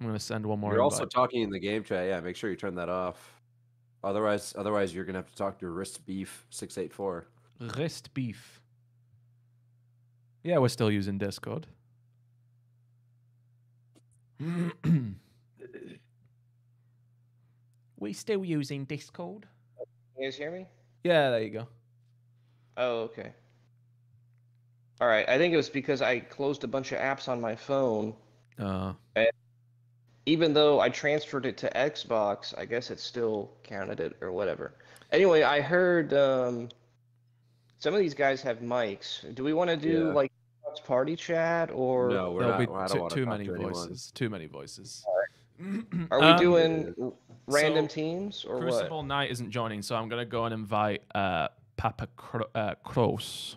I'm gonna send one more. You're also talking in the game chat. Yeah, make sure you turn that off. Otherwise, otherwise you're gonna have to talk to Wrist Beef six eight four. Wrist beef. Yeah, we're still using Discord. [COUGHS] we still using Discord. Can You guys hear me? Yeah, there you go. Oh, okay. All right. I think it was because I closed a bunch of apps on my phone. Uh, Even though I transferred it to Xbox, I guess it still counted it or whatever. Anyway, I heard um, some of these guys have mics. Do we want to do Yeah. like party chat or No, we're there'll not. be I don't too, too many to anyone. voices. Too many voices. are we Um, doing random so, teams or what? Crucible Knight isn't joining, so I'm gonna go and invite uh, Papa Cro- uh, Kroos.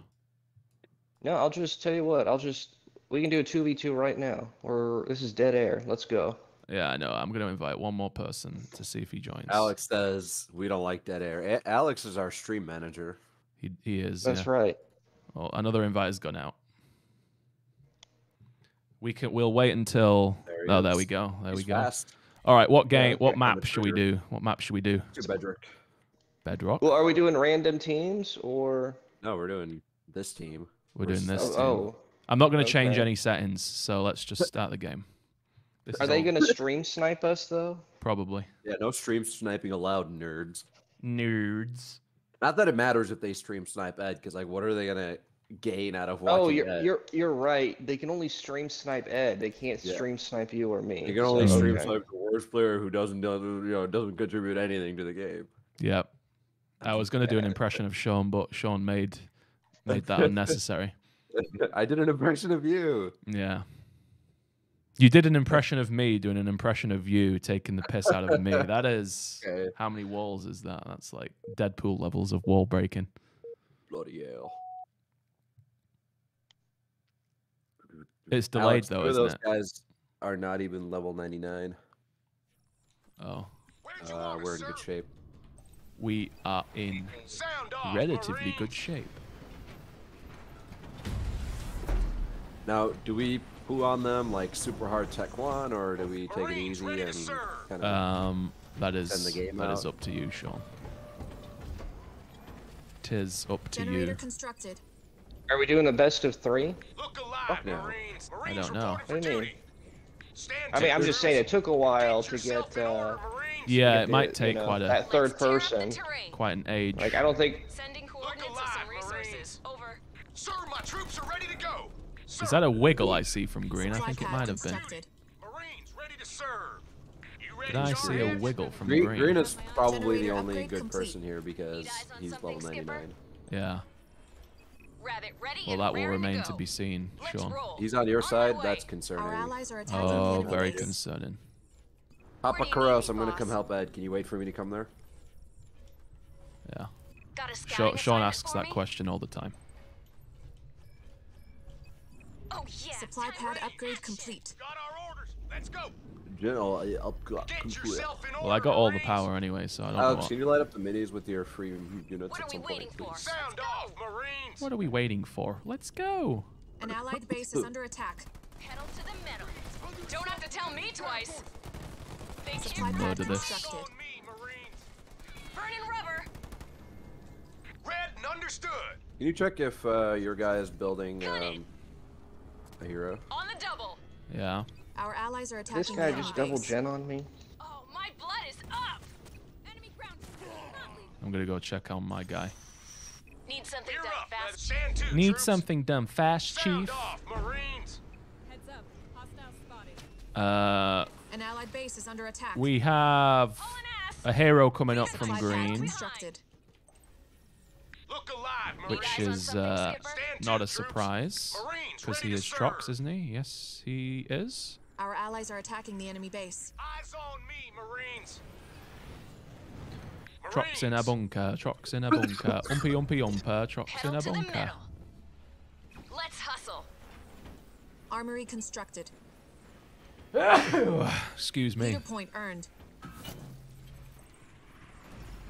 No, I'll just tell you what. I'll just we can do a two v two right now. Or this is dead air. Let's go. Yeah, I know. I'm gonna invite one more person to see if he joins. Alex says we don't like dead air. A- Alex is our stream manager. He he is. That's yeah. right. Well, another invite has gone out. We can. We'll wait until. There he oh, there we go. There He's we go. fast. All right. What game? okay, what map should we do? What map should we do? To Bedrick. Bedrock. Well, are we doing random teams or? No, we're doing this team. We're doing this. Oh, team. oh. I'm not going to change any settings, so let's just start the game. This are they gonna stream snipe us though? Probably. Yeah, no stream sniping allowed, nerds. Nerds. Not that it matters if they stream snipe Ed, because like, what are they gonna gain out of oh, watching Oh, you're Ed? you're you're right. They can only stream snipe Ed. They can't Yeah. stream snipe you or me. You can only so- stream okay. snipe the worst player who doesn't, doesn't you know doesn't contribute anything to the game. Yep. I was going to do an impression of Sean, but Sean made made that unnecessary. [LAUGHS] I did an impression of you. Yeah. You did an impression of me doing an impression of you taking the piss out of me. [LAUGHS] That is Okay. how many walls is that? That's like Deadpool levels of wall breaking. Bloody hell. It's delayed Alex, though, isn't those it? guys are not even level 99. Oh, Uh, we're in good shape. we are in relatively good shape. Now, do we poo on them like super hard tech one, or do we take it easy and kind of? Um, that is Send the game that is out. up to you, Sean. Tis up to Generator you. constructed. Are we doing the best of three? Look alive, no. Marines. I Marines don't know. What do you mean? I mean, I'm just saying it took a while to get uh, order, Marines. Yeah, get it the- might you take know, quite a that third Let's tear up person. quite an age. Like I don't think Sending coordinates alive, with some Marines. resources. Over. Sir, my troops Is that a wiggle I see from green? I think it might have been. constructed. Ready to serve. You ready, Did I see a wiggle from Green, green? Green is probably the only good person here because Need eyes on he's level 99. Yeah. Well, that will remain to, to be seen, Sean. He's on your side. That's Our concerning. allies are attacking Oh, very concerning. Papa Where do you Karos, need I'm gonna come help Ed. Can you wait for me to come there? Yeah. Sean, scouting Sean assignment asks that question all the time. Oh yeah. Supply Get pad ready. upgrade complete. Got our orders. Let's go. General, I- I'll Get complete. yourself in order, Well, I got all the power anyway, so I don't know Alex, what. can you light up the minis with your free units What at are we some waiting point, for? Sound off, Marines. What are we waiting for? Let's go. An allied [LAUGHS] base is under attack. Pedal to the metal. Don't have to tell me twice. Thank you. Supply Murder pad this. constructed. On me, Marines. Burning rubber. Read and understood. Can you check if uh, your guy is building um, a hero? On the double. Yeah. Our allies are attacking this guy enemy just double base. gen on me. Oh, my blood is up. Enemy ground. I'm gonna go check on my guy. Need something Gear done up. Fast. stand to, Need troops. something done fast, Sound chief. off, Marines. Heads up. Hostile spotted. Uh, An allied base is under attack. we have an ass. a hero coming up from green. constructed. Look alive, which is uh, not a surprise because he is Trox, isn't he? Yes, he is. Our allies are attacking the enemy base. Eyes on me, Marines. Trox in a bunker. Trox in a bunker. umpy umpy umper. Trox in a bunker. Let's hustle. Armory constructed. [SIGHS] Excuse me. Leader point earned.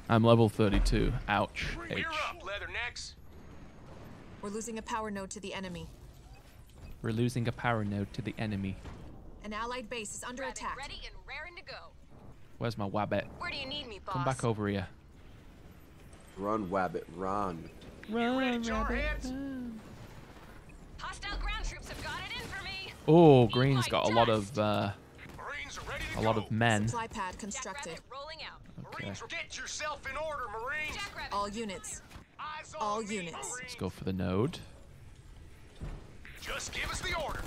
I'm level 32. Ouch. H. Gear up, leathernecks. We're losing a power node to the enemy. We're losing a power node to the enemy. An allied base is under attack. Ready and raring to go. Where's my wabbit? Where do you need me, boss? Come back over here. Run, Wabbit, run. Run, Jarheads? Hostile ground troops have got it in for me. Oh, Green's got a lot of uh, Marines are ready to a lot of men. Supply pad constructed. Jackrabbit rolling out. Okay. Marines, get yourself in order, Marines. All units. Eyes on All me, units. Let's go for the node. Just give us the order.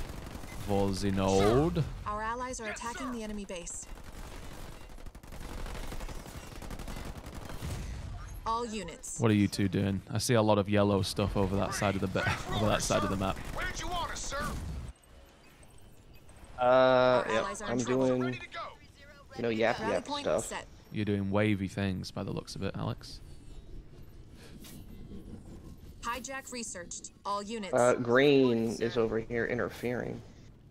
Volzy node. Our allies are Yes, attacking sir. the enemy base. All units. What are you two doing? I see a lot of yellow stuff over that side of the bit, over that side of the map. Where'd you want us, sir? Uh, yep, allies are in I'm doing, Ready to you know, yap Rally yap point stuff. set. You're doing wavy things by the looks of it, Alex. Hijack researched. All units. Uh, green is over here interfering.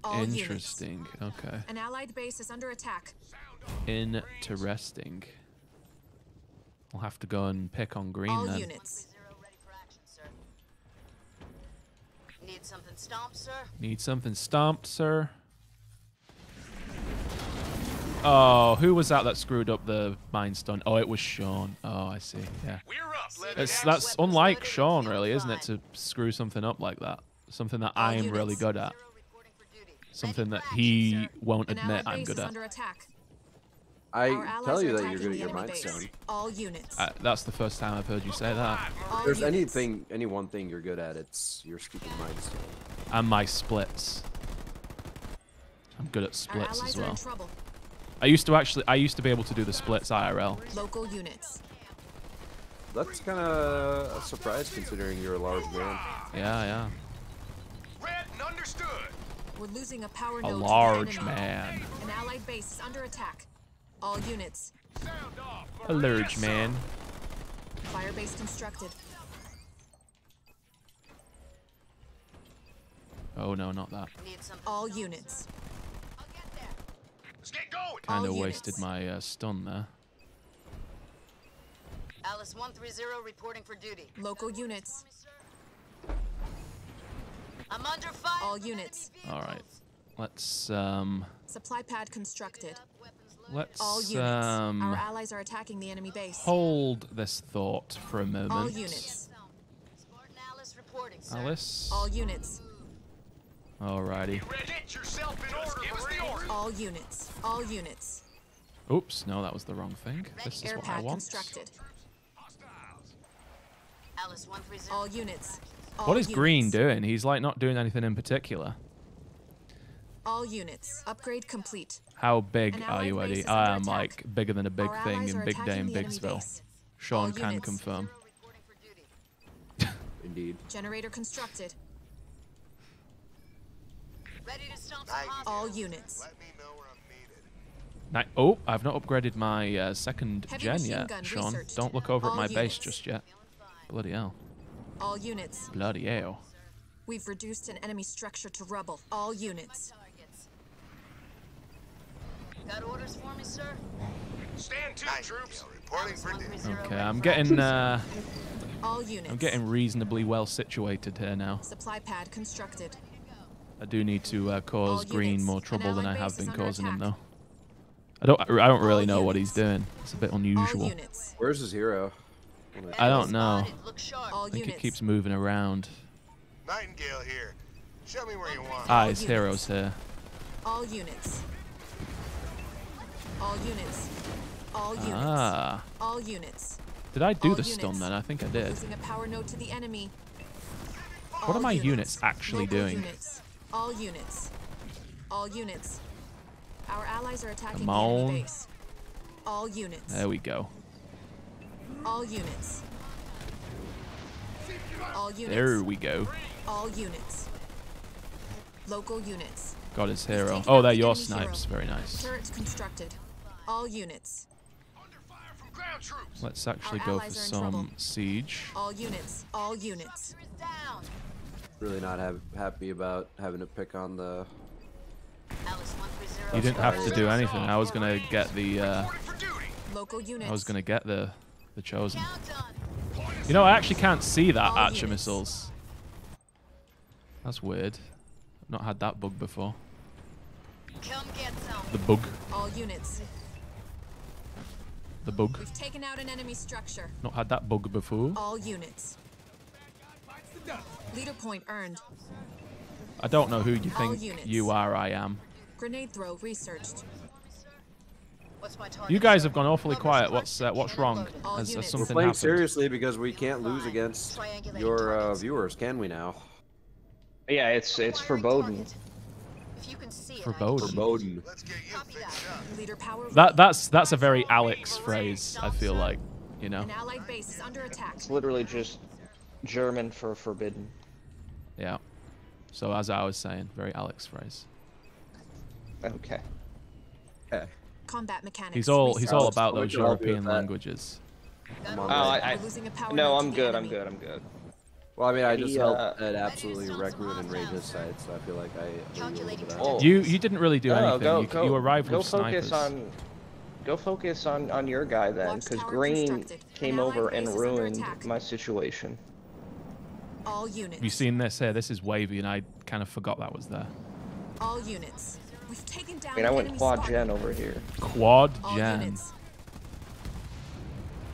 All units. Interesting. Okay. An allied base is under attack. Interesting. We'll have to go and pick on green All then. units. ready for action, sir. Need something stomped, sir? Need something stomped, sir. Oh, who was that that screwed up the mine stun? Oh, it was Sean. Oh, I see. Yeah. We're up, It's, that's unlike Sean, really, isn't it, to screw something up like that? Something that I'm really good at. Reporting for duty. Something that he won't admit I'm good at. under attack. I tell you that you're good at your enemy mine stun. All units. Uh, that's the first time I've heard you say that. If there's anything, any one thing you're good at, it's your stupid mine stun. And my splits. I'm good at Our splits allies as are in well. Trouble. I used to actually, I used to be able to do the splits IRL. Local units. That's kind of a surprise considering you're a large man. Yeah, yeah. Read and understood. We're losing a power A node large to the enemy. man. An allied base is under attack. All units. Sound off. A large man. Fire base constructed. Oh no, not that. Need something All units. sir. I'll get there. Let's get going. Kind of wasted units. my uh, stun there. Alice 130 reporting for duty. Local units. I'm under fire. All units. All right. Let's um, Supply pad constructed. Let's All units. um, Our allies are attacking the enemy base. hold this thought for a All moment. units. Spartan Alice reporting, sir. Alice. All units. Alrighty. Get yourself in order, give us the order. All units. All units. Oops, no, that was the wrong thing. This is Air what I want. constructed. All units. All What is Green doing? He's like not doing anything in particular. All units. Upgrade complete. How big are you, Eddie? I am attack. like bigger than a big Our thing in Big Day in Bigsville. base. Sean All can units. confirm. Zero reporting for duty. Indeed. Generator constructed. Ready to stomp some Nice. hostiles. All units. Let me know where Ni- oh, I've not upgraded my uh, second Heavy gen yet, Sean. researched. Don't look over at All my base just yet. Bloody hell. All units. Bloody hell. We've reduced an enemy structure to rubble. All units. Got orders for me, sir? Stand to, Nice. troops. Reporting for duty. Okay, I'm getting uh, All units. I'm getting reasonably well situated here now. Supply pad constructed. I do need to uh, cause All Green units. more trouble than I have been is under causing him, though. I don't. I don't really All know what he's doing. It's a bit unusual. Where's his hero? I don't know. spotted. Look sharp. All I think units. it keeps moving around. Nightingale here. Show me where you want. Ah, All his units. hero's here. All units. All units. All units. Ah. All units. Did I do All the stun units. then? I think I did. A power node to the enemy. What are All my units actually Local doing? Units. All units. All units. Our allies are attacking Come the on. enemy base. All units. There we go. All units. All units. There we go. All units. Local units. Got his We've hero. Oh, they're your enemy hero. snipes. Very nice. Turret constructed. All units. Let's actually Our go for allies trouble. some siege. All units. All units. Down. Really not have, happy about having to pick on the. You didn't have to do anything. I was gonna get the. Uh, Local units. I was gonna get the the chosen. You know, I actually can't see that All archer missiles. That's weird. I've not had that bug before. Come get some. The bug. All units. The bug. We've taken out an enemy structure. Not had that bug before. All units. Leader point earned. I don't know who you think you are. I am. Grenade throw researched. What's my target? You guys have gone awfully quiet. What's uh, what's wrong? unloaded. All Has, has units. We're playing happened? seriously because we can't lose against your uh, viewers, can we now? Yeah, it's it's Acquiring foreboding. target. If you can see it, I Foreboding. Bowden. Let's get you Copy fixed that. up. Leader power. That that's that's a very Alex phrase. I feel like, you know. An allied base is under attack. It's literally just German for forbidden. Yeah. So as I was saying, very Alex phrase. Okay. Okay. Combat mechanics. He's all he's all about those can all do European languages. Oh, I. I We're losing a power no, I'm good. I'm good. I'm good. Well, I mean, I just He, helped uh, Ed absolutely wreck, ruin, and rage his site, so I feel like I. you a little Calculating bit of Oh. You you didn't really do No, anything. go you, go. you arrived go with focus snipers. on. Go focus on on your guy then, because Green came An over and ruined my situation. All units. Have you seen this here? This is wavy, and I kind of forgot that was there. All units. We've taken down I mean, I went quad Spartan. gen over here. Quad All gen. units.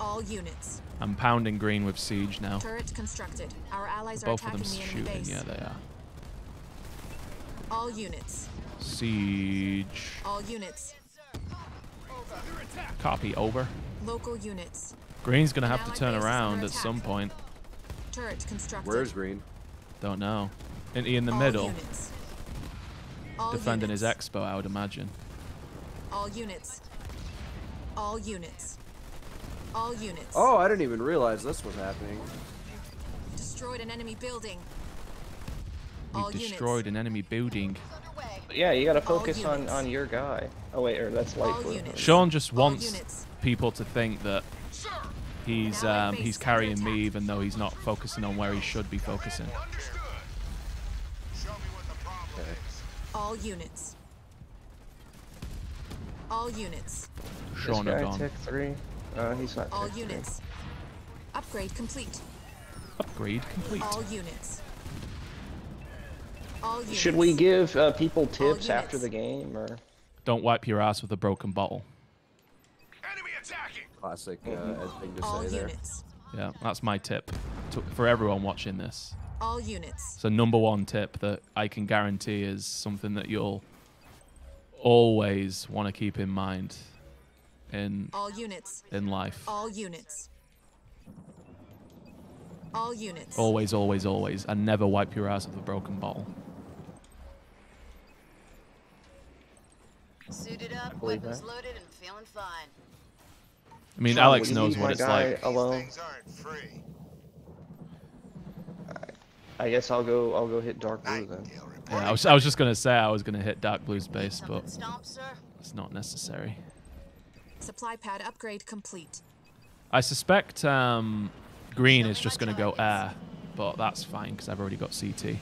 All units. I'm pounding green with siege now. Turret constructed. Our allies are Both of attacking them the enemy shooting. base. Yeah, they are. All units. Siege. All units. Copy over. Local units. Green's gonna An have to turn around at some point. Turret constructed. Where's Green? Don't know. Isn't he in the All middle? Units. All Defending units. his expo, I would imagine. All units. All units. All units. Oh, I didn't even realize this was happening. Destroyed an enemy building. We've All destroyed an enemy building. Yeah, you gotta focus on on your guy. Oh wait, or that's All Lightfoot. units. Sean just wants people to think that he's um, he's carrying me, even though he's not focusing on where he should be focusing. Understood. Show me what the problem is. All units. All units. Sean guy, gone. Tech three. Uh, he's not. All Tech three. units. Upgrade complete. Upgrade complete. All units. All units. Should we give uh, people tips after the game, or Don't wipe your ass with a broken bottle. Enemy attacking. Classic uh, thing to All say there. Yeah, that's my tip to, for everyone watching this. All units. It's a number one tip that I can guarantee is something that you'll always want to keep in mind in All units. in life. All units. All units. Always, always, always, and never wipe your ass with a broken bottle. Suited up, believe weapons that. loaded, and feeling fine. I mean, Sean, Alex will knows what it's like. alone? Free. I guess I'll go. I'll go hit dark blue then. Yeah, I was, I was just gonna say I was gonna hit Dark Blue's base, but stomp, it's not necessary. Supply pad upgrade complete. I suspect um, Green is just gonna go air, but that's fine because I've already got CT.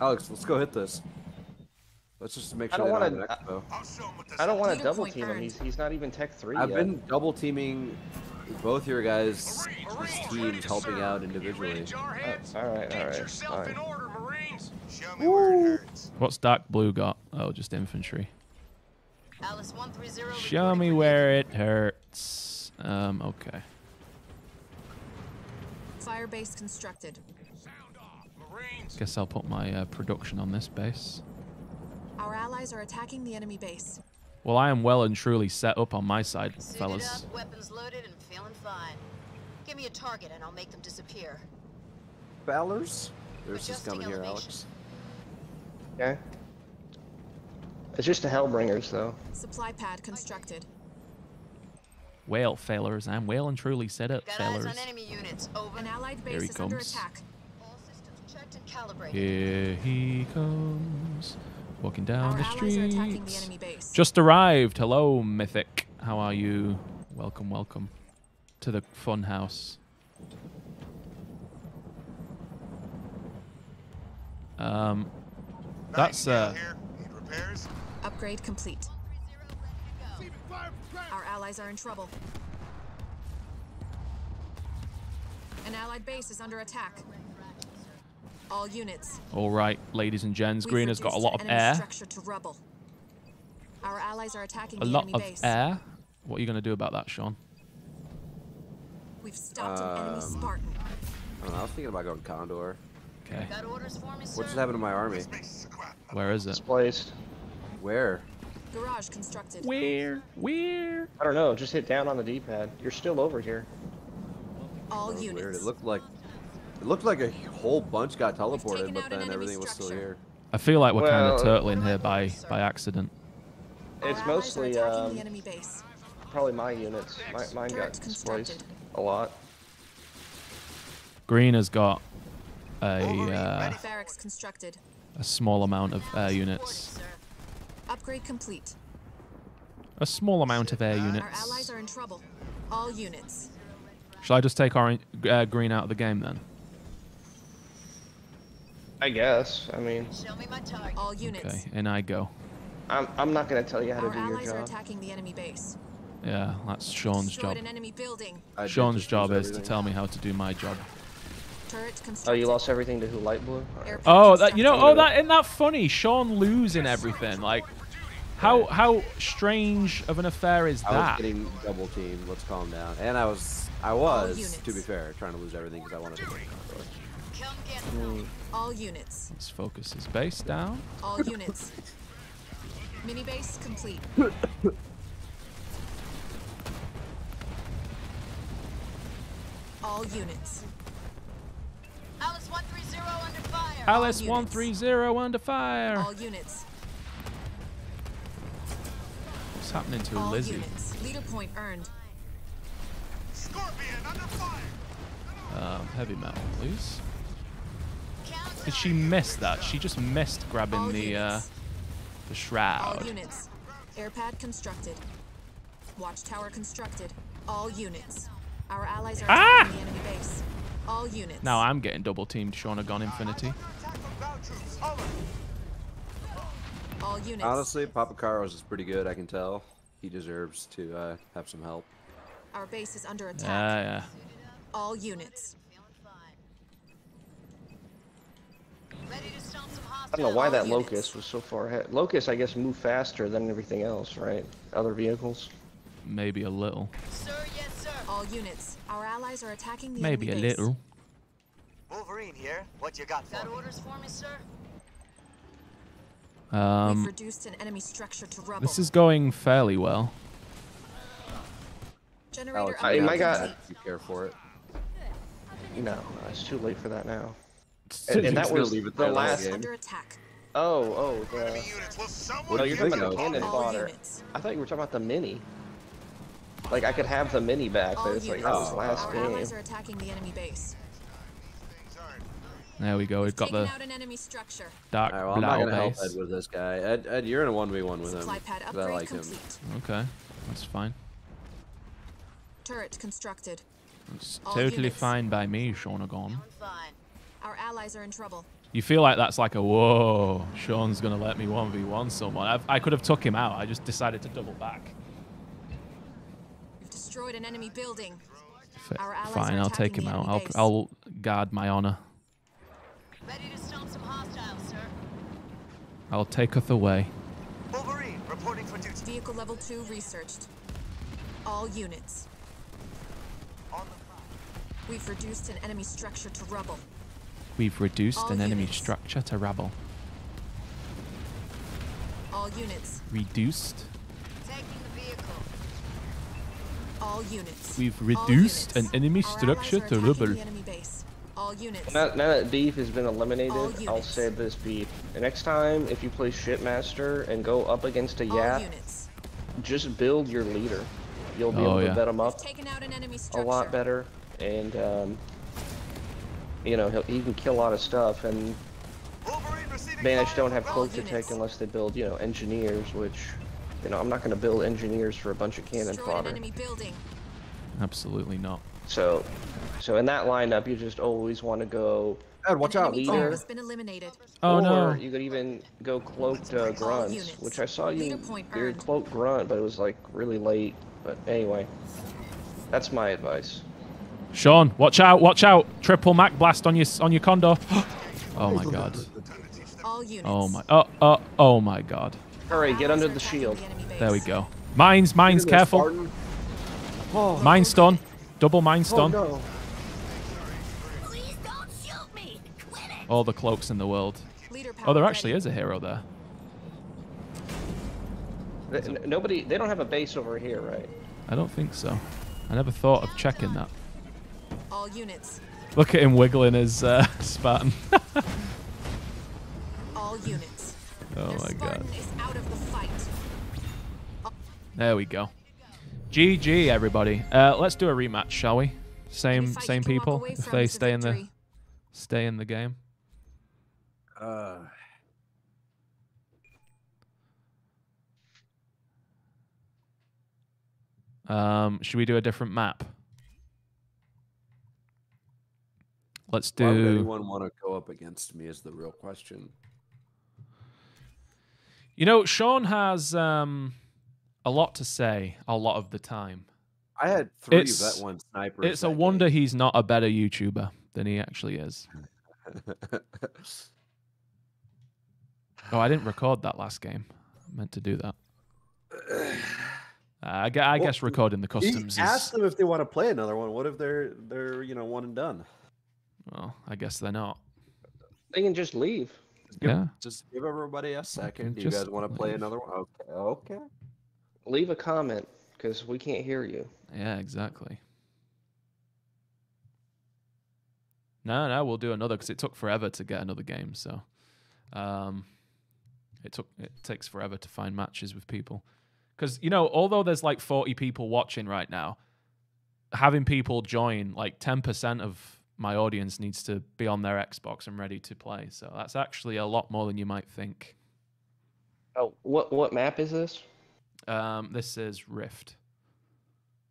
Alex, let's go hit this. Let's just make I sure don't they don't wanna- have an expo. I'll show 'em what this I don't want to double team him. He's he's not even Tech three I've yet. been double teaming both your guys' teams, helping out individually. Uh, all right, all right, fine. order, Marines. Show me where it hurts. What's Dark Blue got? Oh, just infantry. Alice 130. Show me where it hurts. Um, okay. Fire base constructed. Marines. Guess I'll put my uh, production on this base. Our allies are attacking the enemy base. Well, I am well and truly set up on my side, Suited fellas. up, weapons loaded, and feeling fine. Give me a target, and I'll make them disappear. Ballers? There's just Adjusting coming here. Alex. Okay. It's just the Hellbringers though. Supply pad constructed. Whale failures. I'm well and truly set up, Got eyes on enemy units. Over. An allied Here he is under comes. attack. All systems checked and calibrated. Here he comes, walking down Our the allies are attacking the streets. enemy base. Just arrived. Hello, Mythic. How are you? Welcome, welcome to the fun house. Um, that's uh, Here. Need repairs? Upgrade complete. Our allies are in trouble. An allied base is under attack. All units. all right, ladies and gents. we've Green has got a lot of air. Structure to rubble. Our allies are attacking A the lot enemy of base. air. What are you gonna do about that, Sean? We've stopped an enemy Um, Spartan. I, don't know, I was thinking about going Condor. Okay, Got orders for me, sir? What just happened to my army? where is it? Displaced. Where? Garage constructed. Where? Where? I don't know. Just hit down on the D-pad. You're still over here. All That was units. weird. It looked like it looked like a whole bunch got teleported, but then enemy everything was still here. I feel like we're kind of turtling here by by accident. It's mostly um, enemy base. probably my units. My, mine got Turret displaced constructed. a lot. Green has got a uh, ready Barracks constructed. a small amount of air units. Upgrade complete. A small amount of air Our allies units. are in trouble. All units. Shall I just take orange, uh, green out of the game then? I guess. I mean, Show me my target. All units. Okay, in I go. I'm, I'm not gonna tell you how to do your allies are job. attacking the enemy base. Yeah, that's Sean's Destroyed job. an enemy building. I Sean's job lose is to tell me how to do my job. Oh, you lost everything to who? Light blue. Alright. Airport Oh, that you know, oh, that isn't that funny? Sean losing everything. Like, how how strange of an affair is that? I was that? getting double teamed. Let's calm down. And I was, I was, to be fair, trying to lose everything because I wanted to go Condor. Come get them. All units. Let's focus his base down. All units. Mini base complete. All units. Alice 130 under fire. Alice units. one three zero under fire. All units. What's happening to All Lizzie? units. Leader point earned. Scorpion under fire. Um, heavy metal, please. Counter. Did she miss that? She just missed grabbing All the uh, units. the All shroud. units. Airpad constructed. Watchtower constructed. All units. Our allies are Ah! the enemy base. All units. Now I'm getting double teamed. Shauna gone infinity. Attack on ground troops. Over. All units. Honestly, Papa Carlos is pretty good. I can tell. He deserves to uh, have some help. Our base is under attack. Yeah, yeah. All units. Feeling fine. Ready to stomp some I don't know why that units. Locust was so far ahead. Locust, I guess, moved faster than everything else, right? Other vehicles. Maybe a little. Sir, yes, sir. All units. Our allies are attacking the Maybe a enemy base. little. Wolverine here. What you got for Got me? orders for me, sir? We've Um, reduced an enemy structure to rubble. this is going fairly well. Generator Alex, I- you my God. You care for it. No, no, it's too late for that now. It's And, and [LAUGHS] that was leave it the there last. Under attack. Oh, oh, the. Enemy units. Will someone What Oh, do you're talking about the cannon fodder. I thought you were talking about the mini. Like I could have the mini back, but it's like units. Oh, that was last Our game. allies are attacking the enemy base. There we go. We've got the out an enemy structure. dark All right, well, I'm not gonna help. Ed with this guy. Ed, Ed, you're in a one v one with him. Supply pad 'cause I upgrade like him. Okay, that's fine. Turret constructed. It's All totally units. fine by me, Shauna gone. Feeling fine. Our allies are in trouble. You feel like that's like a whoa. Sean's gonna let me one v one someone. I've, I could have took him out. I just decided to double back. You've destroyed an enemy building. F- Our allies Fine, are I'll take him out. I'll. I'll guard my honor. Ready to stomp some hostiles, sir. I'll taketh away. Wolverine reporting for duty. Vehicle level 2 researched. All units. On the We've reduced an enemy structure to rubble. We've reduced All an enemy structure to rubble. All units. Reduced. Taking the vehicle. All units. We've reduced units. an enemy structure to rubble. The enemy base. All units. Now, now that beef has been eliminated, I'll units. say this beef. The next time, if you play Shipmaster and go up against a All Yap, just build your leader. you'll be Oh, able yeah. to vet him up Taken out an enemy a lot better, and um, you know he'll, he can kill a lot of stuff. And Wolverine Banish don't have cloak units. detect unless they build you know engineers, which you know I'm not going to build engineers for a bunch of cannon Destroyed an fodder. enemy building. Absolutely not. So, so in that lineup, you just always want to go Ed, watch out. Leader. has been eliminated. Oh no. you could even go cloaked uh, grunts, which I saw you Leader point your earned. cloaked grunt, but it was like really late. But anyway, that's my advice. Sean, watch out! Watch out! Triple MAC blast on your on your condor. [GASPS] oh my god. Oh my. Oh oh oh my god. Hurry, get under the shield. There we go. Mines, mines, careful. Mine stun. Double mine stun. Oh, no. Please don't shoot me. Quit it. All the cloaks in the world. Oh, there actually is a hero there. Nobody, they don't have a base over here, right? I don't think so. I never thought of checking that. All units. Look at him wiggling his uh, [LAUGHS] Spartan. All units. oh Their my god. Is out of the fight. There we go. GG, everybody. Uh, let's do a rematch, shall we? Same same you can walk people if they is a stay in the stay in the game. Uh, Um, should we do a different map? Let's why would do. anyone want to go up against me? Is the real question. You know, Sean has um, a lot to say a lot of the time. I had three It's- vet one snipers. It's a wonder game. he's not a better YouTuber than he actually is. [LAUGHS] Oh, I didn't record that last game. I meant to do that. Uh, [SIGHS] I, gue- I Well, guess recording the customs asked is. them if they want to play another one. What if they're they're you know one and done? Well, I guess they're not. They can just leave. Give- Yeah. Just give everybody a second. Do you guys want to play another one? Okay. Okay. Leave a comment because we can't hear you. Yeah, exactly. No, no, we'll do another because it took forever to get another game. So, um, it took it takes forever to find matches with people. Because you know, although there's like 40 people watching right now, having people join like 10% of my audience needs to be on their Xbox and ready to play. So that's actually a lot more than you might think. Oh, what what map is this? Um, this is Rift.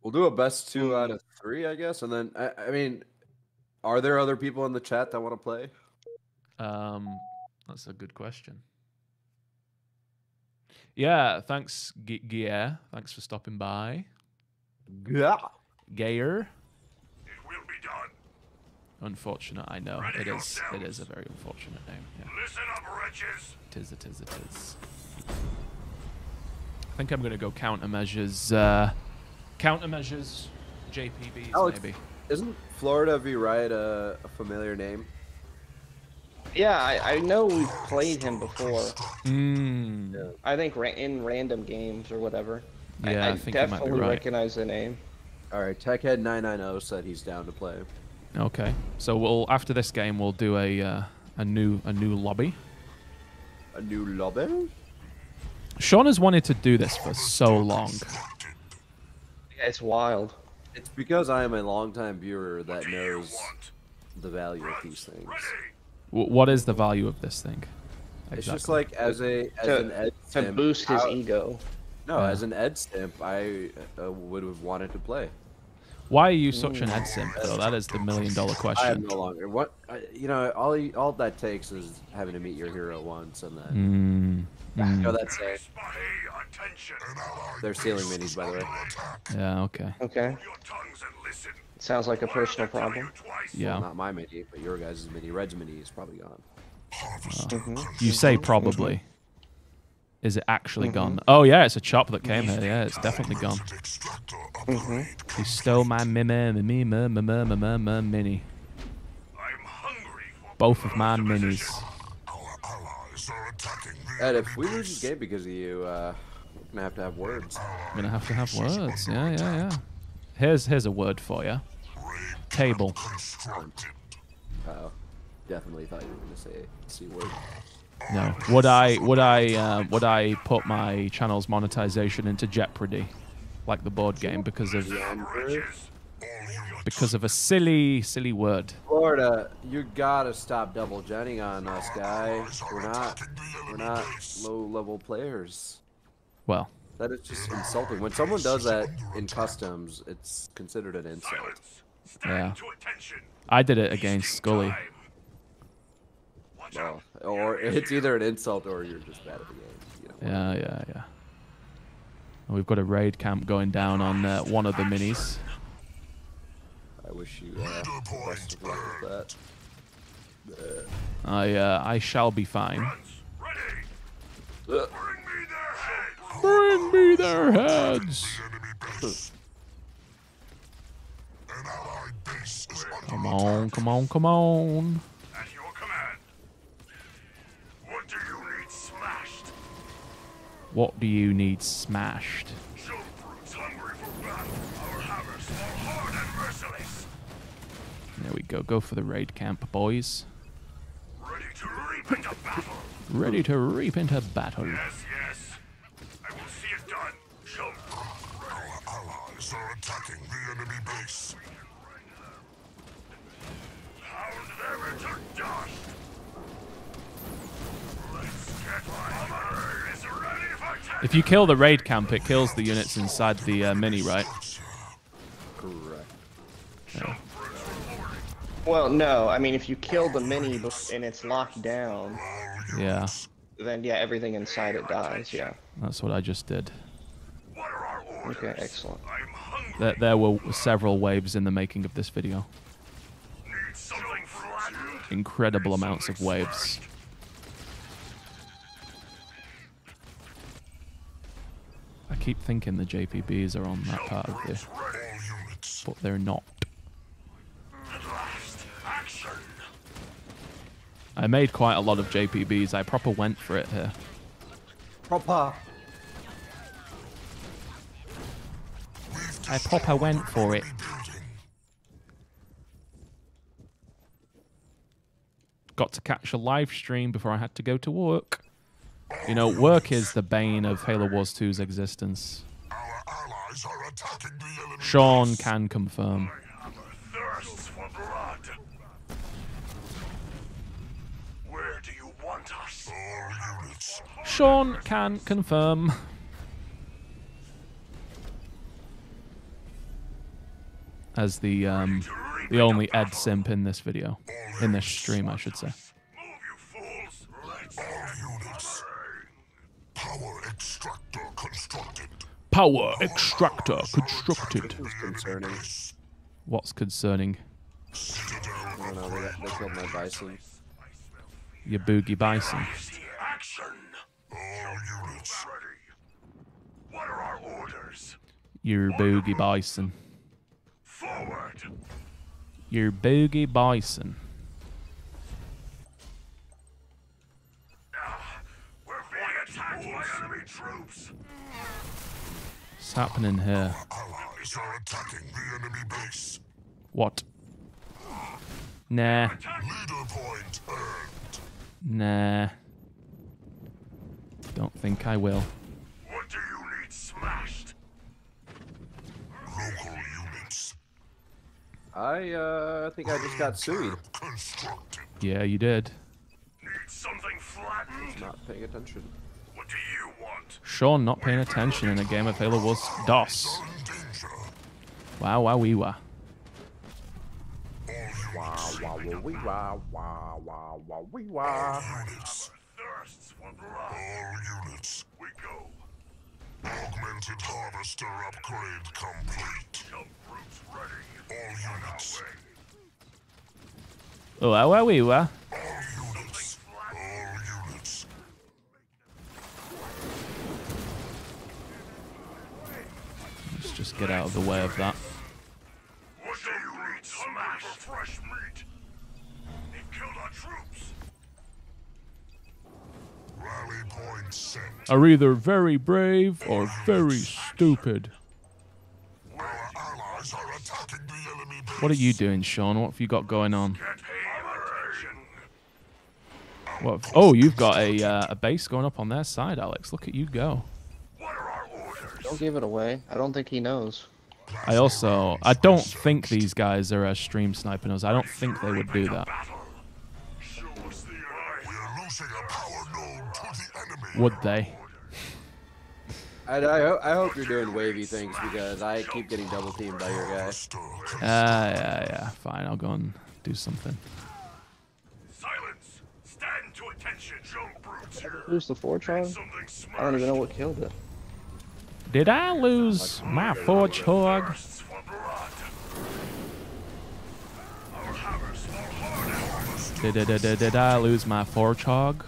We'll do a best two out of three, I guess, and then I, I mean, are there other people in the chat that want to play? Um, that's a good question. Yeah, thanks, G- Gier. Thanks for stopping by. Yeah. Gayer. It will be done. Unfortunate, I know. Ready It is. Yourselves. is a very unfortunate name. Yeah. Listen up, wretches. It is, it is, it is. I think I'm going to go countermeasures. Uh, countermeasures, JPBs, Alex, maybe. Isn't Florida v Riot a, a familiar name? Yeah, I, I know we've played him before. Mm. I think ra- in random games or whatever. I- Yeah, I, I think you might be definitely right. recognize the name. All right, Techhead990 said he's down to play. Okay. So we'll after this game we'll do a uh, a new a new lobby. A new lobby? Sean has wanted to do this for so long. Yeah, it's wild. It's because I am a longtime viewer that knows the value of these things. W- what is the value of this thing? It's just like as a as To- an ed stamp, to boost his how- ego. No, Yeah. as an ed simp, I uh, would have wanted to play. Why are you such an ed simp though? That is the million dollar question. I am question. no longer. What I, you know, all you- all that takes is having to meet your hero once, and then [LAUGHS] Mm, you know mm. that's it. They're ceiling minis, by the way. Yeah. Okay. Okay. Your tongues and listen. Sounds like a personal problem. Twice. Yeah. Well, not my mini, but your guys' mini. Red's mini is probably gone. Mhm. You say probably. Is it actually gone? Oh yeah, it's a chop that came here. Yeah, it's definitely gone. Mhm. He stole my mimi, mimi, mimi, mimi, mimi, mimi, mini. I'm hungry for Both of my minis. Ed, if we lose this game because of you, uh, we're gonna have to have words. I'm gonna have to have words. Yeah, yeah, yeah. Here's here's a word for you. Table. Oh, definitely thought you were gonna say c word. No. Would I would I uh, would I put my channel's monetization into jeopardy like the board game because of because of a silly silly word. Florida, you gotta stop double jetting on us, guy. We're not, we're not low level players. Well, That is just insulting. When someone does that in customs, it's considered an insult. yeah. I did it against Scully. Well, out. Or it's either an insult or you're just bad at the game. You know? Yeah, yeah, yeah. And we've got a raid camp going down on uh, one of the minis. I wish you uh, best of luck with that. I uh, I shall be fine. Bring me their heads. Bring me their heads. An allied base is under Come on, come on, come on. What do you need smashed? There we go. Go for the raid camp, boys. Ready to reap into battle. Ready to reap into battle. Yes, yes. I will see it done. Show Our allies are attacking the enemy base. Pound them into dust. Let's get my If you kill the raid camp, it kills the units inside the uh, mini, right? Correct. Well, no. I mean, if you kill the mini and it's locked down, Yeah, then yeah, everything inside it dies. Yeah. that's what I just did. What are our orders? Okay, excellent. There, there were several waves in the making of this video. Need something flattened. Incredible amounts of waves. I keep thinking the JPBs are on that part of the, but they're not. At last. Action. I made quite a lot of JPBs. I proper went for it here. Proper. I proper went for it. Got to catch a live stream before I had to go to work. You know, work is the bane of Halo Wars 2's existence. Sean can confirm. Sean can confirm. As the um, the only Ed simp in this video, in this stream, I should say. Move, you fools. Let's All units. Power extractor constructed. Power extractor constructed. It's concerning. What's concerning? I don't know. They, they killed my bison. Your boogie bison. Action. All units. What are our orders? Your boogie bison. Forward. Your boogie bison. We're being attacked by enemy troops. What's happening here? Allies are attacking the enemy base. What? Nah, Leader point earned. nah. Don't think I will. What do you need smashed? Local units. I uh, think I just got sued. Constructed. Yeah, you did. Need something flattened? Not paying attention. What do you want? Sean not paying attention in a game of Halo Wars DOS. Wow, wow, wee wah. Wow, wow, wow, wee, wow, wow, wow, wow, wee, wow. Units. Thirsts for blood. All units. We go. Augmented harvester upgrade complete. Some brutes ready. All units. Oh, wow, wow, wee wah. Just get out of the way of that. What do you need smashed? For fresh meat. They've killed our troops. Rally point set. Are either very brave or very stupid. Our allies are attacking the enemy base. What are you doing, Sean? What have you got going on? What? oh, you've got a uh, a base going up on their side, Alex. Look at you go. Don't give it away. I don't think he knows. I also I don't think these guys are uh, stream sniping us. I don't think they would do that. Would they? I, I, ho- I hope you're doing wavy things because I keep getting double teamed by your guy. Ah, yeah, yeah. Fine, I'll go and do something. Silence! Stand to attention, young brutes here. Who's the four charge? I don't even know what killed it. Did I lose my forge hog? Did, did, did, did I lose my forge hog?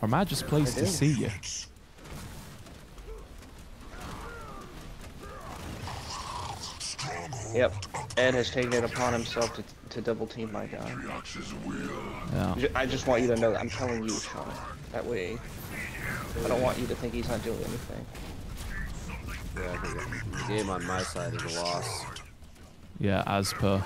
Or am I just pleased to see you? Yep. Ed has taken it upon himself to, to double team my guy. Yeah. I just want you to know that I'm telling you, Sean. That way, I don't want you to think he's not doing anything. Yeah, the game on my side is a loss. Yeah, as per.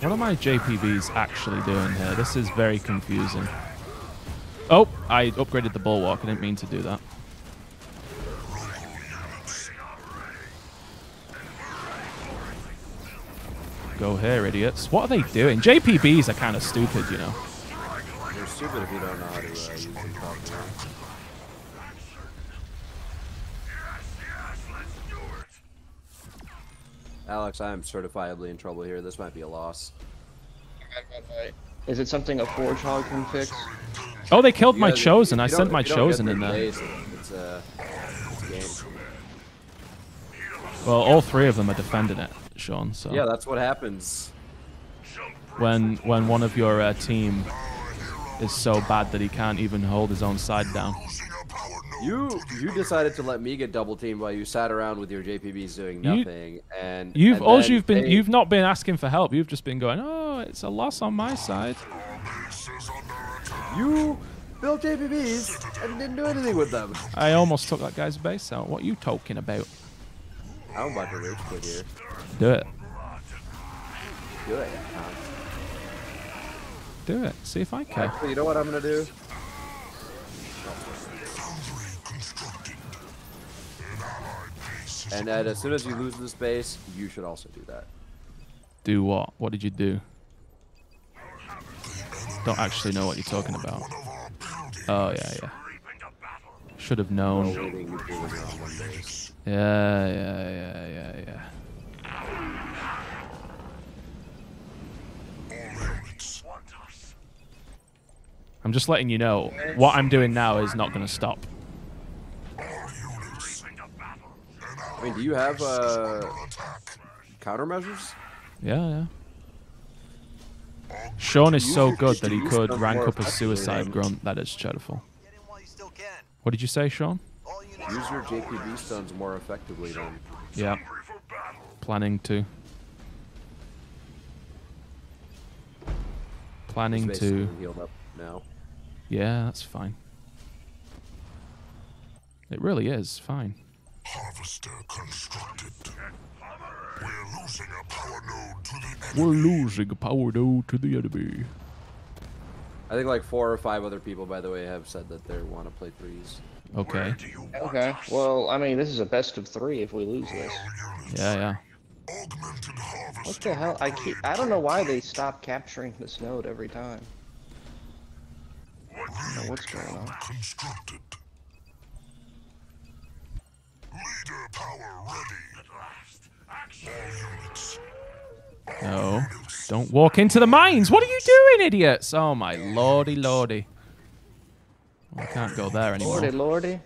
What are my JPBs actually doing here? This is very confusing. Oh, I upgraded the bulwark. I didn't mean to do that. Go here, idiots. What are they doing? JPBs are kind of stupid, you know. You're stupid if you don't know how to uh, use them properly. Alex, I am certifiably in trouble here. This might be a loss. Is it something a forge hog can fix? Oh, they killed You my guys- chosen. I sent my if you don't get chosen in there. It's a, it's. Well, all three of them are defending it, Sean. So Yeah, that's what happens. when when one of your uh, team is so bad that he can't even hold his own side down. You you decided to let me get double teamed while you sat around with your JPBs doing You- nothing, and You've and all you've been they- you've not been asking for help. You've just been going, oh, it's a loss on my side. you built JPBs and didn't do anything with them. I almost took that guy's base out. What are you talking about? I'm about to rage quit here. Do it. Do it. Do it. See if I can. Actually, you know what I'm gonna do? And Ed, as soon as you lose this base, you should also do that. Do what? What did you do? Don't actually know what you're talking about. Oh yeah, yeah. Should have No known. Waiting nuclear was on one base. Yeah, yeah, yeah, yeah, yeah. I'm just letting you know what I'm doing now is not going to stop. I mean, do you have uh, countermeasures? Yeah, yeah. Sean is so good that he could rank up a suicide grunt. That is dreadful. What did you say, Sean? Use your JPB stuns more effectively then. Yeah. Planning to. Planning to. healed up now. Yeah, that's fine. It really is fine. Harvester constructed. We're losing a power node to the We're losing a power node to the enemy. I think like four or five other people, by the way, have said that they want to play threes. Okay. Okay. Well, I mean, this is a best of three if we lose this. Yeah, yeah. What the hell? I keep. I don't know why they stop capturing this node every time. I don't know what's going on. constructed. Leader power ready. At last. Action. All units. No. Don't walk into the mines. What are you doing, idiots? Oh my lordy lordy. I can't go there anymore. Lordy, lordy.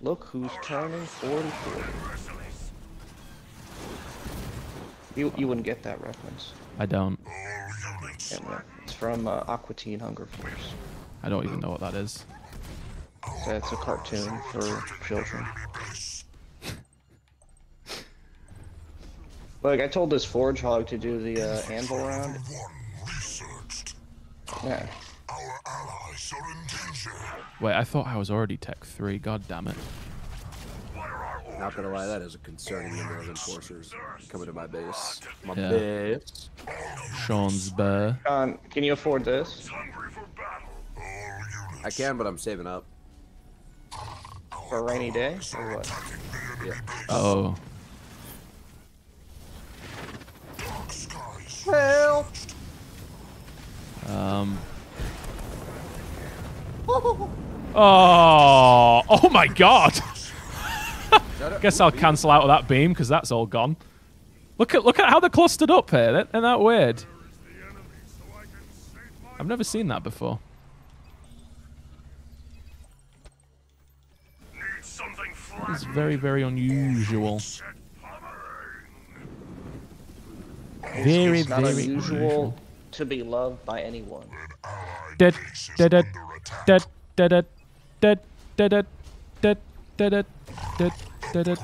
Look who's turning 40 40. You, you wouldn't get that reference. I don't. It's from uh, Aqua Teen Hunger Force. I don't even know what that is. So it's a cartoon for children. Look, I told this Forge Hog to do the uh, anvil round. Yeah. Allies are in danger. Wait, I thought I was already tech 3. God damn it. Not gonna lie, that is a concerning number of enforcers coming to my base. My Yeah. base. Sean's bear. Sean, can you afford this? I can, but I'm saving up. For a rainy day? Or what? Yeah. Oh. Help! Um. Oh! Oh my God! Guess I'll cancel out of that beam because that's all gone. Look at look at how they're clustered up here. That- Isn't that weird? I've never seen that before. It's very very unusual. Very very unusual to be loved by anyone. Dead, dead, dead, dead, dead, dead, dead, dead, dead, dead, dead, dead, dead, dead.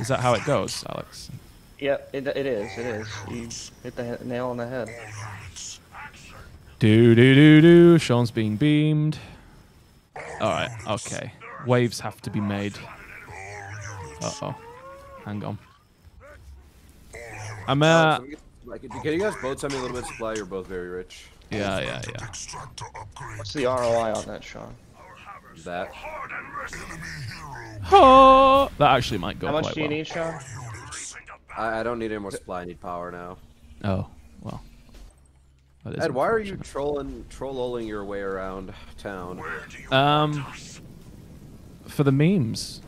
Is that how it goes, Alex? Yep, it, it is. It is. You hit the nail on the head. Do do do do. Sean's being beamed. All right. Okay. Waves have to be made. Uh oh. Hang on. I'm uh. Alex, let me get- like, can you guys both send me a little bit of supply? You're both very rich. Yeah, yeah, yeah. What's the ROI on that, Sean? That. Oh, that actually might go How much do you well. need, Sean? I, I don't need any more supply. I need power now. Oh, well. Ed, why are you trolling, trolling your way around town? Um, for the memes.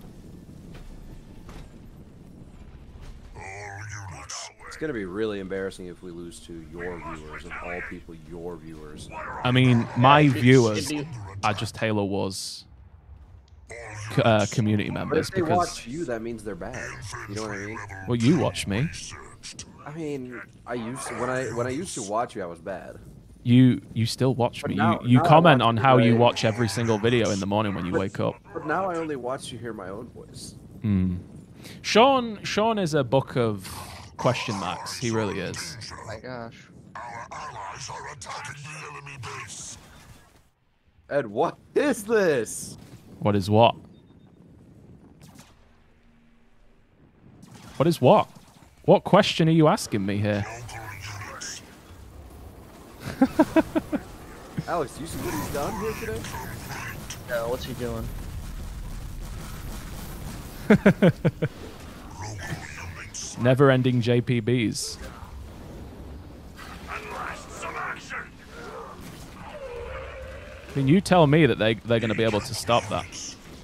It's gonna be really embarrassing if we lose to your viewers, of all people, your viewers. I mean, my it'd viewers be- are just Halo Wars uh, community But members if they because watch you, that means they're bad. You know what I mean? well, you watch me. I mean, I used to when I when I used to watch you, I was bad. You you still watch But me. now- you you now comment on how you watch every single video in the morning when you But- wake up. But now I only watch you hear my own voice. Hmm. Sean Sean is a book of question marks. He really is. Oh my gosh. Ed, what is this? What is what? What is what? What question are you asking me here? [LAUGHS] Alex, you see what he's done here today? No, what's he doing? [LAUGHS] Never ending JPBs. I mean, you tell me that they they're going to be able to stop that.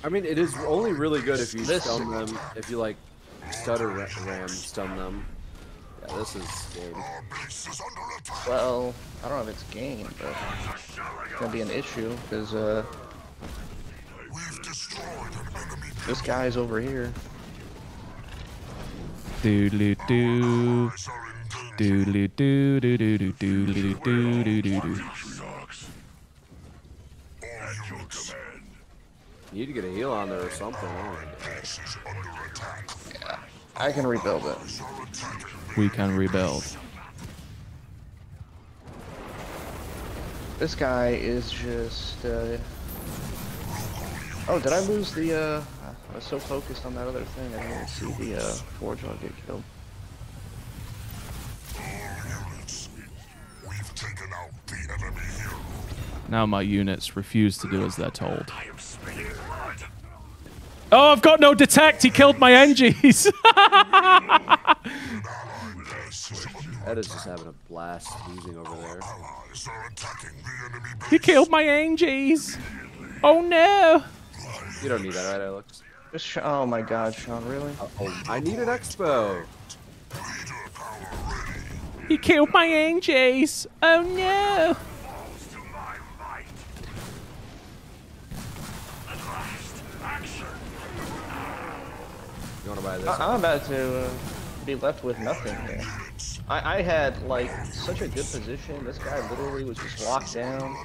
I mean, it is only really good if you This- stun them, if you like stutter ram stun them. Yeah, this is game. Well, I don't know if it's game, but it's gonna be an issue because uh, this guy's over here. Doodly doo. Doodly doo doo doo doo doodly doo doo doo doo. You need to get a heal on there or something. Oh my I can rebuild it. We can rebuild. This guy is just. Uh... Oh, did I lose the? Uh... I was so focused on that other thing, I didn't even see the uh, forge hog get killed. Now my units refuse to do as they're told. Oh, I've got no detect. He killed my NGs. Ed [LAUGHS] is just having a blast losing over there. he killed my NGs. Oh no. You don't need that, right, Alex? Just sh- oh my god, Sean, really? Oh, I need an expo. He killed my NGs. Oh no. You want to buy this? I- I'm about to uh, be left with nothing here. I, I had like such a good position. This guy literally was just locked down.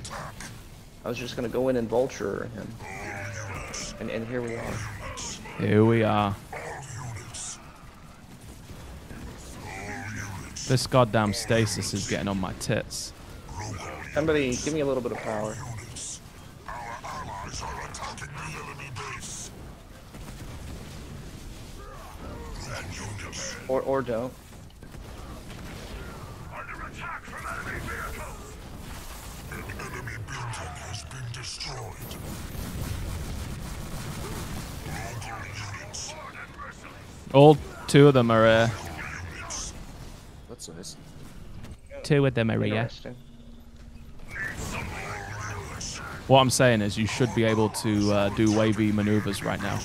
I was just gonna go in and vulture him, and and here we are. Here we are. This goddamn stasis is getting on my tits. Somebody, give me a little bit of power. Or or don't. Under attack from enemy vehicles. An enemy building has been destroyed. Local units. All two of them are. Uh, That's nice. two of them are. Yeah. Interesting. What I'm saying is, you should be able to uh, do wavy maneuvers right now.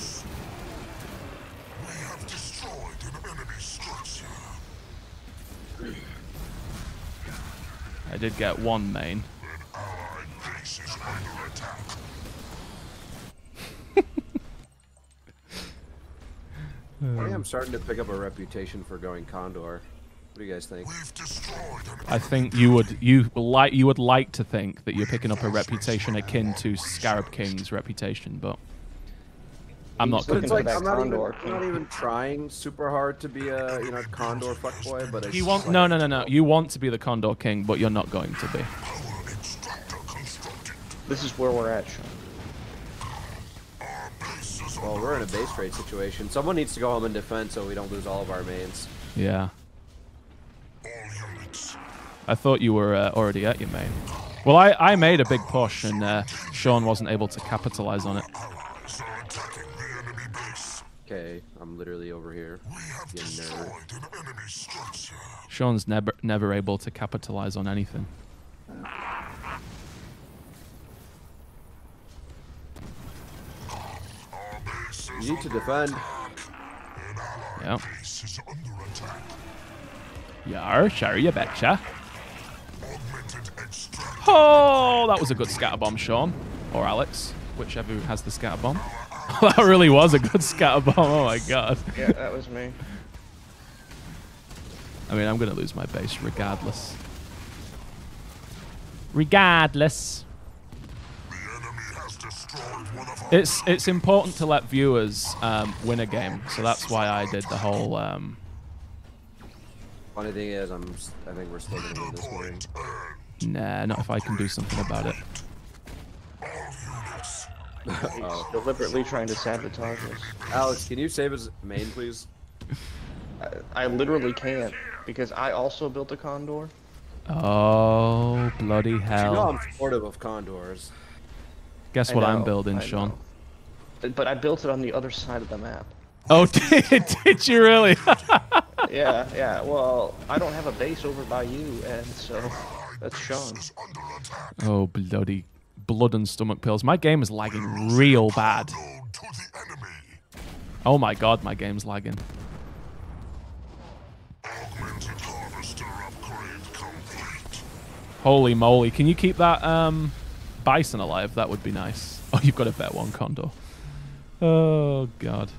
We have destroyed an enemy structure. I did get one main. An allied base is under attack. Hmm. I am starting to pick up a reputation for going Condor. What do you guys think? We've destroyed I think you would you like you would like to think that you're picking up a reputation akin to Scarab King's reputation, but I'm not He's But looking it's for like I'm not, even, I'm not even trying super hard to be a you know Condor fuckboy, but it's You want no no no no. You want to be the Condor King, but you're not going to be. power extractor constructed. This is where we're at, Sean. Our base is Well, we're in a base trade situation. Someone needs to go home and defend so we don't lose all of our mains. Yeah. I thought you were uh, already at your main. Well, I, I made a big push and uh, Sean wasn't able to capitalize on it. Allies are attacking the enemy base. Okay, I'm literally over here. You nerd. destroyed an enemy structure. Sean's never never able to capitalize on anything. Our base is You need to defend. attack. An allied Yeah. base is under attack. Yeah, sure, you betcha. Augmented. Oh, that was a good scatter bomb, Sean. Or Alex, whichever has the scatter bomb. [LAUGHS] that really was a good scatter bomb. Oh my god. Yeah, that was me. I mean, I'm going to lose my base regardless. Regardless. It's it's important to let viewers um, win a game, so that's why I did the whole. Um, Funny thing is, I'm s- I think we're still gonna win this game. point nah, not if I can do something about it. [LAUGHS] All units. Oh. Deliberately trying to sabotage us. Alex, can you save his main, please? I, I literally can't because I also built a Condor. Oh bloody hell! You know hell! I'm supportive of Condors. Guess I what I'm building, I Sean? know. But I built it on the other side of the map. Oh, [LAUGHS] did, did you really? [LAUGHS] Yeah, yeah. Well, I don't have a base over by you, and so that's Sean. Is under attack. oh bloody blood and stomach pills. My game is lagging real bad. Node to the enemy. Oh my god, my game's lagging. Augmented harvester upgrade complete. Holy moly! Can you keep that um, bison alive? That would be nice. [LAUGHS] Oh, you've got a vet one, Condor. Oh god.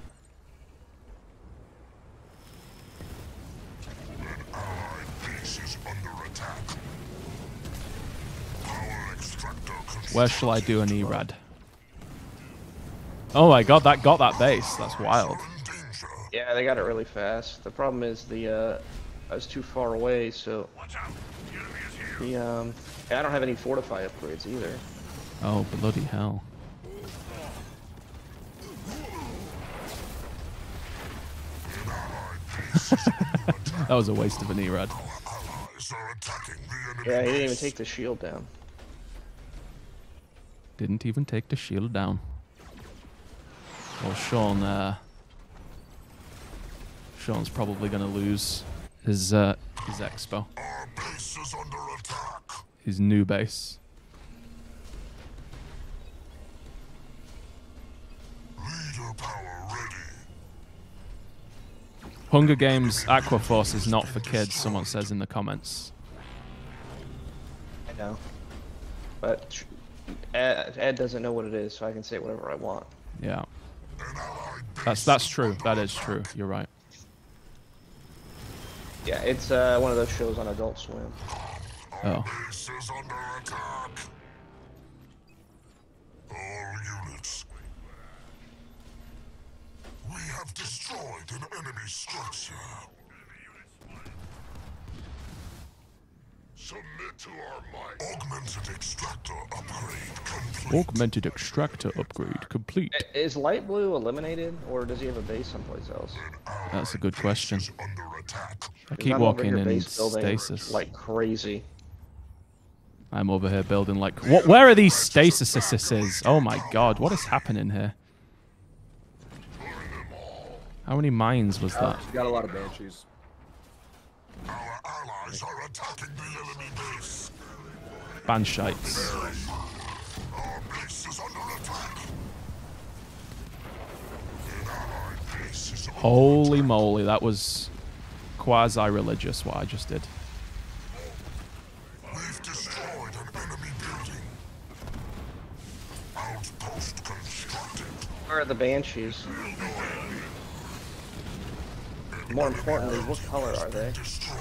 Allied base is under attack. Power extractor. Where shall I do an ERAD? Oh my god, that got that base. That's wild. Yeah, they got it really fast. The problem is the uh, I was too far away, so Watch out. The enemy is here. the um, I don't have any fortify upgrades either. Oh bloody hell. [LAUGHS] that was a waste of an ERAD. Allies are attacking the enemy Yeah, he didn't even take the shield down. Didn't even take the shield down. Well, Sean, uh, Sean's probably gonna lose his uh, his expo, Our base is under attack. his new base. Hunger Games Aqua Force is not for kids. Someone says in the comments. I know, but Ed, Ed doesn't know what it is, so I can say whatever I want. Yeah, An allied base that's that's true. That is true. You're right. Yeah, it's uh, one of those shows on Adult Swim. Oh, base is under attack. All units. We have destroyed an enemy structure. Submit to our might. Augmented extractor upgrade complete. Augmented extractor upgrade complete. Eh, is Light Blue eliminated, or does he have a base someplace else? That's a good question. Under attack. I 'Cause keep walking here in stasis. like crazy. I'm over here building like. What? Where are these stasis? Oh my god! What is happening here? How many mines was that? Got a lot of banshees. Our allies are attacking the enemy base. Banshites. Our base is under attack. An allied base is Holy moly! That was quasi-religious. What I just did. We've destroyed an enemy building. Outpost constructed. Where are the banshees? More importantly, what color are they? Destroyed.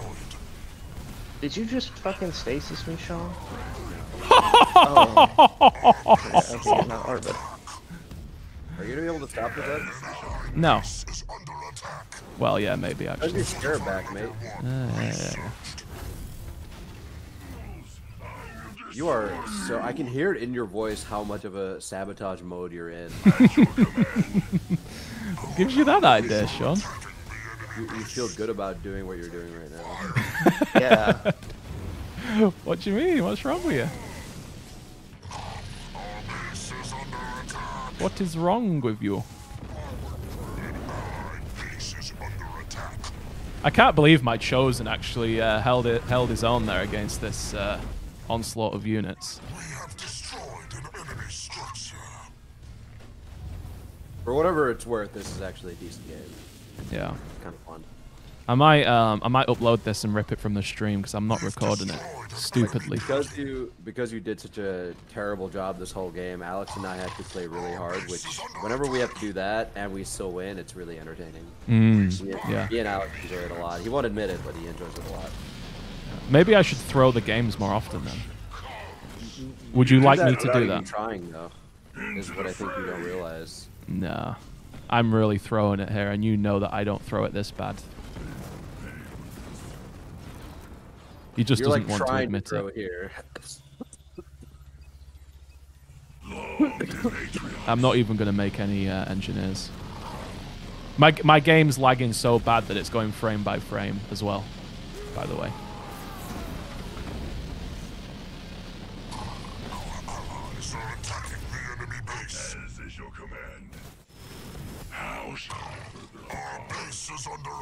Did you just fucking stasis me, Sean? [LAUGHS] oh. Yeah, okay, you're not Arbit. Are you gonna be able to stop this? Ed? No. Is under attack. Well, yeah, maybe How's actually. your spirit back, mate? Uh, You are so I can hear it in your voice how much of a sabotage mode you're in. [LAUGHS] gives you that idea, Sean. You, you feel good about doing what you're doing right now. [LAUGHS] Yeah. What do you mean? What's wrong with you? Base is under attack. What is wrong with you? Base is under attack. I can't believe my chosen actually uh, held it held his own there against this uh, onslaught of units. We have destroyed an enemy structure. For whatever it's worth, this is actually a decent game. Yeah. Kind of fun. I might um I might upload this and rip it from the stream because I'm not recording it stupidly. Because you because you did such a terrible job this whole game, Alex and I had to play really hard. Which whenever we have to do that and we still win, it's really entertaining. Mm, Me, yeah. He and Alex enjoy it a lot. He won't admit it, but he enjoys it a lot. Maybe I should throw the games more often then. Would you like me to without do even that? Trying though, is what I think you don't realize. No. I'm really throwing it here, and you know that I don't throw it this bad. He just You're doesn't like want to admit it. it here. I'm not even going to make any uh, engineers. My my game's lagging so bad that it's going frame by frame as well. By the way.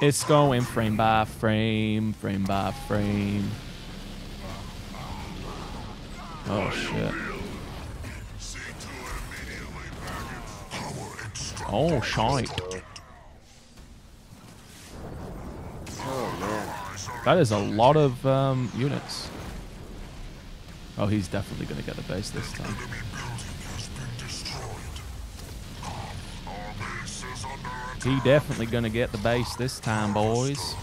It's going frame by frame, frame by frame. Oh shit. Oh shite. That is a lot of um, units. Oh, he's definitely going to get the base this time. He definitely going to get the base this time, boys.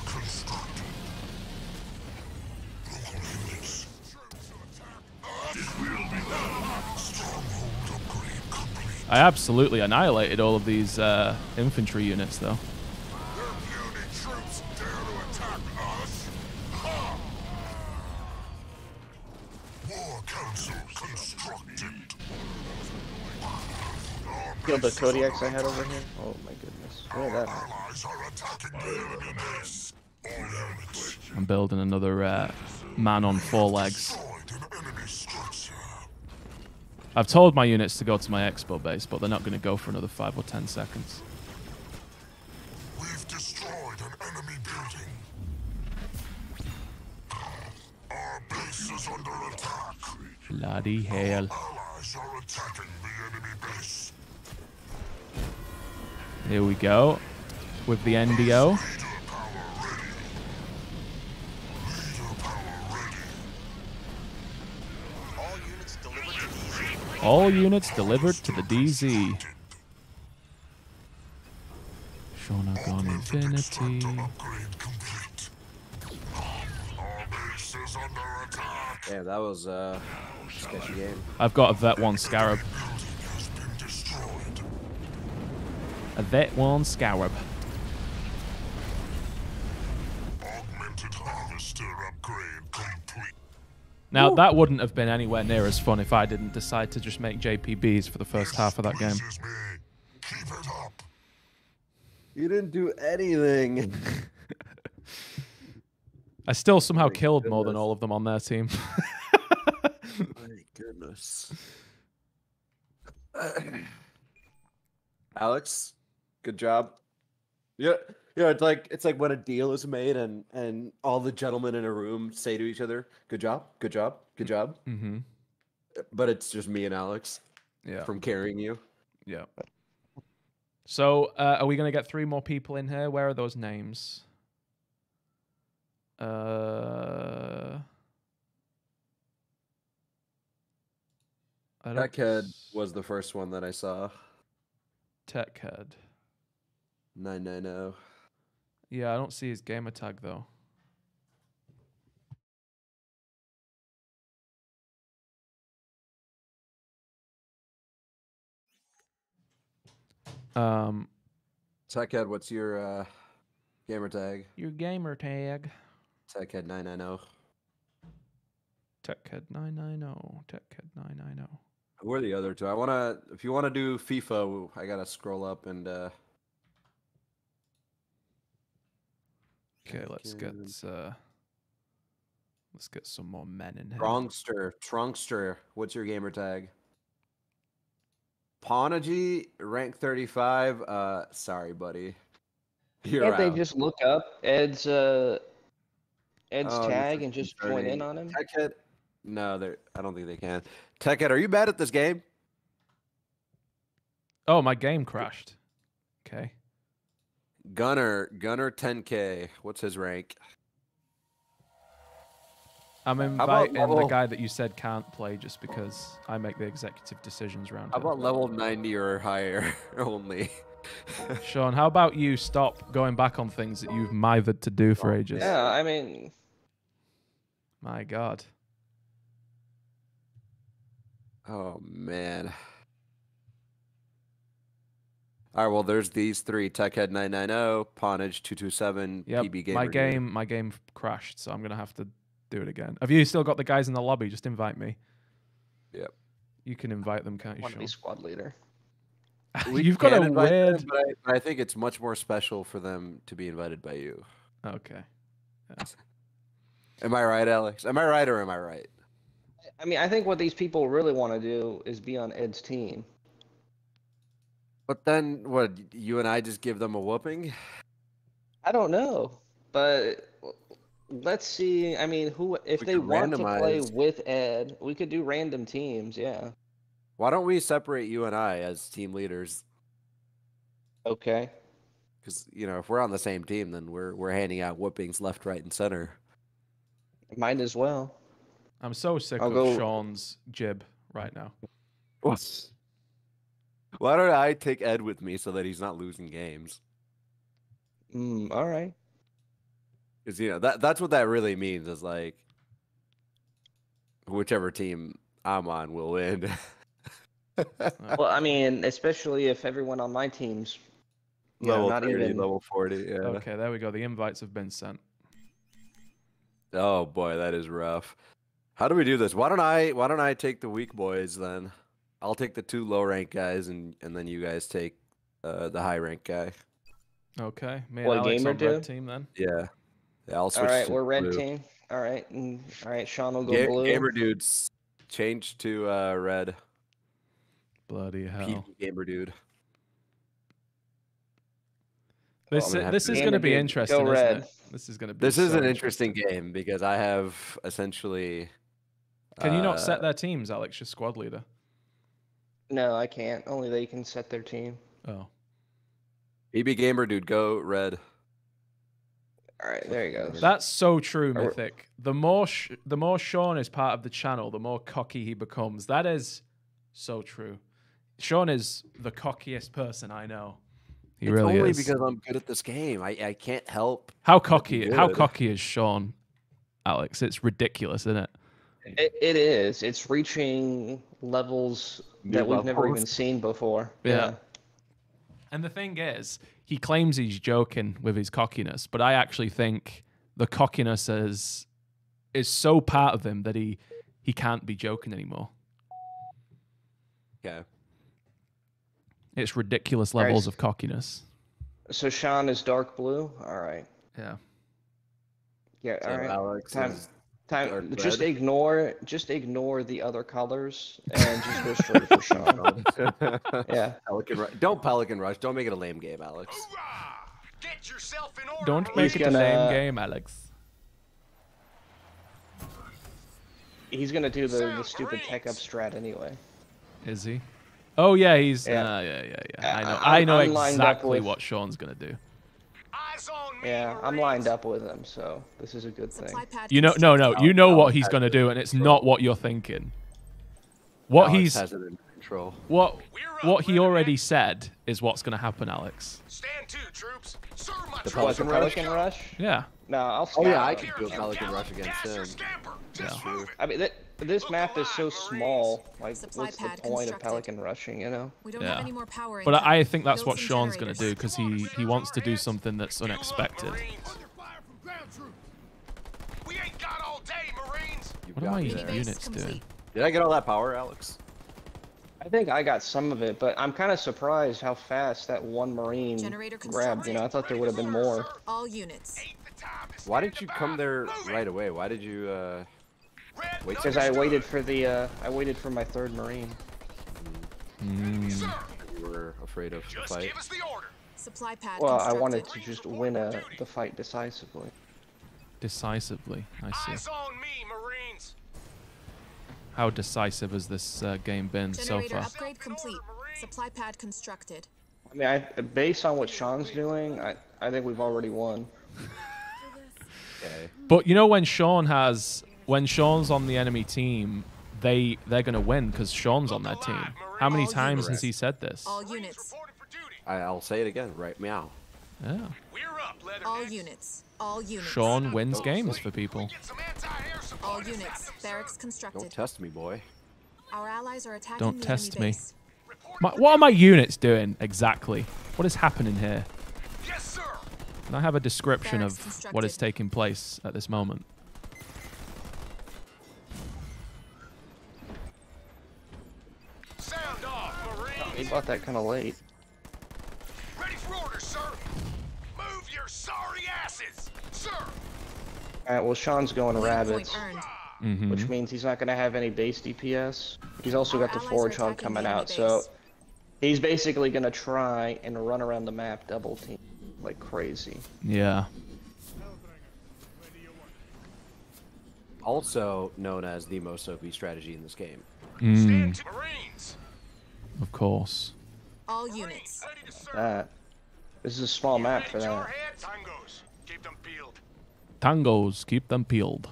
I absolutely annihilated all of these uh, infantry units, though. Killed the Kodiaks I had over here. Oh my goodness. Where that? Allies are attacking the enemy base. All units I'm building another uh, man on four legs. destroyed an enemy structure. I've told my units to go to my expo base, but they're not going to go for another five or ten seconds. We've destroyed an enemy building. Our base is under attack. Bloody hell. Allies are attacking the enemy base. Here we go. With the NDO. Leader power ready. Leader power ready. All units delivered to DZ. All units delivered to the DZ. Shonagon Infinity. Upgrade complete. Our base is under attack. Damn, that was uh, a sketchy game. I've got a Vet 1 Scarab. A Vet 1 Scarab. Augmented harvester upgrade complete. Now that wouldn't have been anywhere near as fun if I didn't decide to just make JPBs for the first half of that game. Me. Keep it up. You didn't do anything. [LAUGHS] I still somehow My killed more than all of them on their team. [LAUGHS] My goodness. [LAUGHS] Alex, good job. Yeah, yeah. It's like it's like when a deal is made and and all the gentlemen in a room say to each other, "Good job, good job, good job." hmm But it's just me and Alex Yeah. from carrying you. Yeah. So, uh, are we going to get three more people in here? Where are those names? Uh, Techhead s- was the first one that I saw. Techhead. Nine nine zero. Yeah, I don't see his gamer tag though. Um, Techhead, what's your uh, gamer tag? your gamer tag. Techhead nine nine zero. Techhead nine nine zero. Techhead nine nine zero. Who are the other two? I wanna. If you wanna do FIFA, I gotta scroll up and. uh Okay, let's get uh, let's get some more men in here. Trunkster, Trunkster, what's your gamer tag? Pawnagy, rank 35. Uh, sorry, buddy. [LAUGHS] You're Can't they just look up Ed's uh Ed's Oh, tag and just join in on him? Techhead? No, they I don't think they can. Techhead, are you bad at this game? Oh, my game crashed. Okay. Gunner, Gunner 10k. What's his rank? I'm about inviting the guy that you said can't play just because I make the executive decisions around How here. about level 90 or higher [LAUGHS] only? Sean, how about you stop going back on things that you've mithered to do for ages? Yeah, I mean, My God. Oh man. All right, well, there's these three: Techhead 990, Ponage 227, Yep. PB Gamer. my game, my game crashed, so I'm gonna have to do it again. Have you still got the guys in the lobby? Just invite me. Yep. You can invite them, can't you, want to be squad leader. [LAUGHS] You've got can a invite them, weird. but, I, but I think it's much more special for them to be invited by you. Okay. [LAUGHS] Am I right, Alex? Am I right or am I right? I mean, I think what these people really want to do is be on Ed's team. But then, what? You and I just give them a whooping? I don't know, but let's see. I mean, who if We they could want to play with Ed, we could do random teams. Yeah. Why don't we separate you and I as team leaders? Okay. Because you know, if we're on the same team, then we're we're handing out whoopings left, right, and center. Might as well. I'm so sick I'll of go- Sean's jib right now. [LAUGHS] Why don't I take Ed with me so that he's not losing games? Mm, all right. Because you know that that's what that really means is like whichever team I'm on will win. [LAUGHS] Well, I mean, especially if everyone on my team's you know, level not 30, even level 40. Yeah. Okay, there we go. The invites have been sent. Oh boy, that is rough. How do we do this? Why don't I why don't I take the weak boys then? I'll take the two low rank guys and and then you guys take uh, the high rank guy. Okay, me and What, Alex gamer on red do? team then. Yeah. Yeah, I'll All switch right, to we're red blue. team. All right, and all right, Sean will go Ga- blue. gamer dudes change to uh, red. Bloody hell. PB gamer dude. This I'm gonna have this is going to be dude, go interesting, isn't red. it? This is going to be. This is so an interesting game because I have essentially. Can you not set uh, their teams, Alex? Your squad leader. No, I can't. Only they can set their team. Oh, PB gamer dude go red. All right, there he goes. that's so true, Are Mythic. The more sh- the more Sean is part of the channel, the more cocky he becomes. That is so true. Sean is the cockiest person I know. He it's really only is. because I'm good at this game. I, I can't help. how cocky? How cocky is Sean, Alex? It's ridiculous, isn't it? It, it is. It's reaching levels New that we've never even seen before. Yeah. And the thing is, he claims he's joking with his cockiness, but I actually think the cockiness is is so part of him that he he can't be joking anymore. Yeah. It's ridiculous levels s- of cockiness. So Sean is dark blue. All right. Yeah. Yeah. So all right. Alex time. is Time. Just red? ignore. Just ignore the other colors and just go straight for [LAUGHS] Sean. Yeah. Pelican Rush. Don't Pelican Rush. Don't make it a lame game, Alex. Get yourself in order. Don't He's make it a lame game, Alex. He's gonna do the, the stupid tech up strat anyway. Is he? Oh yeah, he's Yeah. Uh, yeah, yeah, yeah. I know. I- I know I'm lined up exactly with- what Sean's gonna do. Yeah, I'm lined up with him, so this is a good thing. You know, no, no. You know what oh, he's gonna do, and it's not what you're thinking. What he's has it in control. what what he already said is what's gonna happen, Alex. Stand to, troops. Sir, my The troops What's a Pelican Rush? Pelican Rush? Yeah. No, I'll Oh yeah, I him. could do a Pelican Rush against him. Yeah. True. I mean, th- this map is so small. Like, Supply what's the point of. Pelican rushing? You know? We don't Yeah. have any more power. But. I I think that's Build what Sean's gonna do because he he wants to do something that's unexpected. We ain't got all day, Marines. You've What are got my me Mini there. base units doing? Did I get all that power, Alex? I think I got some of it, but I'm kind of surprised how fast that one Marine Generator grabbed. You know, I thought there would have been more. All units. Why didn't you come there right away? Why did you uh, wait? Because I waited for the, uh, I waited for my third Marine. Mm. You were afraid of the fight. Supply pad Well, I wanted to just win a, the fight decisively. Decisively, I Eyes see. on me, Marines. How decisive has this uh, game been so far? upgrade complete. Supply pad constructed. I mean, I, based on what Sean's doing, I, I think we've already won. Okay. But you know when Sean has when Sean's on the enemy team, they they're gonna win because Sean's on their team. How many times has he said this? All units. I, I'll say it again. Right, meow. Yeah. All units. All units. Sean wins games for people. All units. Barracks Don't test me, boy. Our allies are attacking Don't the test enemy me. My, what are my units doing exactly? What is happening here? Yes, sir. Can I have a description Barracks of what is taking place at this moment? Off, Marines. He bought that kind of late. Ready for orders, sir. Move your sorry asses, sir. Alright, well, Sean's going Point rabbits. Mm-hmm. which means he's not going to have any base DPS. He's also Our got the Forge are Hog coming enemy out, so he's basically going to try and run around the map double team like crazy. Yeah. Also known as the most OP strategy in this game. Mm, Stand to, Marines. Of course. All units. Ready. That. This is a small map for that. Jarhead tangos. Keep them peeled. Tangos, keep them peeled.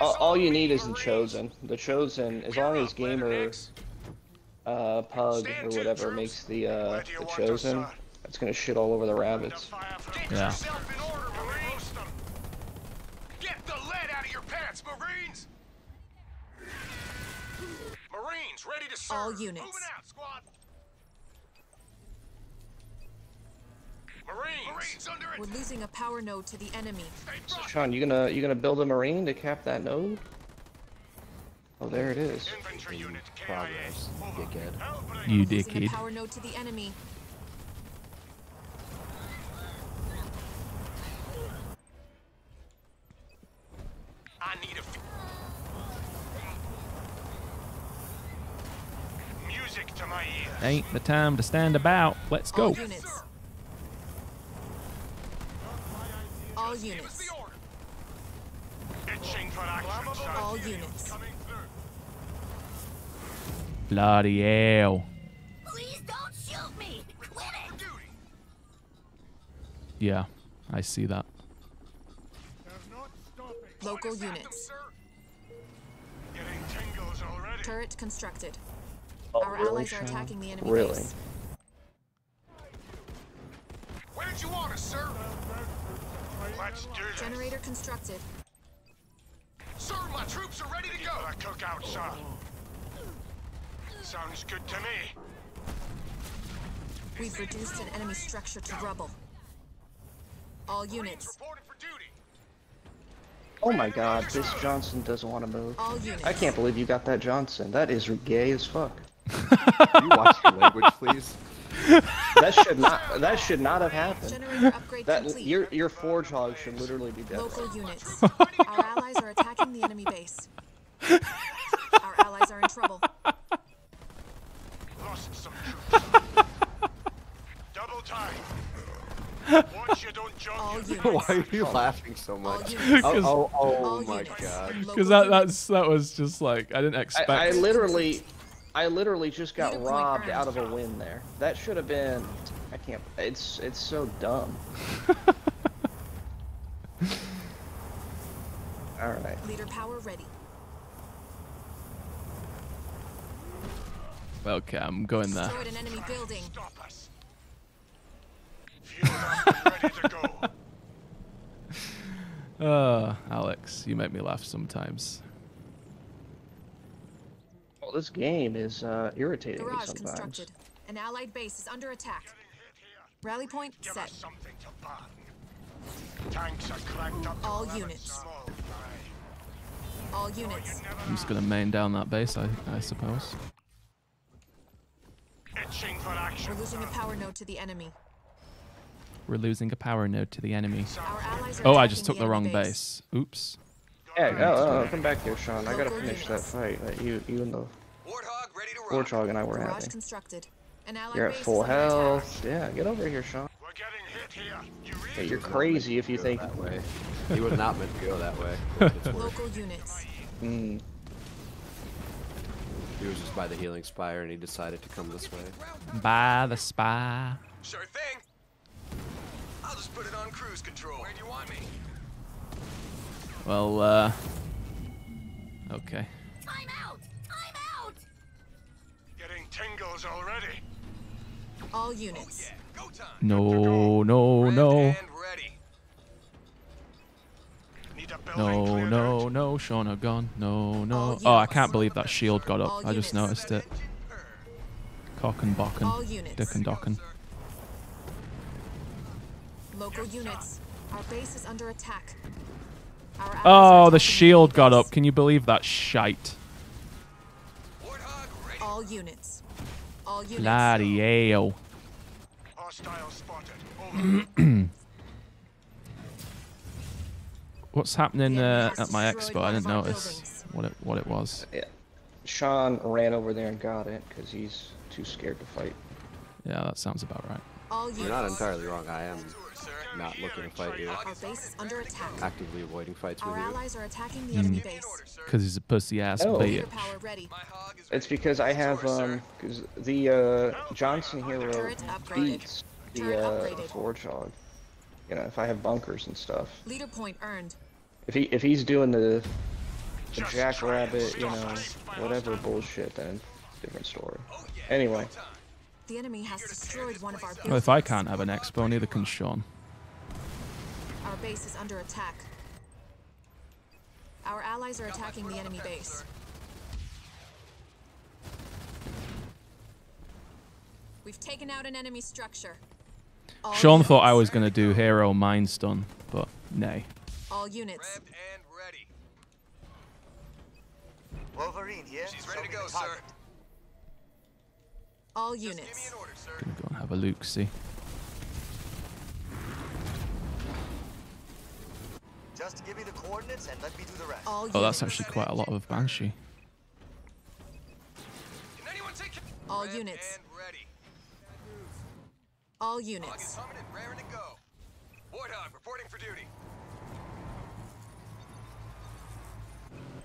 All, all you need is the Chosen. The Chosen, as long as Gamer, uh, Pug, or whatever makes the, uh, the Chosen, that's going to shit all over the rabbits. Yeah. yourself in order, Marines. Get the lead out of your pants, Marines. Marines, ready to serve. All units. Moving out, squad. Marines. Marines under We're losing a power node to the enemy. So Sean, you gonna you gonna build a Marine to cap that node? Oh, there it is. Infantry unit, Progress, dickhead. You dickhead. power node to the enemy. I need a. f- Music to my ears. Ain't the time to stand about. Let's go. All units. All units. Itching for action, sir. All units. Bloody hell. Please don't shoot me. Quit it. Yeah, I see that. Local units. sir. Getting tingles already. Turret constructed. Oh, Our really, allies are attacking the enemy Really? base. Where did you want us, sir? Let's do this. Generator constructed. Sir, my troops are ready to go. For the cookout, sir. Sounds good to me. We've reduced an enemy structure to rubble. All units. Reported for duty. Oh my god, this Johnson doesn't want to move. I can't believe you got that Johnson. That is gay as fuck. Can you watch your language, please? That should not. That should not have happened. That complete. your your forge hog should literally be dead. Local units. Our allies are attacking the enemy base. Our allies are in trouble. Lost some troops. Double time. Watch you don't jump. Why are you laughing so much? Oh, oh, oh my god. Because that units. that's that was just like I didn't expect. I, I literally, I literally just got Leader robbed out of a win there. That should have been. I can't. It's it's so dumb. [LAUGHS] All right. Leader power ready. okay, I'm going there. Destroyed an enemy building. Stop us. [LAUGHS] Fuel ready to go. [LAUGHS] Uh, Alex, you make me laugh sometimes. Well, this game is uh, irritating me Garage sometimes. constructed. An allied base is under attack. Rally point Give set. us something to burn. Tanks are cranked up. All units. All units. I'm just gonna main down that base, I, I suppose. Itching for action. We're losing a power node to the enemy. We're losing a power node to the enemy. Our allies are Oh, I just took the enemy wrong base. base. Oops. Yeah, oh, oh, come back here, Sean. I gotta finish that fight that you, you and the Warthog ready to rock. hog and I were Garage having. constructed. An allied You're at full under attack. health. Yeah, get over here, Sean. We're getting hit here. You read? Hey, you're crazy if you think. that way. He was not meant to go that way. for [LAUGHS] what it's worth. Local units. Mm, He was just by the healing spire and he decided to come this way. By the spy. Sure thing. I'll just put it on cruise control. Where do you want me? Well, uh. Okay. I'm out! I'm out! Getting tingles already. All units. Oh, Yeah, go time. No, no, Prepped no. And ready. Need a building No, cleared no, out. no, Shauna gone. No, no. All Oh, I units. can't believe that shield got All up. I just units. noticed it. Cock and All bocken. units. Dick and docken. Local units. Our base is under attack. Our allies are Oh, the shield got up. Can you believe that shite? Warthog ready. All units. All units. Bloody hell. Hostile spotted. [CLEARS THROAT] What's happening The enemy uh, at my expo? I didn't notice what it what it was. yeah. Sean ran over there and got it because he's too scared to fight. Yeah, that sounds about right. You're not entirely wrong. I am Sir. Not looking to fight you. Our base is under attack. Actively avoiding fights with you. allies are attacking Hmm. the enemy Give me an base. Because he's a pussy ass Oh. Leader bitch. power ready. My hog is It's because I have um, because the uh, Johnson hero Turret upgraded. beats Turret the uh, forge hog. You know, if I have bunkers and stuff. Leader point earned. If he if he's doing the the jackrabbit, you know, whatever bullshit, then different story. Oh, Anyway. The enemy has destroyed one of our buildings. Well, if I can't have an expo, neither can Sean. Our base is under attack. Our allies are attacking the enemy base. We've taken out an enemy structure. All Sean thought I was going to do hero mine stun, but nay. All units. And ready. Wolverine here. She's ready to go, sir. All Just give me units. an order, sir. Gonna go and have a look, see. Just give me the coordinates and let me do the rest. All Oh, that's actually quite a lot of Banshee. Can anyone take? All Prepped units. Ready. All units. humming and to go. Warthog reporting for duty.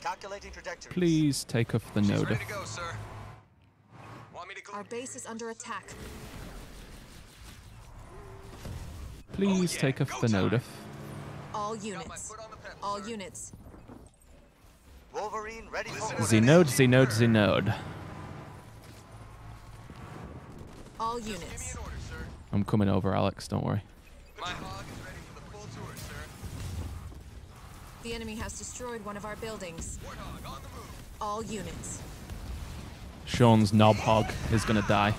Calculating trajectory. Please take off the She's node. go, sir. Want me to Our base is under attack. Please oh, yeah, take off go the time. node. All units. foot on the pedal, All sir. units. Wolverine ready for The node, the node, the node. All units. order. I'm coming over, Alex. Don't worry. My hog is ready for the full tour, sir. The enemy has destroyed one of our buildings. Warthog on the move. All units. Sean's knob hog is gonna die.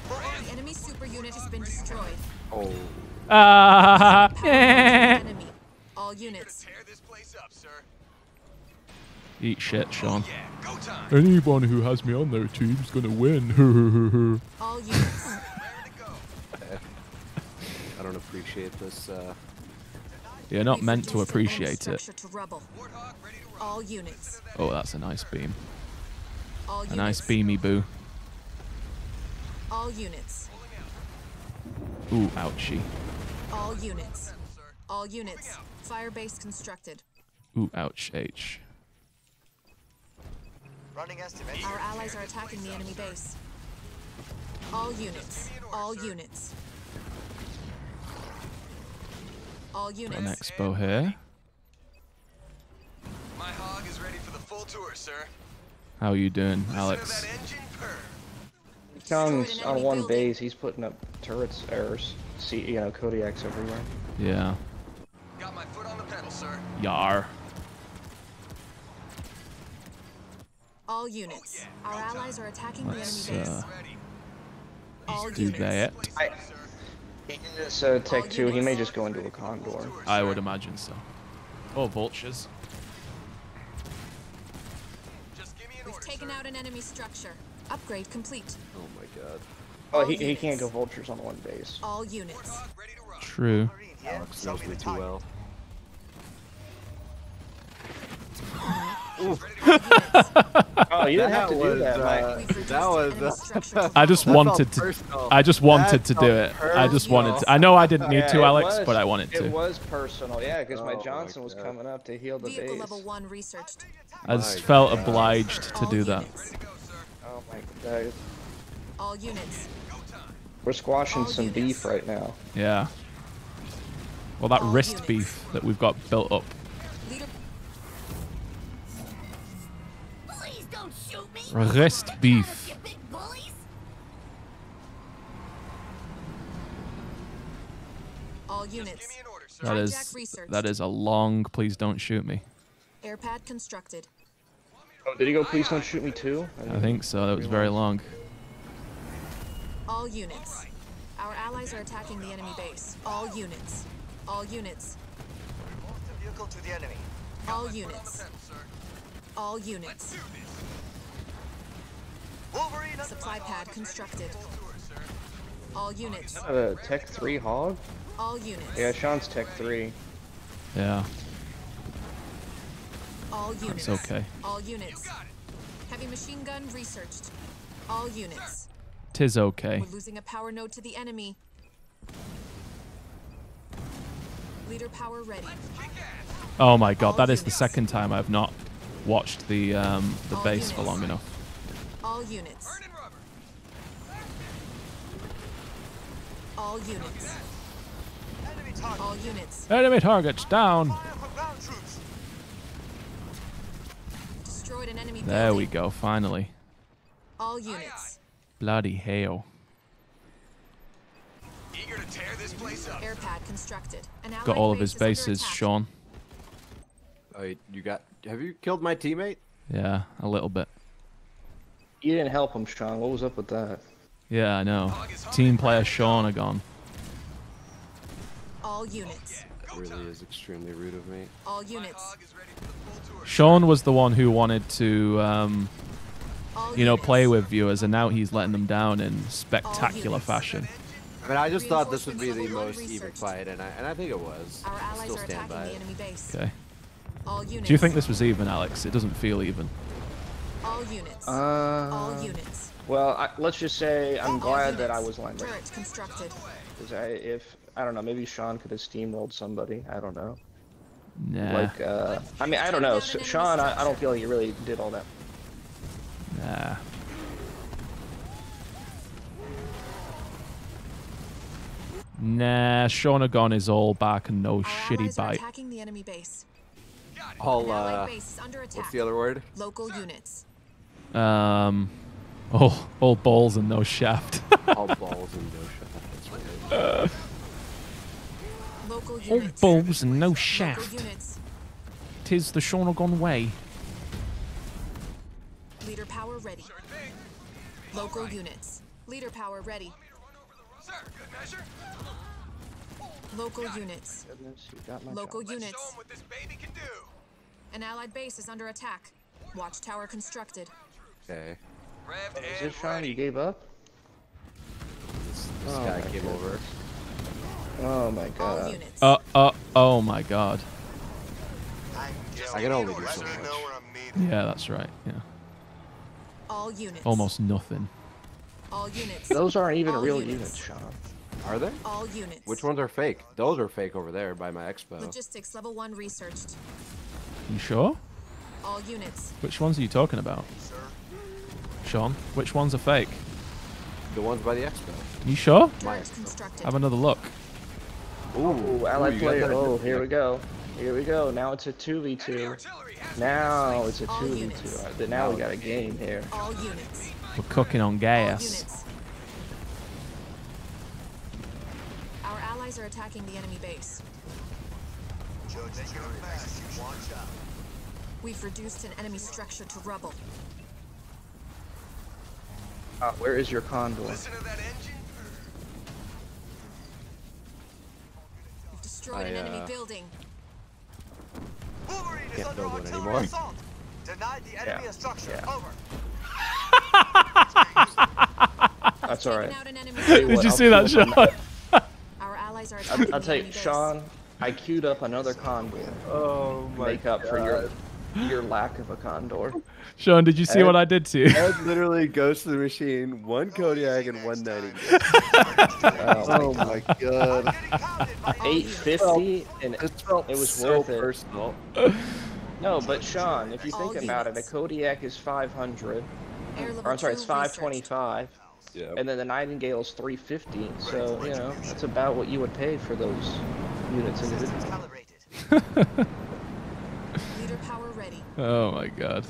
The enemy super unit has been destroyed. Oh, Ah, Power [LAUGHS] node to the enemy. All units. Tear this place up, sir. Eat shit, Sean. Go time. Anyone who has me on their team's gonna win. [LAUGHS] All units. [LAUGHS] I don't appreciate this. Uh, You're not meant to Reinforce the enemy appreciate it. structure To. All units. Oh, that's a nice beam. All A units. nice beamy boo. All units. Ooh, ouchie. All units. All units. Fire base constructed. Ooh, ouch, H. Running estimate. Our allies are attacking the enemy base. All units. All units. All units. an expo here. My hog is ready for the full tour, sir. How are you doing, Alex? to that engine purr. John's Destroyed an on one building. base. He's putting up turrets errors, see, you know, Kodiaks everywhere. Yeah. Got my foot on the pedal, sir. Yar. All units. Our allies are attacking the Let's enemy base. uh, All do units. that. I, this uh, Tech 2, he may just go into a Condor. I would imagine so. Oh, vultures. Just give me an We've order, taken sir. out an enemy structure. Upgrade complete. oh my god. Oh, All he, he can't go vultures on one base. All units. Hog ready. True. Alex knows me too well. Oh, you didn't have to do that, uh, We've that was. Uh, I just wanted to. personal. I just wanted That to do felt it. I just wanted to. I know I didn't need Yeah, to, Alex, was- but I wanted to. It was personal, yeah, because Oh my my Johnson was coming up to heal the Vehicle base. level one researched. I just My felt God. obliged to All do that. units. Oh my god. All units. We're squashing All some units. beef right now. Yeah. Well, that All wrist units. beef that we've got built up. Shoot me. Wrist beef. You big bullies. All Give units. me an order, sir. That Hijack is researched. that is a long. Please don't shoot me. Airpad constructed. Oh, did he go, please don't shoot me too? I think so. That was very long. All units. Our allies are attacking the enemy base. All units. All units. Vehicle to the enemy. All units. All units. Wolverine. Supply pad constructed. All units. Uh, Tech 3 hog? All units. Yeah, Sean's Tech 3. Yeah. All units. It's okay. All units. Heavy machine gun researched. All units. Tis okay. We're losing a power node to the enemy. Leader power ready. Oh my god, All that is the second time I've not watched the um, the All base for long enough. All units. All units. Enemy target. All units. Enemy targets down. Fire for ground troops. Destroyed an enemy There we go. Finally. All units. Bloody hell. Eager to tear this place up. Airpad constructed. Got all of his bases. Sean. Oh, you- you got. Have you killed my teammate? Yeah, a little bit. You didn't help him, Sean. What was up with that? Yeah, I know. Team player Sean are gone. All units. That really is extremely rude of me. All units. Sean was the one who wanted to, um, you know, play with viewers, and now he's letting them down in spectacular fashion. I mean, I just thought this would be the most even fight, and I and I think it was. I Still stand by it. Okay. Do you think this was even, Alex? It doesn't feel even. All units. Uh, All units. well, I, let's just say I'm All glad that I was line right. Turret constructed. 'Cause I, if I don't know, maybe Sean could have steamrolled somebody. I don't know. Nah. Like, uh, I mean, I don't know. S- Sean, I, I don't feel like he really did all that. Nah. Nah, Shaunagon is all back and no Our shitty bite. attacking the enemy base. All An uh, base under what's the other word? Local units. Um, oh, old balls and no shaft. [LAUGHS] old balls and no shot. That's right. Local all balls and no Local shaft. units. Tis the Shaunagon way. Leader power ready. Local units. Leader power ready. Sir, good measure. Local units. Goodness, you got my Local job. Let's show units. 'em what this baby can do. An allied base is under attack. Watchtower constructed. Okay. Revved Is and this Sean? You gave up? This, this Oh guy my came over. Oh my god. units. Uh, uh, oh my god. I can only do so much. Yeah, that's right. Yeah. All units. Almost nothing. All units. Those aren't even All real units. units, Sean. Are they? All units. Which ones are fake? Those are fake over there by my expo. Logistics level one researched. You sure? All units. Which ones are you talking about? Sean, which ones are fake? The ones by the expo. You sure? Turrets constructed. Have another look. Ooh, allied you got player. Oh, different. here we go. Here we go. Now it's a 2v2. Now it's a 2v2. units. Uh, Now we got a game here. We're cooking on gas. Our allies are attacking the enemy base. We've reduced an enemy structure to rubble. Uh, where is your condor? Listen to that engine? We've destroyed I, an enemy uh, building. Wolverine is Can't under build one artillery anymore. assault. Denied the enemy Yeah, a structure. yeah. Over. [LAUGHS] That's alright. Taken out an enemy Tell you Did what, you I'll see that, queue up Sean? ano- Our allies are I'll, attacking I'll tell you. Sean. I queued up another condor. Oh to Make up for your your lack of a condor. Sean, did you see Ed- what I did to you? Ed literally goes to the machine, one Kodiak and one ninety. [LAUGHS] Oh, oh my god. 850 and This It was so worth it. personal. no, but Sean, if you think about it, a. Kodiak is 500. Or I'm sorry, it's 525. Yeah. And then the Nightingale is 350. So, you know, that's about what you would pay for those units individually. [LAUGHS] Calibrated. Leader power ready. Oh my god.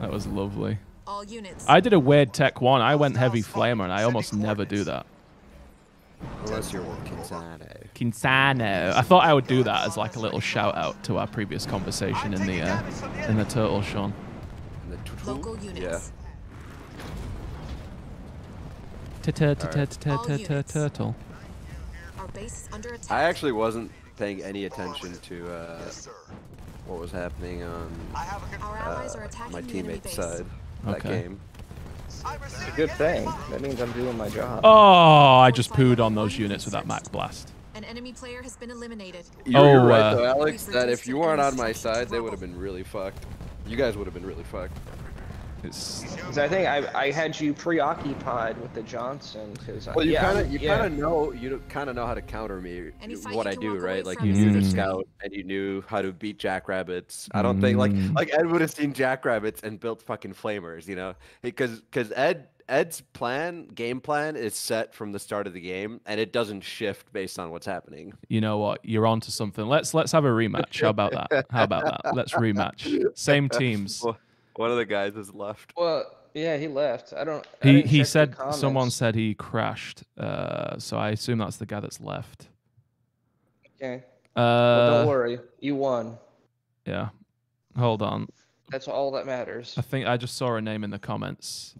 That was lovely. All units. I did a weird tech one. I went heavy flamer and I almost never do that. Unless you're Kinsane. Kinsano. I thought I would do that as like a little shout out to our previous conversation in the uh, in the turtle, Sean. And the? Local units. Yeah. All units. Turtle. Our base is under attack. I actually wasn't paying any attention to uh, what was happening on I have a Our confirmed. allies are uh, my teammate's base. side. That Okay. game. I a Good thing. That means I'm doing my job. Oh, I just pooed on those units with that MAC Blast. An enemy player has been eliminated. You're, you're Oh, right uh, though, Alex. That if you weren't on my side, they would have been really fucked. You guys would have been really fucked. It's 'Cause I think I, I had you preoccupied with the Johnson. Cause I, Well, you yeah, kind of you yeah. kind of know you kind of know how to counter me Any you- fight what I do, right? Like you knew the scout and you knew how to beat jackrabbits. I don't think like Mm. like Ed would have seen jackrabbits and built fucking flamers, you know? Because because Ed Ed's plan game plan is set from the start of the game and it doesn't shift based on what's happening. you know what? You're onto something. Let's let's have a rematch. How about that? How about that? Let's rematch. Same [LAUGHS] teams. Well, One of the guys is left. Well, yeah, he left. I don't. I He didn't he said someone said he crashed. Uh, so I assume that's the guy that's left. Okay. Uh, Well, don't worry. You won. yeah. Hold on. That's all that matters. I think I just saw a name in the comments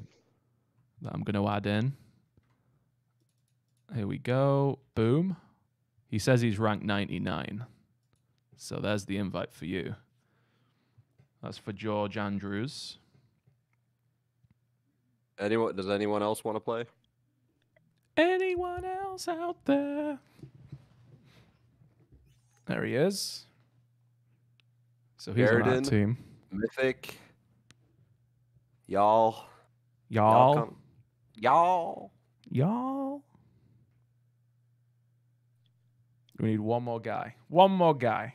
that I'm going to add in. Here we go. Boom. He says he's ranked 99. So there's the invite for you. That's for George Andrews. Anyone does anyone else want to play? Anyone else out there? There he is. So he's on our team. Mythic. Y'all. Y'all. come- Y'all. Y'all. We need one more guy. One more guy.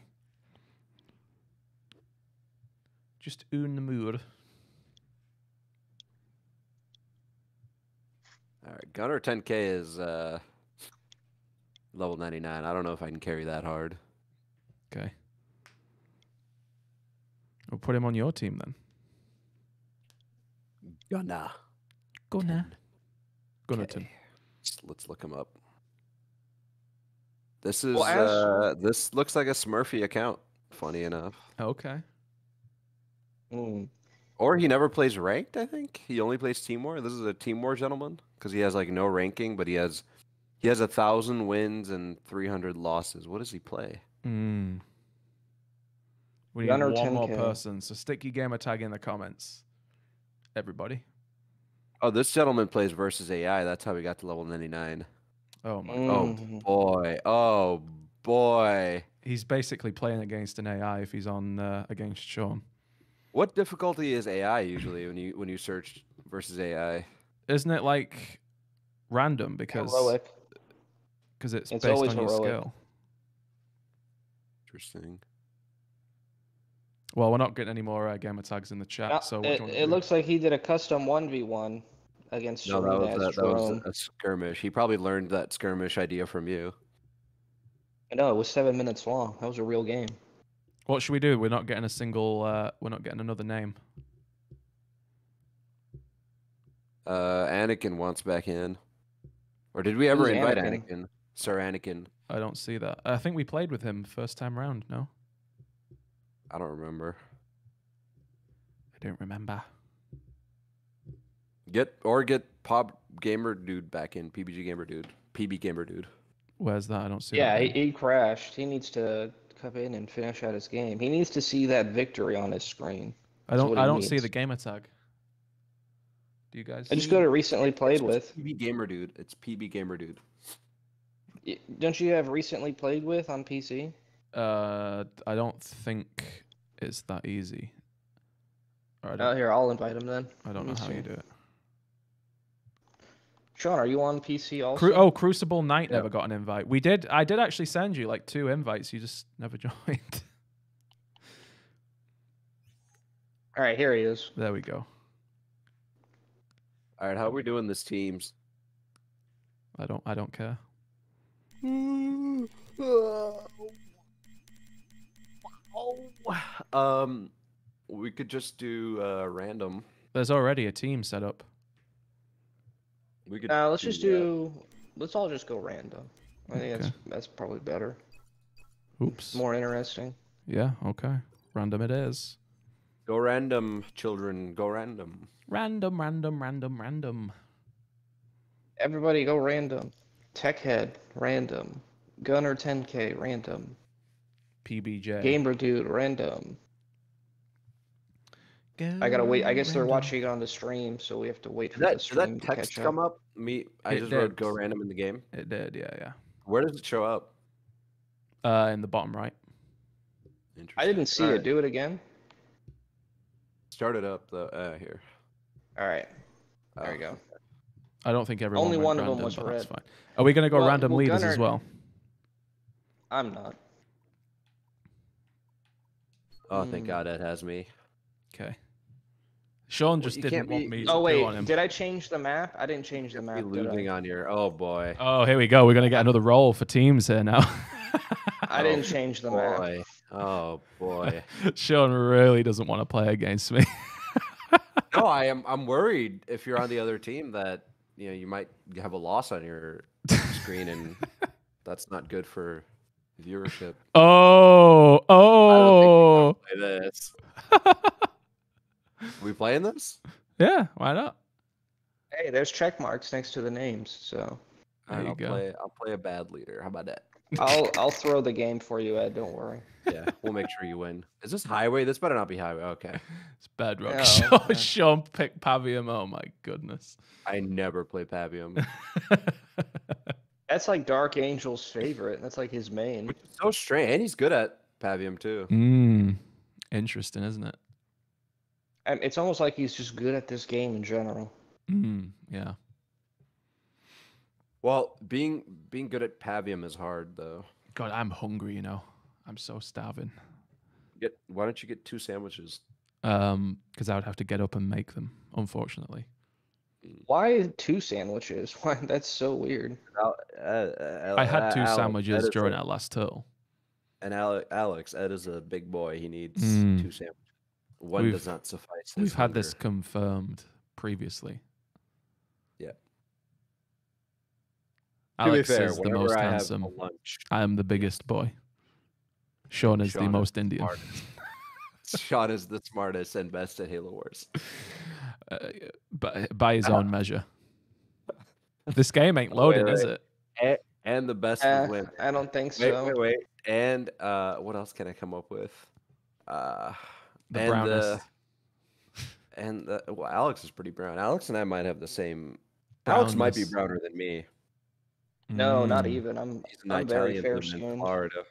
Just un mood. All right, Gunner 10K is uh, level 99. I don't know if I can carry that hard. Okay. We'll put him on your team then. Gunner. Gunner. Gunnerton. Let's, let's look him up. This is Well, uh, this looks like a Smurfy account. Funny enough, Okay. Mm. or he never plays ranked. I think he only plays team war. This is a team war gentleman because he has like no ranking, but he has he has a thousand wins and 300 losses. What does he play? Mm. We need one more 10K. person. So stick your gamer tag in the comments. Everybody. Oh, this gentleman plays versus AI. That's how we got to level 99. Oh my. Oh Mhm. boy. Oh boy. He's basically playing against an AI if he's on uh, against Sean. What difficulty is AI usually when you when you search versus AI? Isn't it like random because Heroic. because it's, It's based on your heroic. skill? Interesting. Well, we're not getting any more uh, gamer tags in the chat, Uh, so it, do you want to it looks like he did a custom one v one against No, that was, Serina's a, that was a, a skirmish. He probably learned that skirmish idea from you. No, it was seven minutes long. That was a real game. What should we do? We're not getting a single. Uh, we're not getting another name. Uh, Anakin wants back in. Or did we ever Who's invite Anakin? Anakin? Sir Anakin. I don't see that. I think we played with him first time round. No, I don't remember. I don't remember. Get or get Pop Gamer Dude back in. PBG Gamer Dude. PB Gamer Dude. Where's that? I don't see. Yeah, that he, he crashed. He needs to come in and finish out his game. He needs to see that victory on his screen. I don't. I don't see the gamer tag. Do you guys? I just go to recently played with. PB Gamer Dude. It's PB Gamer Dude. Don't you have recently played with on PC? Uh, I don't think it's that easy. Or I Oh, don't, here, I'll invite him then. I don't know me how you do it. Sean, are you on PC also? Cru- oh, Crucible Knight Yeah. never got an invite. We did. I did actually send you like two invites. You just never [LAUGHS] joined. All right, here he is. there we go. All right, how are we doing this teams? I don't. I don't care. Um, we could just do uh, random. There's already a team set up. We could. Uh, let's just that. do. Let's all just go random. I think that's that's probably better. Oops. More interesting. Yeah. Okay. Random it is. Go random, children. Go random. Random. Random. Random. Random. Everybody go random. Tech head random. Gunner 10k random. PBJ. Gamer dude random. I gotta wait. I guess they're watching it on the stream, so we have to wait for that, the did stream that to text catch come up. up? Me, I It just wrote go random in the game. It did. Yeah. Yeah. Where does it show up? Uh, in the bottom right. I didn't see Alright. it. Do it again. Start it up though. Uh, here. All right. There Oh. you go. I don't think everyone. Only went one of them was but that's fine. Are we gonna go Well- random well, leaders as well? I'm not. Oh, thank Mm. God Ed has me. Okay. Sean Well, just you didn't can't want me. Oh to do wait, on him. did I change the map? I didn't change the map. Did losing I? on your. Oh boy. Oh, here we go. We're gonna get another roll for teams here now. I [LAUGHS] oh, didn't change the map. boy. Oh boy. [LAUGHS] Sean really doesn't want to play against me. [LAUGHS] no, I am. I'm worried if you're on the other team that you know you might have a loss on your screen, and that's not good for viewership. oh, oh, Play this. We playing this? yeah. Why not? Hey, there's check marks next to the names, so There right, you I'll go. play. I'll play a bad leader. How about that? I'll [LAUGHS] I'll throw the game for you, Ed. Don't worry. Yeah, we'll make sure you win. Is this highway? This better not be highway. Okay. [LAUGHS] It's bedrock. Oh, Sean, okay. Sean picked Pavium. Oh my goodness. I never play Pavium. [LAUGHS] That's like Dark Angel's favorite. That's like his main. Which is so strange. And he's good at Pavium too. mm, interesting, isn't it? And It's almost like he's just good at this game in general. Mm, yeah. Well, being being good at Pavium is hard though. God, I'm hungry. You know, I'm so starving. Get why don't you get two sandwiches? Um, because I would have to get up and make them. Unfortunately. Why two sandwiches? [LAUGHS] Why? That's so weird. Al- uh, uh, I had two Alex, sandwiches is during a- our last turtle. And Ale- Alex, Ed is a big boy. He needs Mm. two sandwiches. One We've- does not suffice. We've his had this confirmed previously. Yeah. Alex to be fair, is the most I have a handsome. lunch, I am the biggest boy. Sean is Sean the is most the Indian. smartest. [LAUGHS] Sean is the smartest and best at Halo Wars. [LAUGHS] Uh, by, by his Uh, own [LAUGHS] measure. This game ain't loading, wait, is it? And, and the best Uh, with women. I don't think Wait, so. wait, wait. And uh, what else can I come up with? Uh, The and brownest. the and the well, Alex is pretty brown. Alex and I might have the same. Alex might be browner than me. No, not Mm. even. I'm He's an I'm very Italian fair living in skinned. Florida.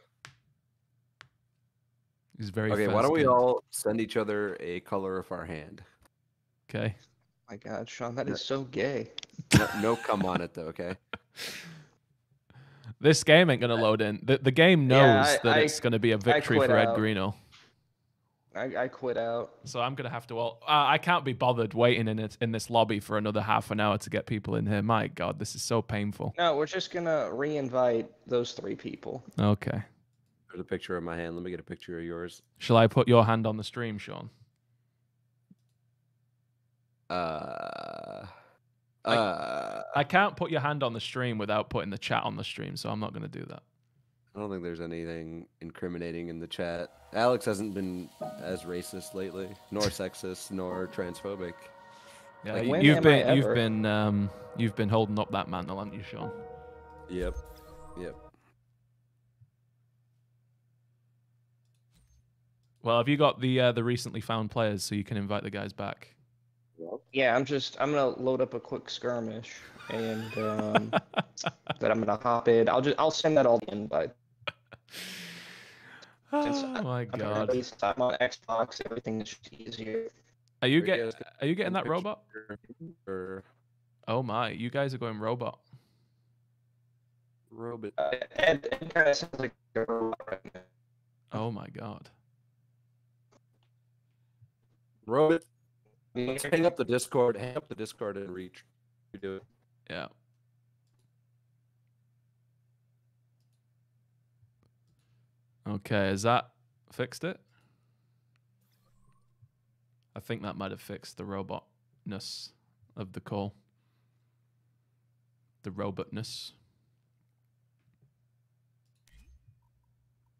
He's very. Okay, why don't we all send each other a color of our hand? Okay. My God, Sean, that is so gay. No, no come on it though. Okay. This game ain't gonna load in. The the game knows Yeah, I- that I- it's gonna be a victory for Ed out. Greeno. I, I quit out. So I'm gonna have to. Well, uh, I can't be bothered waiting in it in this lobby for another half an hour to get people in here. My God, this is so painful. No, we're just gonna re-invite those three people. Okay. There's a picture of my hand. Let me get a picture of yours. Shall I put your hand on the stream, Sean? Uh. I- Uh. I can't put your hand on the stream without putting the chat on the stream, so I'm not gonna do that. I don't think there's anything incriminating in the chat. Alex hasn't been as racist lately, nor [LAUGHS] sexist, nor transphobic. Yeah, Like, you- when you've been you've been um you've been holding up that mantle, haven't you, Sean? Yep. Yep. Well, have you got the uh, the recently found players so you can invite the guys back? Yeah, I'm just I'm gonna load up a quick skirmish and um, [LAUGHS] that I'm gonna hop in. I'll just I'll send that all the invite. Since Oh my I'm god. I'm on Xbox. Everything is just easier. Are you Are you get are you getting that robot? Or Oh my, you guys are going robot. robot. Uh, Ed, Ed kind sounds like a robot right now. Oh my god. Robot. Let's hang up the Discord. Hang up the Discord and reach. We do it. Yeah. Okay, has that fixed it? I think that might have fixed the robotness of the call. The robotness.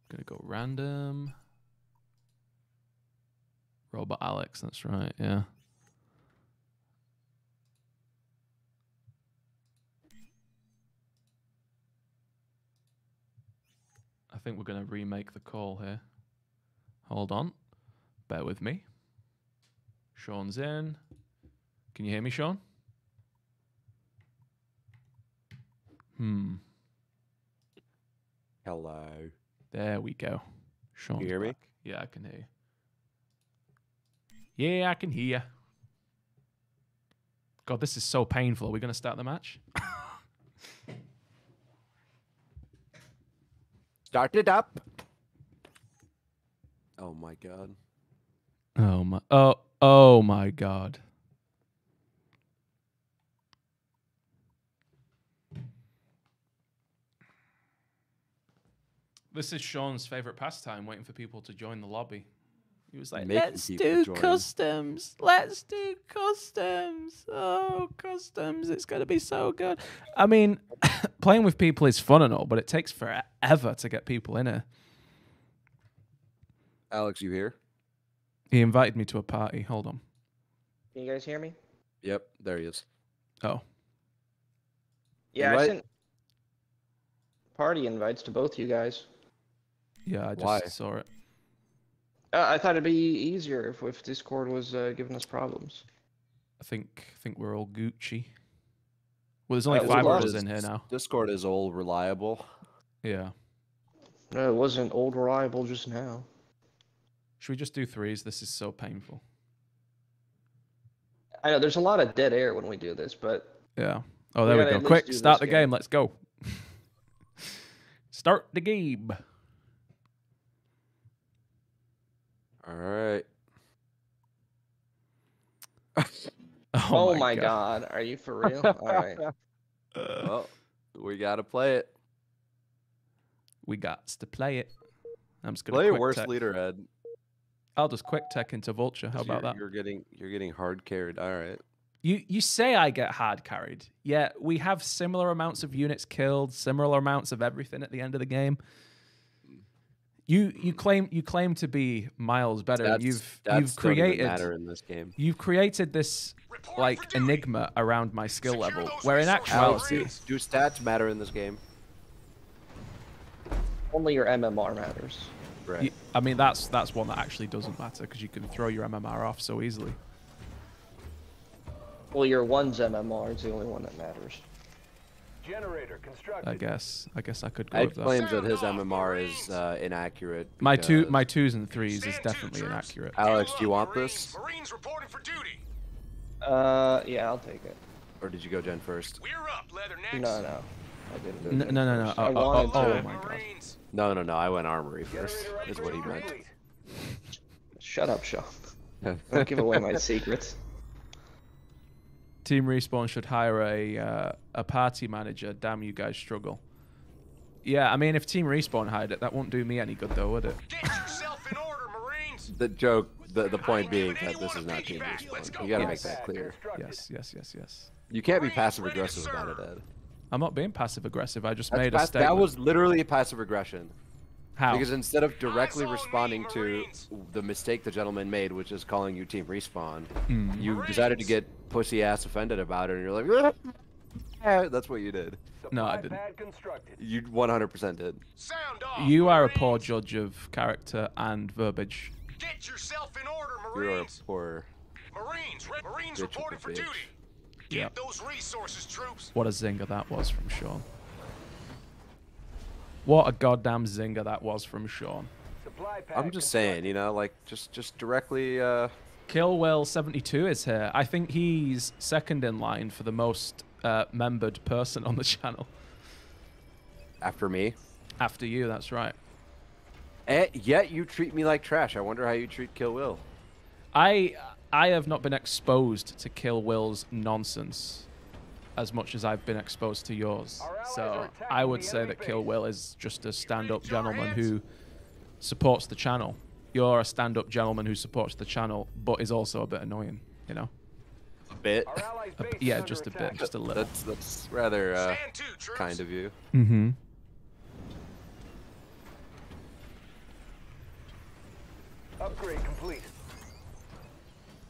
Gonna go random. Robot Alex, that's right, yeah. Think we're going to remake the call here. Hold on. Bear with me. Sean's in. Can you hear me, Sean? Hmm. Hello. There we go. Sean. Can you hear me? Yeah, I can hear you. Yeah, I can hear you. God, this is so painful. Are we going to start the match? [LAUGHS] Start it up. Oh my god. Oh my. Oh, oh my God. This is Sean's favorite pastime, waiting for people to join the lobby. He was like, Making "Let's do join." customs. Let's do customs. Oh, customs! It's gonna be so good." I mean, [LAUGHS] playing with people is fun and all, but it takes forever to get people in here. Alex, you here? He invited me to a party. Hold on. Can you guys hear me? Yep, there he is. Oh, Yeah, I sent party invites to both you guys. yeah, I just Why? saw it. Uh, I thought it'd be easier if, if Discord was uh, giving us problems. I think I think we're all Gucci. Well, there's only Uh, five Discord of us in here now. Discord is all reliable. Yeah. No, it wasn't old reliable just now. Should we just do threes? This is so painful. I know there's a lot of dead air when we do this, but Yeah. Oh, there we gotta go. Quick, start the game. game. Let's go. [LAUGHS] start the game. All right. [LAUGHS] Oh, oh, my god. are you for real? [LAUGHS] All right. Well, we gotta play it. We got to play it. I'm just gonna Play a quick worse tech. leader, Ed. I'll just quick tech into Vulture. How about you're, that? You're getting you're getting hard carried. All right. You you say I get hard carried. Yeah, we have similar amounts of units killed, similar amounts of everything at the end of the game. You you claim you claim to be miles better. and Stats- you've stats you've created matter in this game. you've created this like enigma around my skill level, where in resources, actuality, Do stats matter in this game? Only your MMR matters. Right. You- I mean, that's that's one that actually doesn't matter because you can throw your MMR off so easily. Well, your one's MMR is the only one that matters. Generator constructed. I guess. I guess I could go Ed with that. claims that his MMR is uh, inaccurate. My two, my twos and threes is definitely inaccurate. Alex, do you want this, Marines reporting for duty. Uh, yeah, I'll take it. or did you go Gen first? We're up, Leathernecks. No, no. I didn't go No, no, no, no. Oh, I oh, oh, wanted oh my god. No, no, no. I went Armory first. Is what he meant. Shut up, Sean. [LAUGHS] Don't give away my secrets. Team Respawn should hire a uh, a party manager. Damn, you guys struggle. Yeah, I mean, if Team Respawn hired it, that won't do me any good, though, would it? Get yourself in order, Marines. The joke, the the point being that this is not team respawn. You gotta make that clear. Yes, yes, yes, yes. You can't be passive aggressive about it, Ed. I'm not being passive aggressive. I just That's made a statement. that was literally a passive aggression. How? Because instead of directly responding to the mistake the gentleman made, which is calling you team respawn, Mm. you decided to get pussy ass offended about it, and you're like, "Ah." [LAUGHS] that's what you did. No, I didn't. You 100% did. Sound off. You are a poor judge of character and verbiage. Get yourself in order, You're a Marines. poor. Marines, re- Marines Bitch reporting for bitch. duty. Get Yep. those resources, troops. What a zinger that was from Sean. What a goddamn zinger that was from Sean. I'm just saying, you know, like just just directly. uh Killwell72 is here. I think he's second in line for the most uh, membered person on the channel. After me. After you, that's right. Eh, yet you treat me like trash. I wonder how you treat Kill Will. I I have not been exposed to Kill Will's nonsense as much as I've been exposed to yours. So I would say that Kill Will is just a stand-up gentleman who supports the channel. You're a stand-up gentleman who supports the channel, but is also a bit annoying. You know? A bit. A b- yeah, just a bit, just a little. That's that's rather uh, to, kind of you. Mm-hmm. Upgrade complete.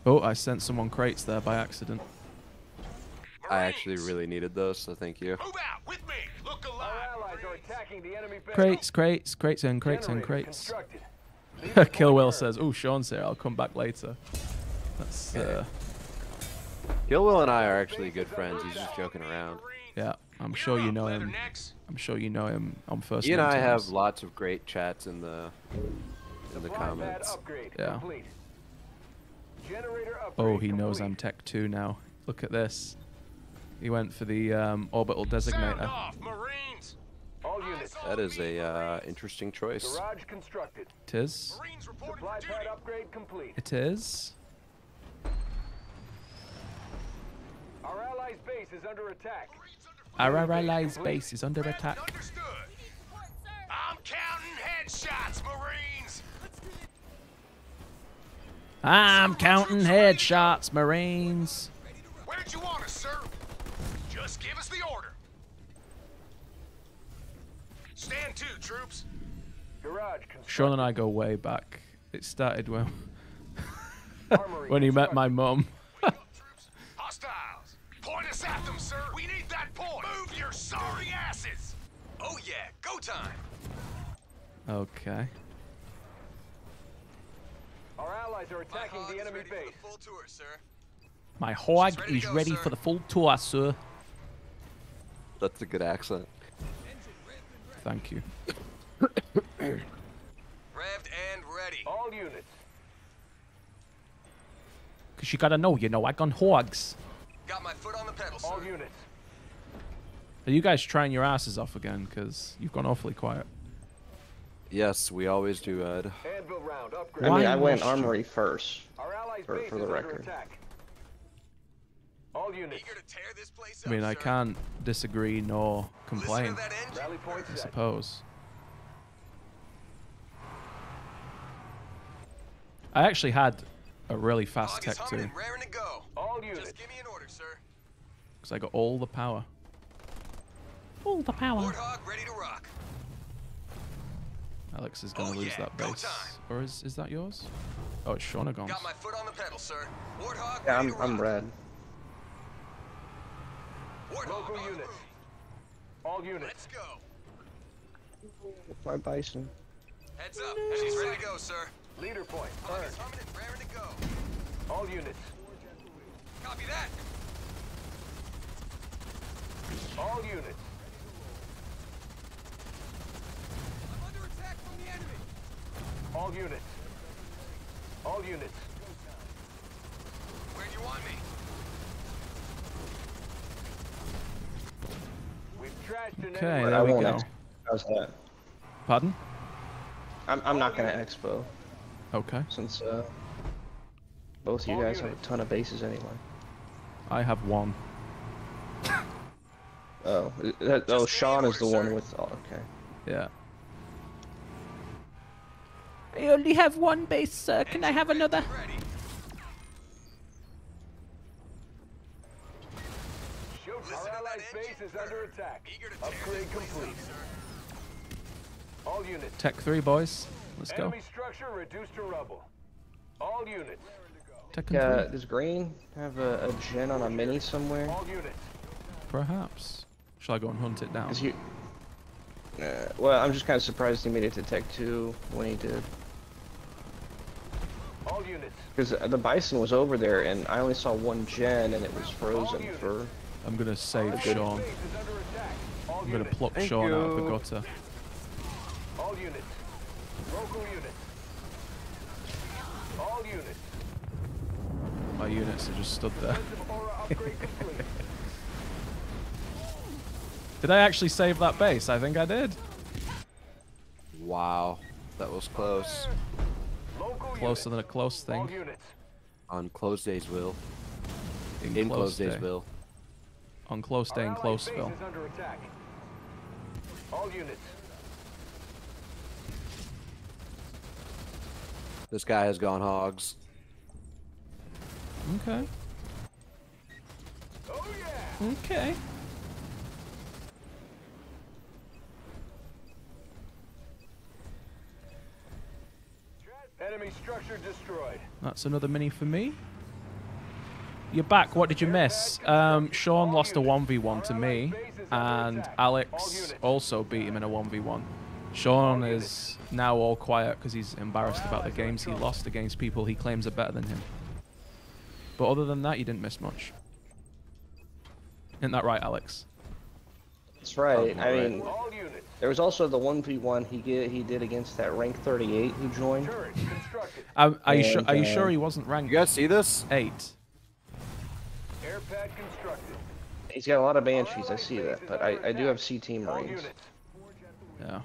Oh, I sent someone crates there by accident. I actually really needed those, so thank you. Move out with me. Look alive. Our allies are attacking the enemy. Crates, crates, crates in, crates in, Generator crates. constructed. [LAUGHS] Kill Will says, "Oh, Sean's here. I'll come back later." That's uh, Kill Will and I are actually good friends. He's just joking around. yeah. I'm sure you know him. I'm sure you know him on first. He and name I have lots of great chats in the in the comments. Yeah. complete. Generator upgrade Oh, he knows. I'm Tech 2 now. Look at this. He went for the um, orbital Sound designator. off, Marines. All units. That is a uh, interesting choice. Garage constructed. It is. Marines Supply pad upgrade complete. It is. Our allies' base is under attack. Our allies' base is under attack. Understood. I'm counting headshots, Marines. I'm counting headshots, Marines. Where'd you want us, sir? Just give us the order. Stand to, troops. Garage. Sean and I go way back. It started when [LAUGHS] when he met constructed. my mum. [LAUGHS] Hostiles. Point us at them, sir. We need that point. Move your sorry asses. Oh yeah, go time. Okay. Our allies are attacking the enemy base. Full tour, sir. My hog ready to is go, ready sir. for the full tour, sir. That's a good accent. Thank you. Revved and ready. All units. Cause you gotta know, you know, I got hogs. Got my foot on the pedal, All sir. units. Are you guys trying your asses off again? Cause you've gone awfully quiet. Yes, we always do, Ed. Anvil round upgrade. I mean, I went armory first. Our allies' For- base for is the under record. attack. All units. Eager to tear this place I mean, I can't disagree nor complain. to that engine. Rally point I suppose. I actually had a really fast Hog tech too, and to go. All units. Just give me an order, sir. because I got all the power. All the power. Warthog ready to rock. Alex is gonna Oh, lose yeah, that base, or is is that yours? Oh, it's Shaunagon's. Got my foot on the pedal, sir. Warthog Yeah, I'm, I'm red. Warthog Local on units. All units. Let's go. My bison. Heads up. She's ready to go, sir. Leader point, Target earned. permanent, raring to go. All units. Copy that. All units. I'm under attack from the enemy. All units. All units. Where do you want me? We've trashed an Okay, there I we go. How's that? Pardon? I'm, I'm not gonna expo Okay. since uh, both of you guys have a ton of bases anyway. I have one. Oh, that, oh, Just Sean is the one with. Oh, okay. Yeah. I only have one base, sir. Can I have another? Ready. Shoot, Listen our to allied base is under attack. Eager to Upgrade complete. up. All units. Tech 3, boys. Let's go. Enemy structure reduced to rubble. All units. Tech Uh, 3. does Green have a, a gen on a mini somewhere? All units. Perhaps. Shall I go and hunt it down? Is he? Uh, well, I'm just kind of surprised he made it to Tech 2 when he did. All units. Because the Bison was over there, and I only saw one gen, and it was frozen for. I'm gonna save good. Sean. Base is under attack. All I'm gonna units. pluck Thank Sean out of the gutter. All units. Local units. All units. My units are just stood there. Defensive aura upgrade [LAUGHS] complete. Did I actually save that base? I think I did. Wow, that was close. Local Closer units. than a close All thing. units. On close days, will. In, In close close days, day. will. On close day Our in allied Closeville. is under attack. All units. This guy has gone hogs. Okay. Oh yeah. Okay. Enemy structure destroyed. That's another mini for me. You're back. What did you miss? Um, Sean lost a 1v1 to me, and Alex also beat him in a 1v1. Sean is now all quiet because he's embarrassed about the games he lost against people he claims are better than him. But other than that, you didn't miss much. Isn't that right, Alex? That's right. I mean, there was also the 1v1 he get, he did against that rank 38 who joined. um, are, you sure, are you sure uh, he wasn't ranked? You guys see this? 8. Pad constructed. He's got a lot of Banshees, I see that, but I, I do have CT Marines. Yeah.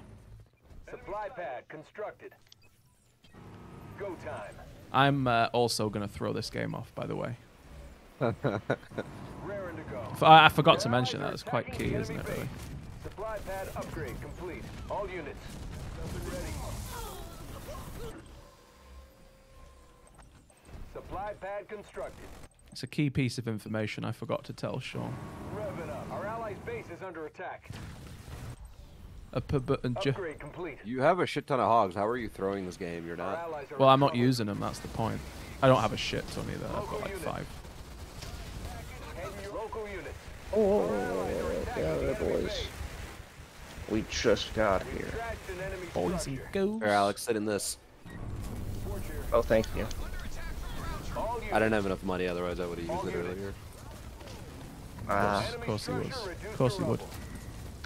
Supply pad constructed. Go time. I'm uh, also going to throw this game off, by the way. [LAUGHS] I, I, forgot to mention that. It's quite key, isn't it, really? Supply pad upgrade complete. All units. Supply pad constructed. It's a key piece of information I forgot to tell Sean. Revving up. Our allies' base is under attack. A pub- uh, Upgrade complete. You have a shit ton of hogs. How are you throwing this game? You're not. well, I'm not trouble. using them. That's the point. I don't have a shit ton either. I've got like unit. five. Local units. Oh, Our allies are yeah, there, boys. We just got here. trashed an Boys and structure. girls. Here, Alex, sit in this. Oh, thank you. All I units. didn't have enough money, otherwise I would have used it earlier. Ah, Of course he was. Of course he would.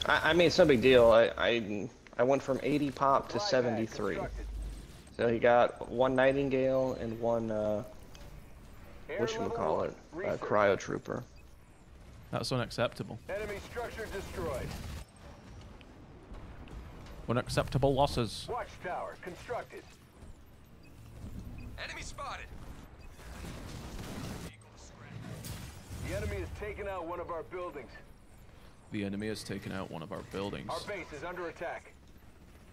I, I mean, it's no big deal. I, I I went from 80 pop to 73. So he got one Nightingale and one uh, Air what call it, uh, Cryo Trooper. That's unacceptable. Enemy structure destroyed. Unacceptable losses. Watchtower constructed. Enemy spotted. The enemy has taken out one of our buildings. The enemy has taken out one of our buildings. Our base is under attack.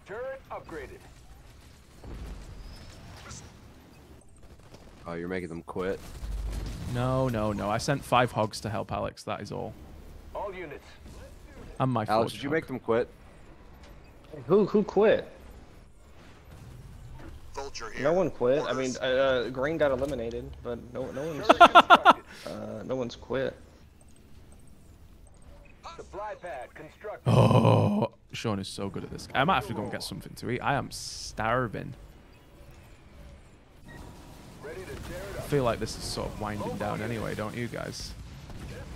Turret upgraded. Oh, you're making them quit. No, no, no. I sent five hogs to help Alex. That is all. All units. I'm my Alex, did you hog. make them quit? Who who quit? Vulture here. No one quit. I mean, Orders. uh, Green got eliminated, but no no one's Turret uh, no one's quit. Supply pad constructed. Oh, Sean is so good at this. I might have to go and get something to eat. I am starving. Ready to tear it I feel like this is sort of winding down anyway, don't you guys?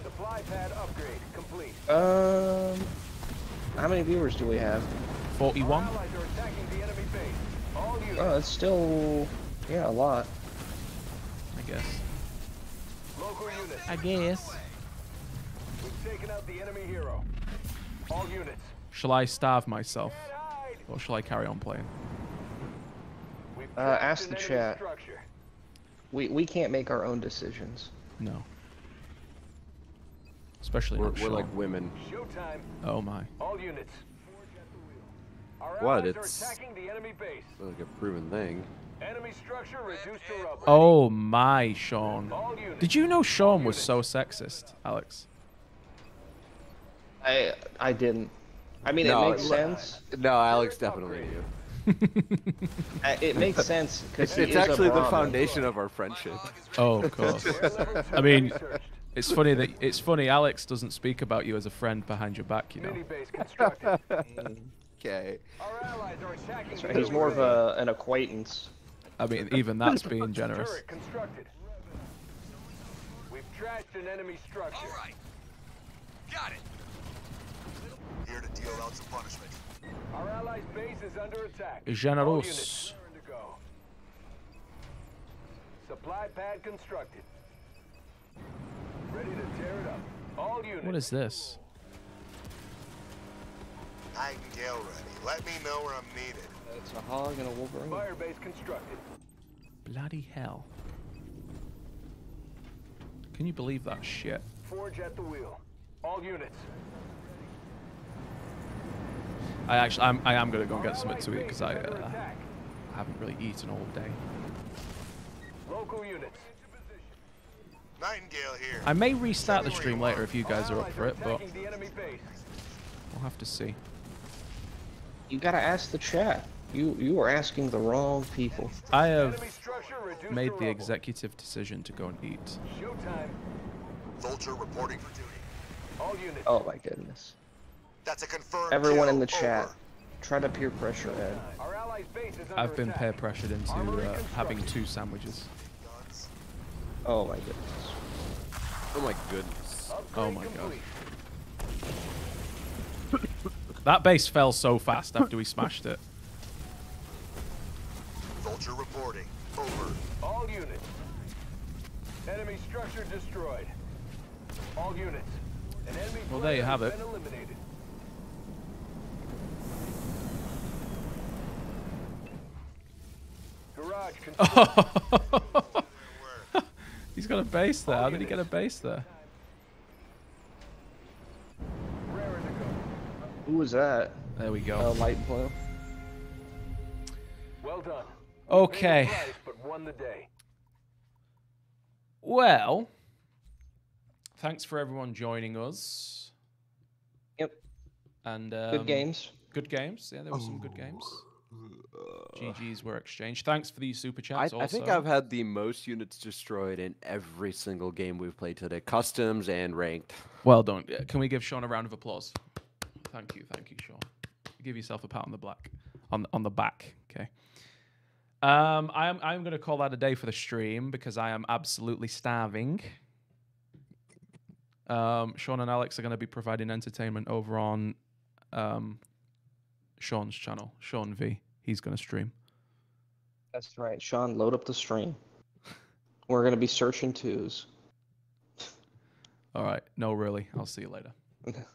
Supply pad upgrade complete. Um, how many viewers do we have? 41? Oh, it's still, yeah, a lot. I guess. Local units. I guess. We've taken out the enemy hero. All units. Shall I starve myself? Or shall I carry on playing? Uh, ask the chat. Structure. We we can't make our own decisions. No. Especially We're, not we're Sean. like women. Showtime. Oh my. All units. Our What? allies It's- are attacking the enemy base. Like a proven thing. Enemy structure reduced to rubble. Oh my, Sean. Did you know Sean was so sexist, Alex? I I didn't. I mean, No, it makes sense. No, Alex definitely knew. [LAUGHS] It makes sense because It's actually the foundation of our friendship. Oh, of course. I mean, it's funny that it's funny. Alex doesn't speak about you as a friend behind your back, you know. [LAUGHS] Mini base constructed. Okay. Our allies are attacking That's right, He's more of a an acquaintance. I mean, even that's being generous. We've trashed an enemy structure. All right. Got it. Here to deal out some punishment. Our allies' base is under attack. Generous. All units, turn to go. Supply pad constructed. Ready to tear it up. All units. What is this? Nightingale ready. Let me know where I'm needed. It's a hog and a wolverine. Fire base constructed. Bloody hell. Can you believe that shit? Forge at the wheel. All units. I actually, I'm, I am gonna go and get Our something to eat because I, uh. I haven't really eaten all day. Local units. Nightingale here. I may restart the stream later if you guys are up for it, but attacking the enemy base. we'll have to see. You gotta ask the chat. You you are asking the wrong people. I have Enemy structure reduced made the executive decision to go and eat. Showtime. Vulture reporting for duty. All units. Oh my goodness. That's a confirmed Everyone in the chat, Over. try to peer pressure Ed. Our allies' base is under I've been peer pressured into uh, having two sandwiches. Oh my goodness. Oh my goodness. Oh Upgrade my god. Complete. That base fell so fast after we smashed it. Vulture reporting. Over. All units. Enemy structure destroyed. All units. An enemy Well, there you have it. been eliminated. Garage constructed. [LAUGHS] He's got a base there. How did he get a base there? Raring. Who was that? There we go. Uh, light blue. Well done. Okay. Price, but won the day. Well, thanks for everyone joining us. Yep. And um, Good games. Good games. Yeah, there were some good games. GGs were exchanged. Thanks for these super I, chats. I think. I've had the most units destroyed in every single game we've played today, customs and ranked. Well done. Yeah, Can we give Sean a round of applause? Thank you, thank you, Sean. Give yourself a pat on the black, on on the back. Okay. Um, I am I'm going to call that a day for the stream because I am absolutely starving. Um, Sean and Alex are going to be providing entertainment over on um, Sean's channel, Sean V. He's going to stream. That's right. Sean, load up the stream. We're gonna be searching twos. All right. No, really. I'll see you later. [LAUGHS]